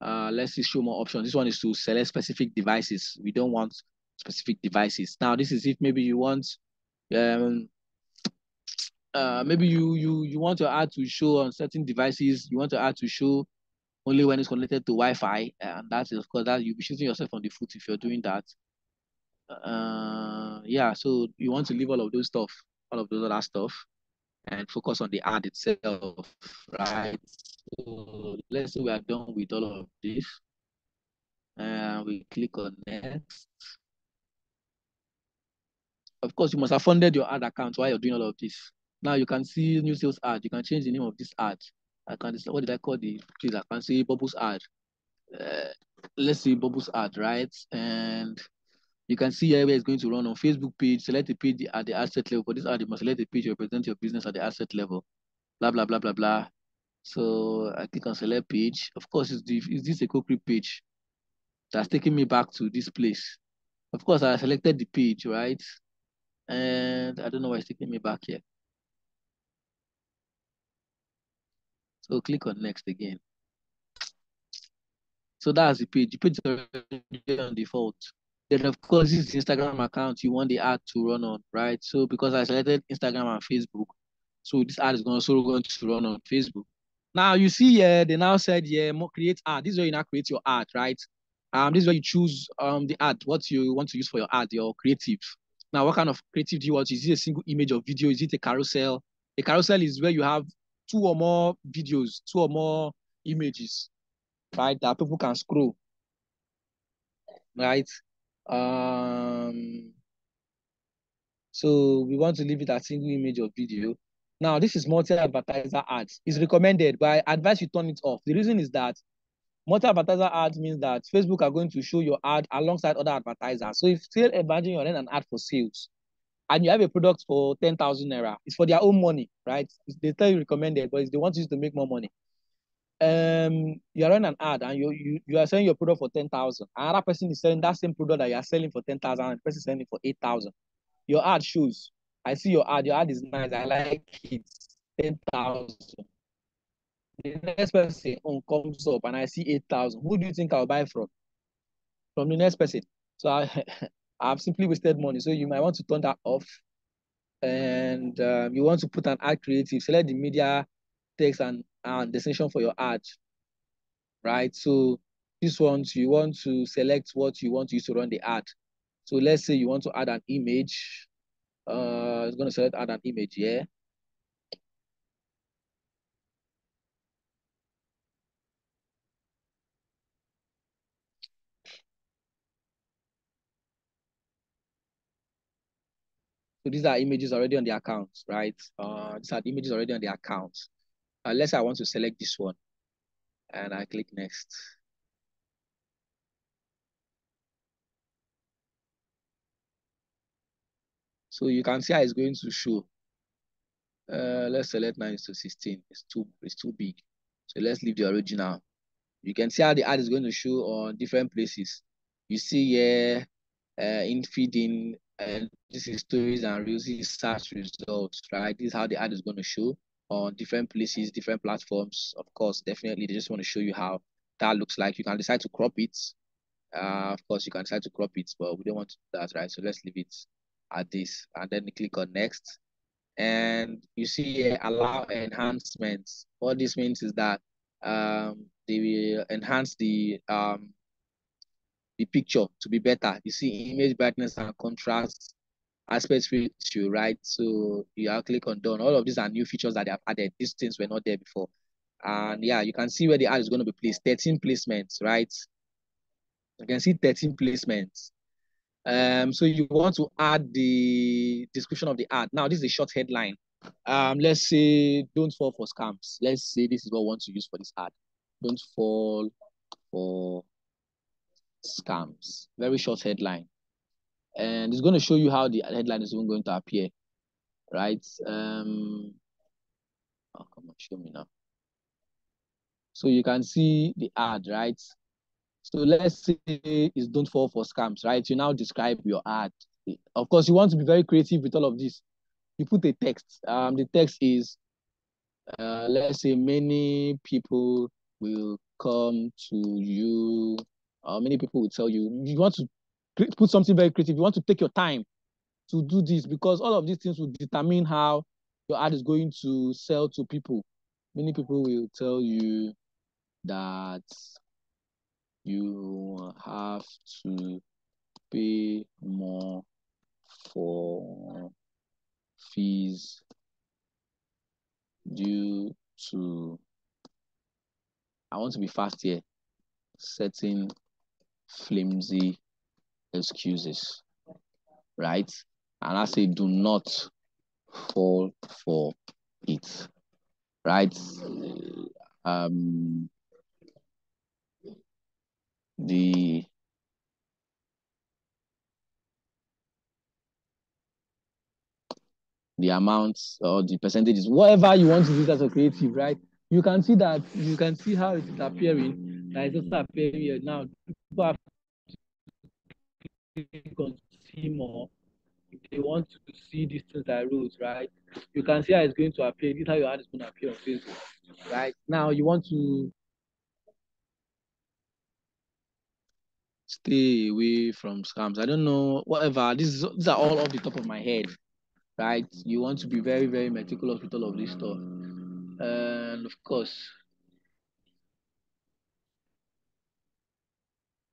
Uh, let's see show more options. This one is to select specific devices. We don't want specific devices. Now, this is if maybe you want, um, uh, maybe you you you want your ad to show on certain devices. You want your ad to show only when it's connected to Wi-Fi, and that is of course that you'll be shooting yourself on the foot if you're doing that. Uh, yeah, so you want to leave all of those stuff, all of those other stuff, and focus on the ad itself, right? So let's say we are done with all of this. And uh, we click on next. Of course, you must have funded your ad account while you're doing all of this. Now you can see new sales ad. You can change the name of this ad. I can what did I call the please I can see bubbles ad. Uh, let's see bubbles ad, right? And you can see here where it's going to run on Facebook page. Select the page at the ad set level. For this ad, you must select the page represent your business at the ad set level. Blah blah blah blah blah. So I click on select page. Of course, it's the is this a cookie page that's taking me back to this place. Of course, I selected the page, right? And I don't know why it's taking me back here. So click on next again. So that's the page. The page is on default. Then of course this is Instagram account you want the ad to run on, right? So because I selected Instagram and Facebook, so this ad is also going to run on Facebook. Now you see here, they now said, yeah, more create ad. This is where you now create your ad, right? Um, this is where you choose um the ad, what you want to use for your ad, your creative. Now, what kind of creative do you want? Is it a single image or video? Is it a carousel? A carousel is where you have two or more videos, two or more images, right? That people can scroll, right? Um, so we want to leave it as single image or video. Now, this is multi-advertiser ads. It's recommended, but I advise you turn it off. The reason is that multi-advertiser ads means that Facebook are going to show your ad alongside other advertisers. So if still imagine you're running an ad for sales, and you have a product for 10,000 naira, it's for their own money, right? They tell you recommended, but they want you to make more money. Um, you are running an ad and you, you, you are selling your product for 10,000. Another person is selling that same product that you are selling for 10,000 and the person is selling for 8,000. Your ad shows. I see your ad. Your ad is nice. I like it. 10,000. The next person comes up and I see 8,000. Who do you think I'll buy from? From the next person. So I, I've simply wasted money. So you might want to turn that off. And um, you want to put an ad creative, select the media text and, and destination for your ad. Right. So this one, you want to select what you want to use to run the ad. So let's say you want to add an image. Uh, it's going to select add an image here. So these are images already on the account, right? Uh, these are the images already on the account. Unless I want to select this one and I click next. So you can see how it's going to show. Uh, let's select 9 to 16. It's too, it's too big. So let's leave the original. You can see how the ad is going to show on different places. You see here, uh, in feeding, and this is stories and reels, search results, right? This is how the ad is going to show on different places, different platforms. Of course, definitely, they just want to show you how that looks like. You can decide to crop it. Uh, of course, you can decide to crop it, but we don't want that, right? So let's leave it at this, and then click on next. And you see here, allow enhancements. What this means is that um, they will enhance the um, the picture to be better. You see image brightness and contrast, aspect ratio, right? So you have click on done. All of these are new features that they have added. These things were not there before. And yeah, you can see where the ad is going to be placed. 13 placements, right? You can see 13 placements. Um, so you want to add the description of the ad. Now, this is a short headline. Um, let's say don't fall for scams. Let's say this is what we want to use for this ad. Don't fall for scams. Very short headline. And it's going to show you how the headline is even going to appear. Right? Um, oh, come on, show me now. So you can see the ad, right? So let's say it's don't fall for scams, right? You now describe your ad. Of course, you want to be very creative with all of this. You put a text. Um, the text is, uh, let's say many people will come to you uh, many people will tell you you want to put something very creative. You want to take your time to do this because all of these things will determine how your ad is going to sell to people. Many people will tell you that you have to pay more for fees due to I want to be fast here certain flimsy excuses right and I say do not fall for it right um the the amounts or the percentages, whatever you want to do as a creative, right? You can see that you can see how it is appearing. That is also appearing now. People have more. If they want to see these things that rules, right? You can see how it's going to appear. This is how your ad is going to appear on Facebook, right? Now you want to stay away from scams. I don't know, whatever. This is these are all off the top of my head right? You want to be very, very meticulous with all of this stuff. And of course,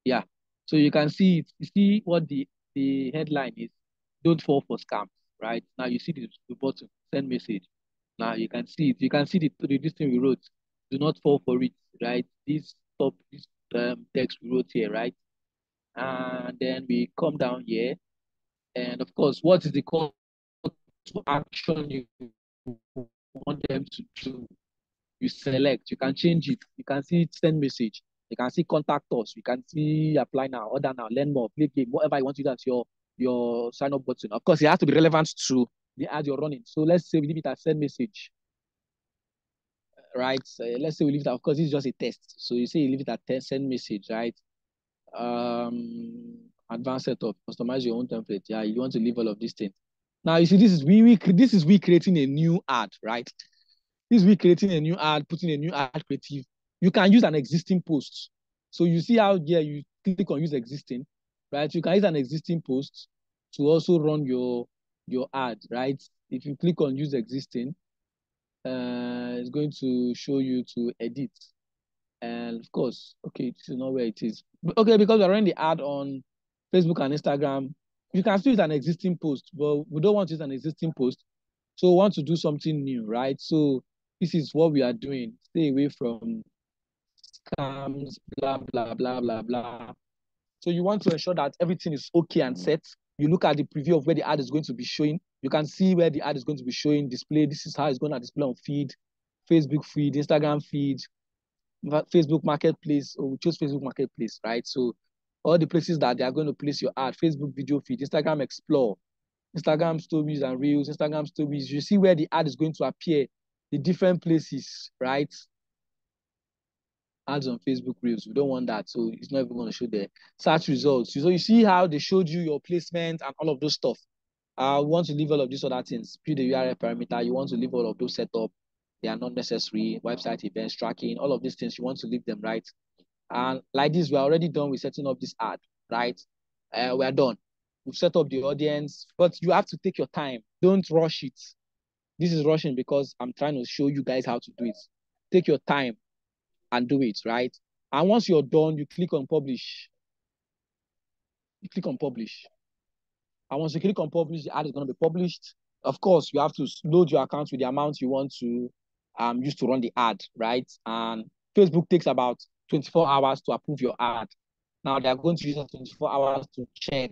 yeah. So you can see you see what the, the headline is. Don't fall for scams, right? Now you see the, the button, send message. Now you can see it. You can see the, the this thing we wrote. Do not fall for it, right? This top this um, text we wrote here, right? And then we come down here. And of course, what is the call to action you want them to do. You select, you can change it. You can see it, send message. You can see contact us. You can see apply now, order now, learn more, play game, whatever you want to do. Your your sign up button. Of course, it has to be relevant to the ad you're running. So let's say we leave it as send message. Right. Let's say we leave it. Of course, it's just a test. So you say you leave it at test, send message, right? Um, advanced setup, customize your own template. Yeah, you want to leave all of these things. Now you see, this is we, we this is we creating a new ad, right? This is we creating a new ad, putting a new ad creative. You can use an existing post. So you see how here you click on use existing, right? You can use an existing post to also run your your ad, right? If you click on use existing, uh, it's going to show you to edit. And of course, okay, this is not where it is. But okay, because we're running the ad on Facebook and Instagram, you can still use an existing post, but we don't want to use an existing post. So we want to do something new, right? So this is what we are doing. Stay away from scams, blah, blah, blah, blah, blah. So you want to ensure that everything is okay and set. You look at the preview of where the ad is going to be showing. You can see where the ad is going to be showing, display. This is how it's going to display on feed, Facebook feed, Instagram feed, Facebook Marketplace. Or we choose Facebook Marketplace, right? So all the places that they are going to place your ad, Facebook video feed, Instagram Explore, Instagram stories and reels, Instagram stories. You see where the ad is going to appear, the different places, right? Ads on Facebook Reels. We don't want that. So it's not even going to show the search results. So you see how they showed you your placement and all of those stuff. Uh, we want to leave all of these other things. Build the URL parameter. You want to leave all of those set up. They are not necessary. Website events tracking, all of these things, you want to leave them right. And like this, we're already done with setting up this ad, right? Uh, we're done. We've set up the audience, but you have to take your time. Don't rush it. This is rushing because I'm trying to show you guys how to do it. Take your time and do it, right? And once you're done, you click on publish. You click on publish. And once you click on publish, the ad is going to be published. Of course, you have to load your account with the amount you want to um, use to run the ad, right? And Facebook takes about 24 hours to approve your ad. Now they're going to use 24 hours to check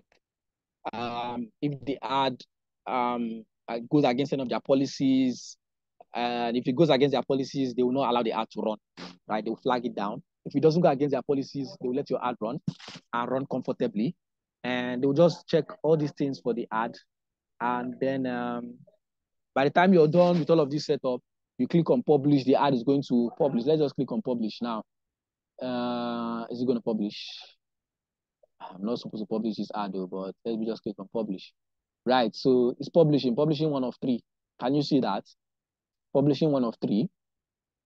um, if the ad um, uh, goes against any of their policies. And if it goes against their policies, they will not allow the ad to run, right? They will flag it down. If it doesn't go against their policies, they will let your ad run and run comfortably. And they will just check all these things for the ad. And then um, by the time you're done with all of this setup, you click on publish, the ad is going to publish. Let's just click on publish now uh, is it going to publish? I'm not supposed to publish this ad though, but let me just click on publish. Right, so it's publishing, publishing one of three. Can you see that? Publishing one of three,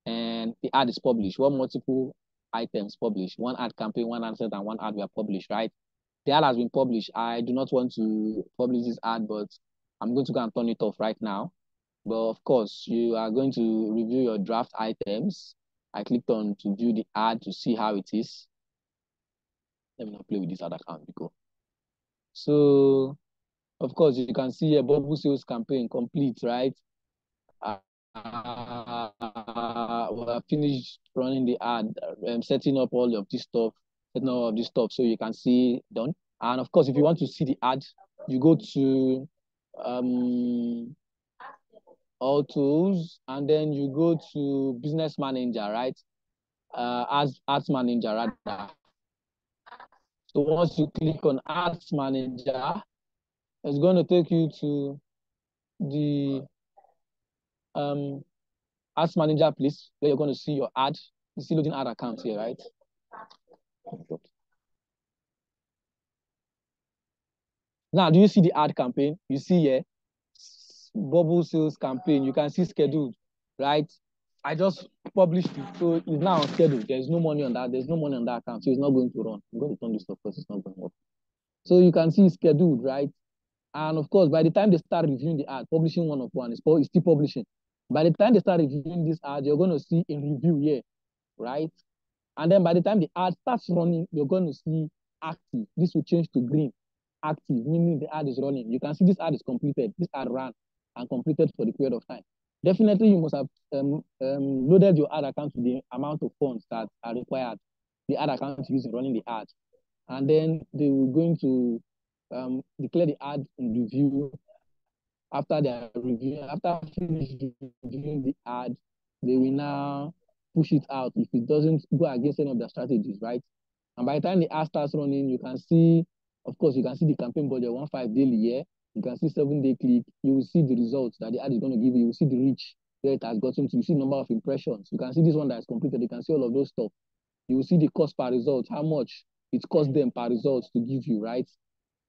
and the ad is published. One multiple items published, one ad campaign, one ad set, and one ad we are published, right? The ad has been published. I do not want to publish this ad, but I'm going to go and turn it off right now. But of course, you are going to review your draft items I clicked on to view the ad to see how it is. Let me not play with this ad account because. So, of course, you can see a bubble sales campaign complete, right? Uh, we have finished running the ad, um, setting up all of this stuff, setting up all of this stuff so you can see done. And of course, if you want to see the ad, you go to um, all tools, and then you go to business manager, right? Uh, as ads manager rather. So once you click on ads manager, it's going to take you to the um ads manager please, where you're going to see your ad. You see loading ad accounts here, right? Now, do you see the ad campaign? You see here, bubble sales campaign. You can see scheduled, right? I just published it, so it's now on schedule. There's no money on that. There's no money on that account, so it's not going to run. I'm going to turn this off because it's not going to work. So you can see scheduled, right? And of course, by the time they start reviewing the ad, publishing one of one, it's still publishing. By the time they start reviewing this ad, you're going to see a review here, right? And then by the time the ad starts running, you're going to see active. This will change to green, active, meaning the ad is running. You can see this ad is completed. This ad ran and completed for the period of time. Definitely, you must have um, um, loaded your ad account with the amount of funds that are required, the ad account using running the ad. And then they will going to um, declare the ad in review. After they are reviewing, after finishing reviewing the ad, they will now push it out if it doesn't go against any of their strategies, right? And by the time the ad starts running, you can see, of course, you can see the campaign budget one five daily here. You can see seven day click. You will see the results that the ad is going to give you. You will see the reach where it has gotten to. You see number of impressions. You can see this one that is completed. You can see all of those stuff. You will see the cost per result, how much it costs them per result to give you, right?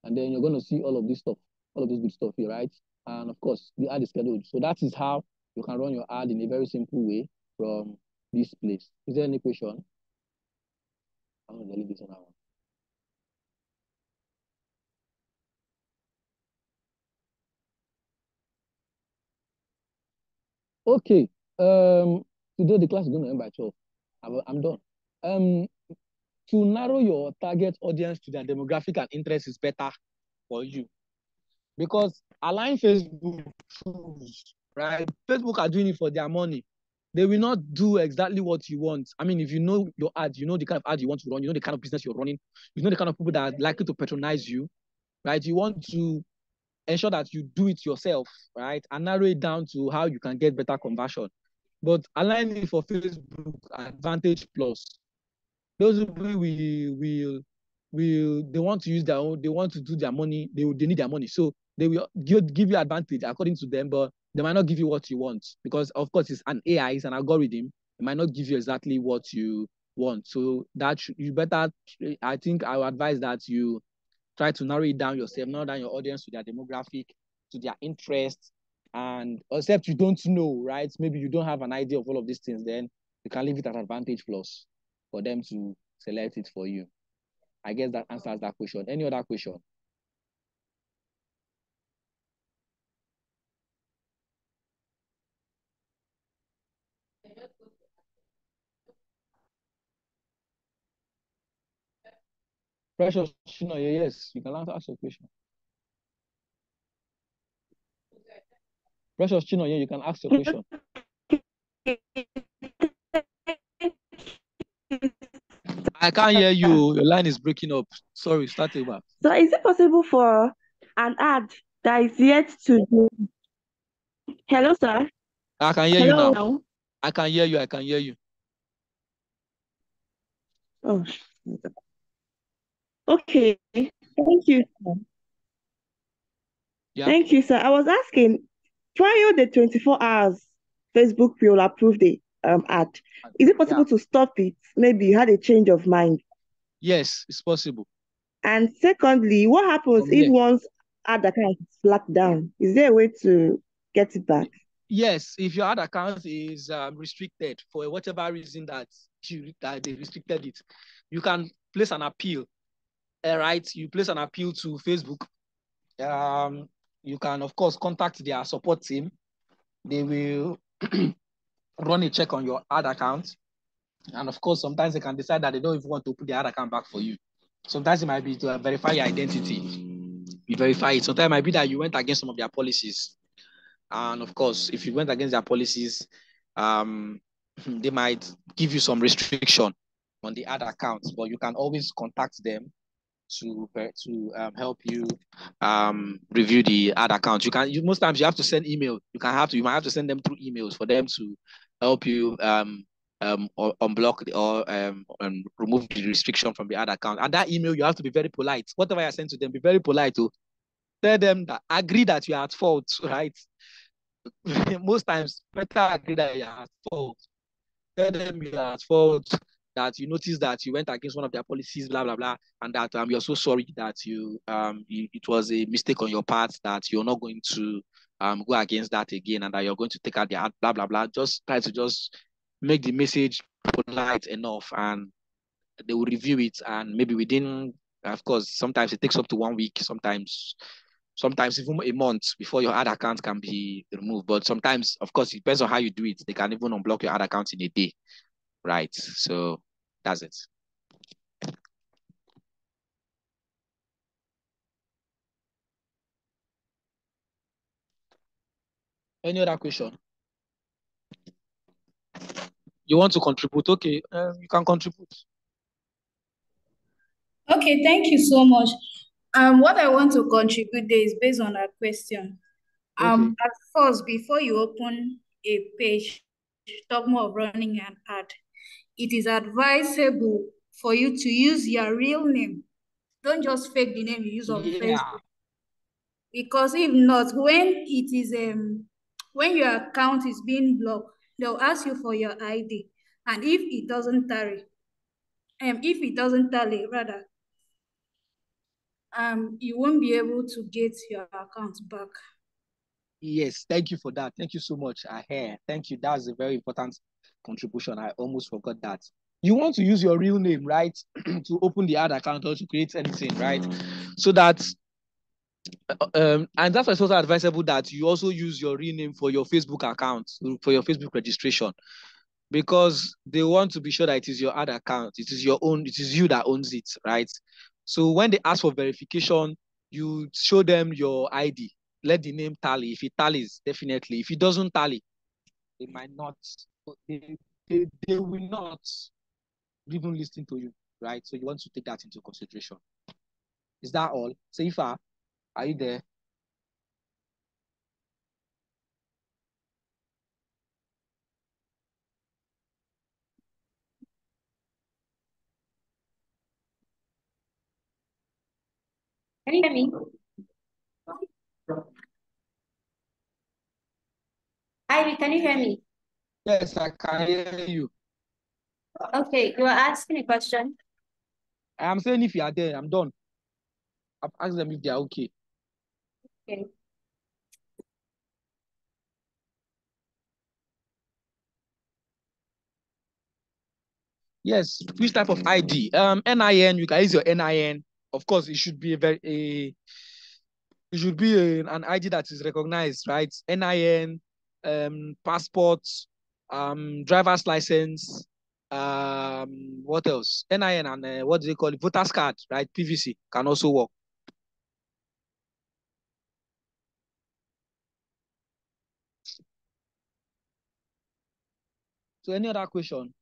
And then you're going to see all of this stuff, all of this good stuff here, right? And of course, the ad is scheduled. So that is how you can run your ad in a very simple way from this place. Is there any question? I'm going to leave this on that one. Okay. Um, today the class is going to end by 12. I'm, I'm done. Um, to narrow your target audience to their demographic and interest is better for you. Because align Facebook right? Facebook are doing it for their money. They will not do exactly what you want. I mean, if you know your ad, you know the kind of ad you want to run, you know the kind of business you're running, you know the kind of people that are likely to patronize you, right? You want to ensure that you do it yourself, right? And narrow it down to how you can get better conversion. But aligning for Facebook Advantage Plus, those people will will will they want to use their own, they want to do their money, they will, they need their money. So they will give, give you advantage according to them, but they might not give you what you want because of course it's an AI, it's an algorithm. It might not give you exactly what you want. So that you better, I think I would advise that you try to narrow it down yourself, narrow down your audience to their demographic, to their interests, and uh, except you don't know, right? Maybe you don't have an idea of all of these things, then you can leave it at advantage plus for them to select it for you. I guess that answers that question. Any other question? Precious Chino, yes, you can answer your question. Precious Chino, yeah, you can ask your question. I can't hear you. Your line is breaking up. Sorry, start over. So is it possible for an ad that is yet to do? Hello, sir. I can hear Hello. you now. I can hear you. I can hear you. Oh. Okay. Thank you. Yeah. Thank you, sir. I was asking, prior the 24 hours Facebook will approve the um ad, is it possible to stop it? Maybe you had a change of mind. Yes, it's possible. And secondly, what happens if one's ad account is locked down? Is there a way to get it back? Yes, if your ad account is um, restricted for whatever reason that you that they restricted it, you can place an appeal. All right, you place an appeal to Facebook. Um, you can of course contact their support team. They will run a check on your ad account. And of course, sometimes they can decide that they don't even want to put the ad account back for you. Sometimes it might be to verify your identity. You verify it. Sometimes it might be that you went against some of their policies. And of course, if you went against their policies, um, they might give you some restriction on the ad accounts, but you can always contact them to to um, help you um, review the ad account. You can you, most times you have to send email. You can have to you might have to send them through emails for them to help you um, um, or unblock the, or um, and remove the restriction from the ad account. And that email you have to be very polite. Whatever I send to them, be very polite to tell them that agree that you are at fault, right? most times better agree that you are at fault. Tell them you are at fault that you notice that you went against one of their policies, blah blah blah, and that um you're so sorry that you um it was a mistake on your part that you're not going to um go against that again, and that you're going to take out the ad, blah blah blah. Just try to just make the message polite enough, and they will review it, and maybe within, of course, sometimes it takes up to one week, sometimes sometimes even a month before your ad account can be removed. But sometimes, of course, it depends on how you do it. They can even unblock your ad account in a day right? So that's it. Any other question? You want to contribute? Okay, um, you can contribute. Okay, thank you so much. Um, what I want to contribute there is based on a question. Um, okay. at first, before you open a page, talk more of running an ad it is advisable for you to use your real name. Don't just fake the name you use on yeah. Facebook. Because if not, when it is um when your account is being blocked, they'll ask you for your ID. And if it doesn't tally, um, if it doesn't tally, rather, um, you won't be able to get your account back. Yes, thank you for that. Thank you so much. I hear. Thank you. That's a very important contribution. I almost forgot that. You want to use your real name, right, to open the ad account or to create anything, right? So that, uh, um, and that's why it's also advisable that you also use your real name for your Facebook account, for your Facebook registration, because they want to be sure that it is your ad account, it is your own, it is you that owns it, right? So when they ask for verification, you show them your ID, let the name tally. If it tallies, definitely. If it doesn't tally, they might not they, they, they will not even listen to you, right? So you want to take that into consideration. Is that all? Seifa, are you there? Can you hear me? Ivy, can you hear me? Yes, I can hear you. Okay, you are asking a question. I'm saying if you are there, I'm done. I've asked them if they are okay. Okay. Yes, which type of ID? Um, NIN, you can use your NIN. Of course, it should be a very a it should be a, an ID that is recognized, right? NIN, um, passports, um, driver's license, um, what else? NIN and uh, what do they call it? Voter's card, right? PVC can also work. So any other question?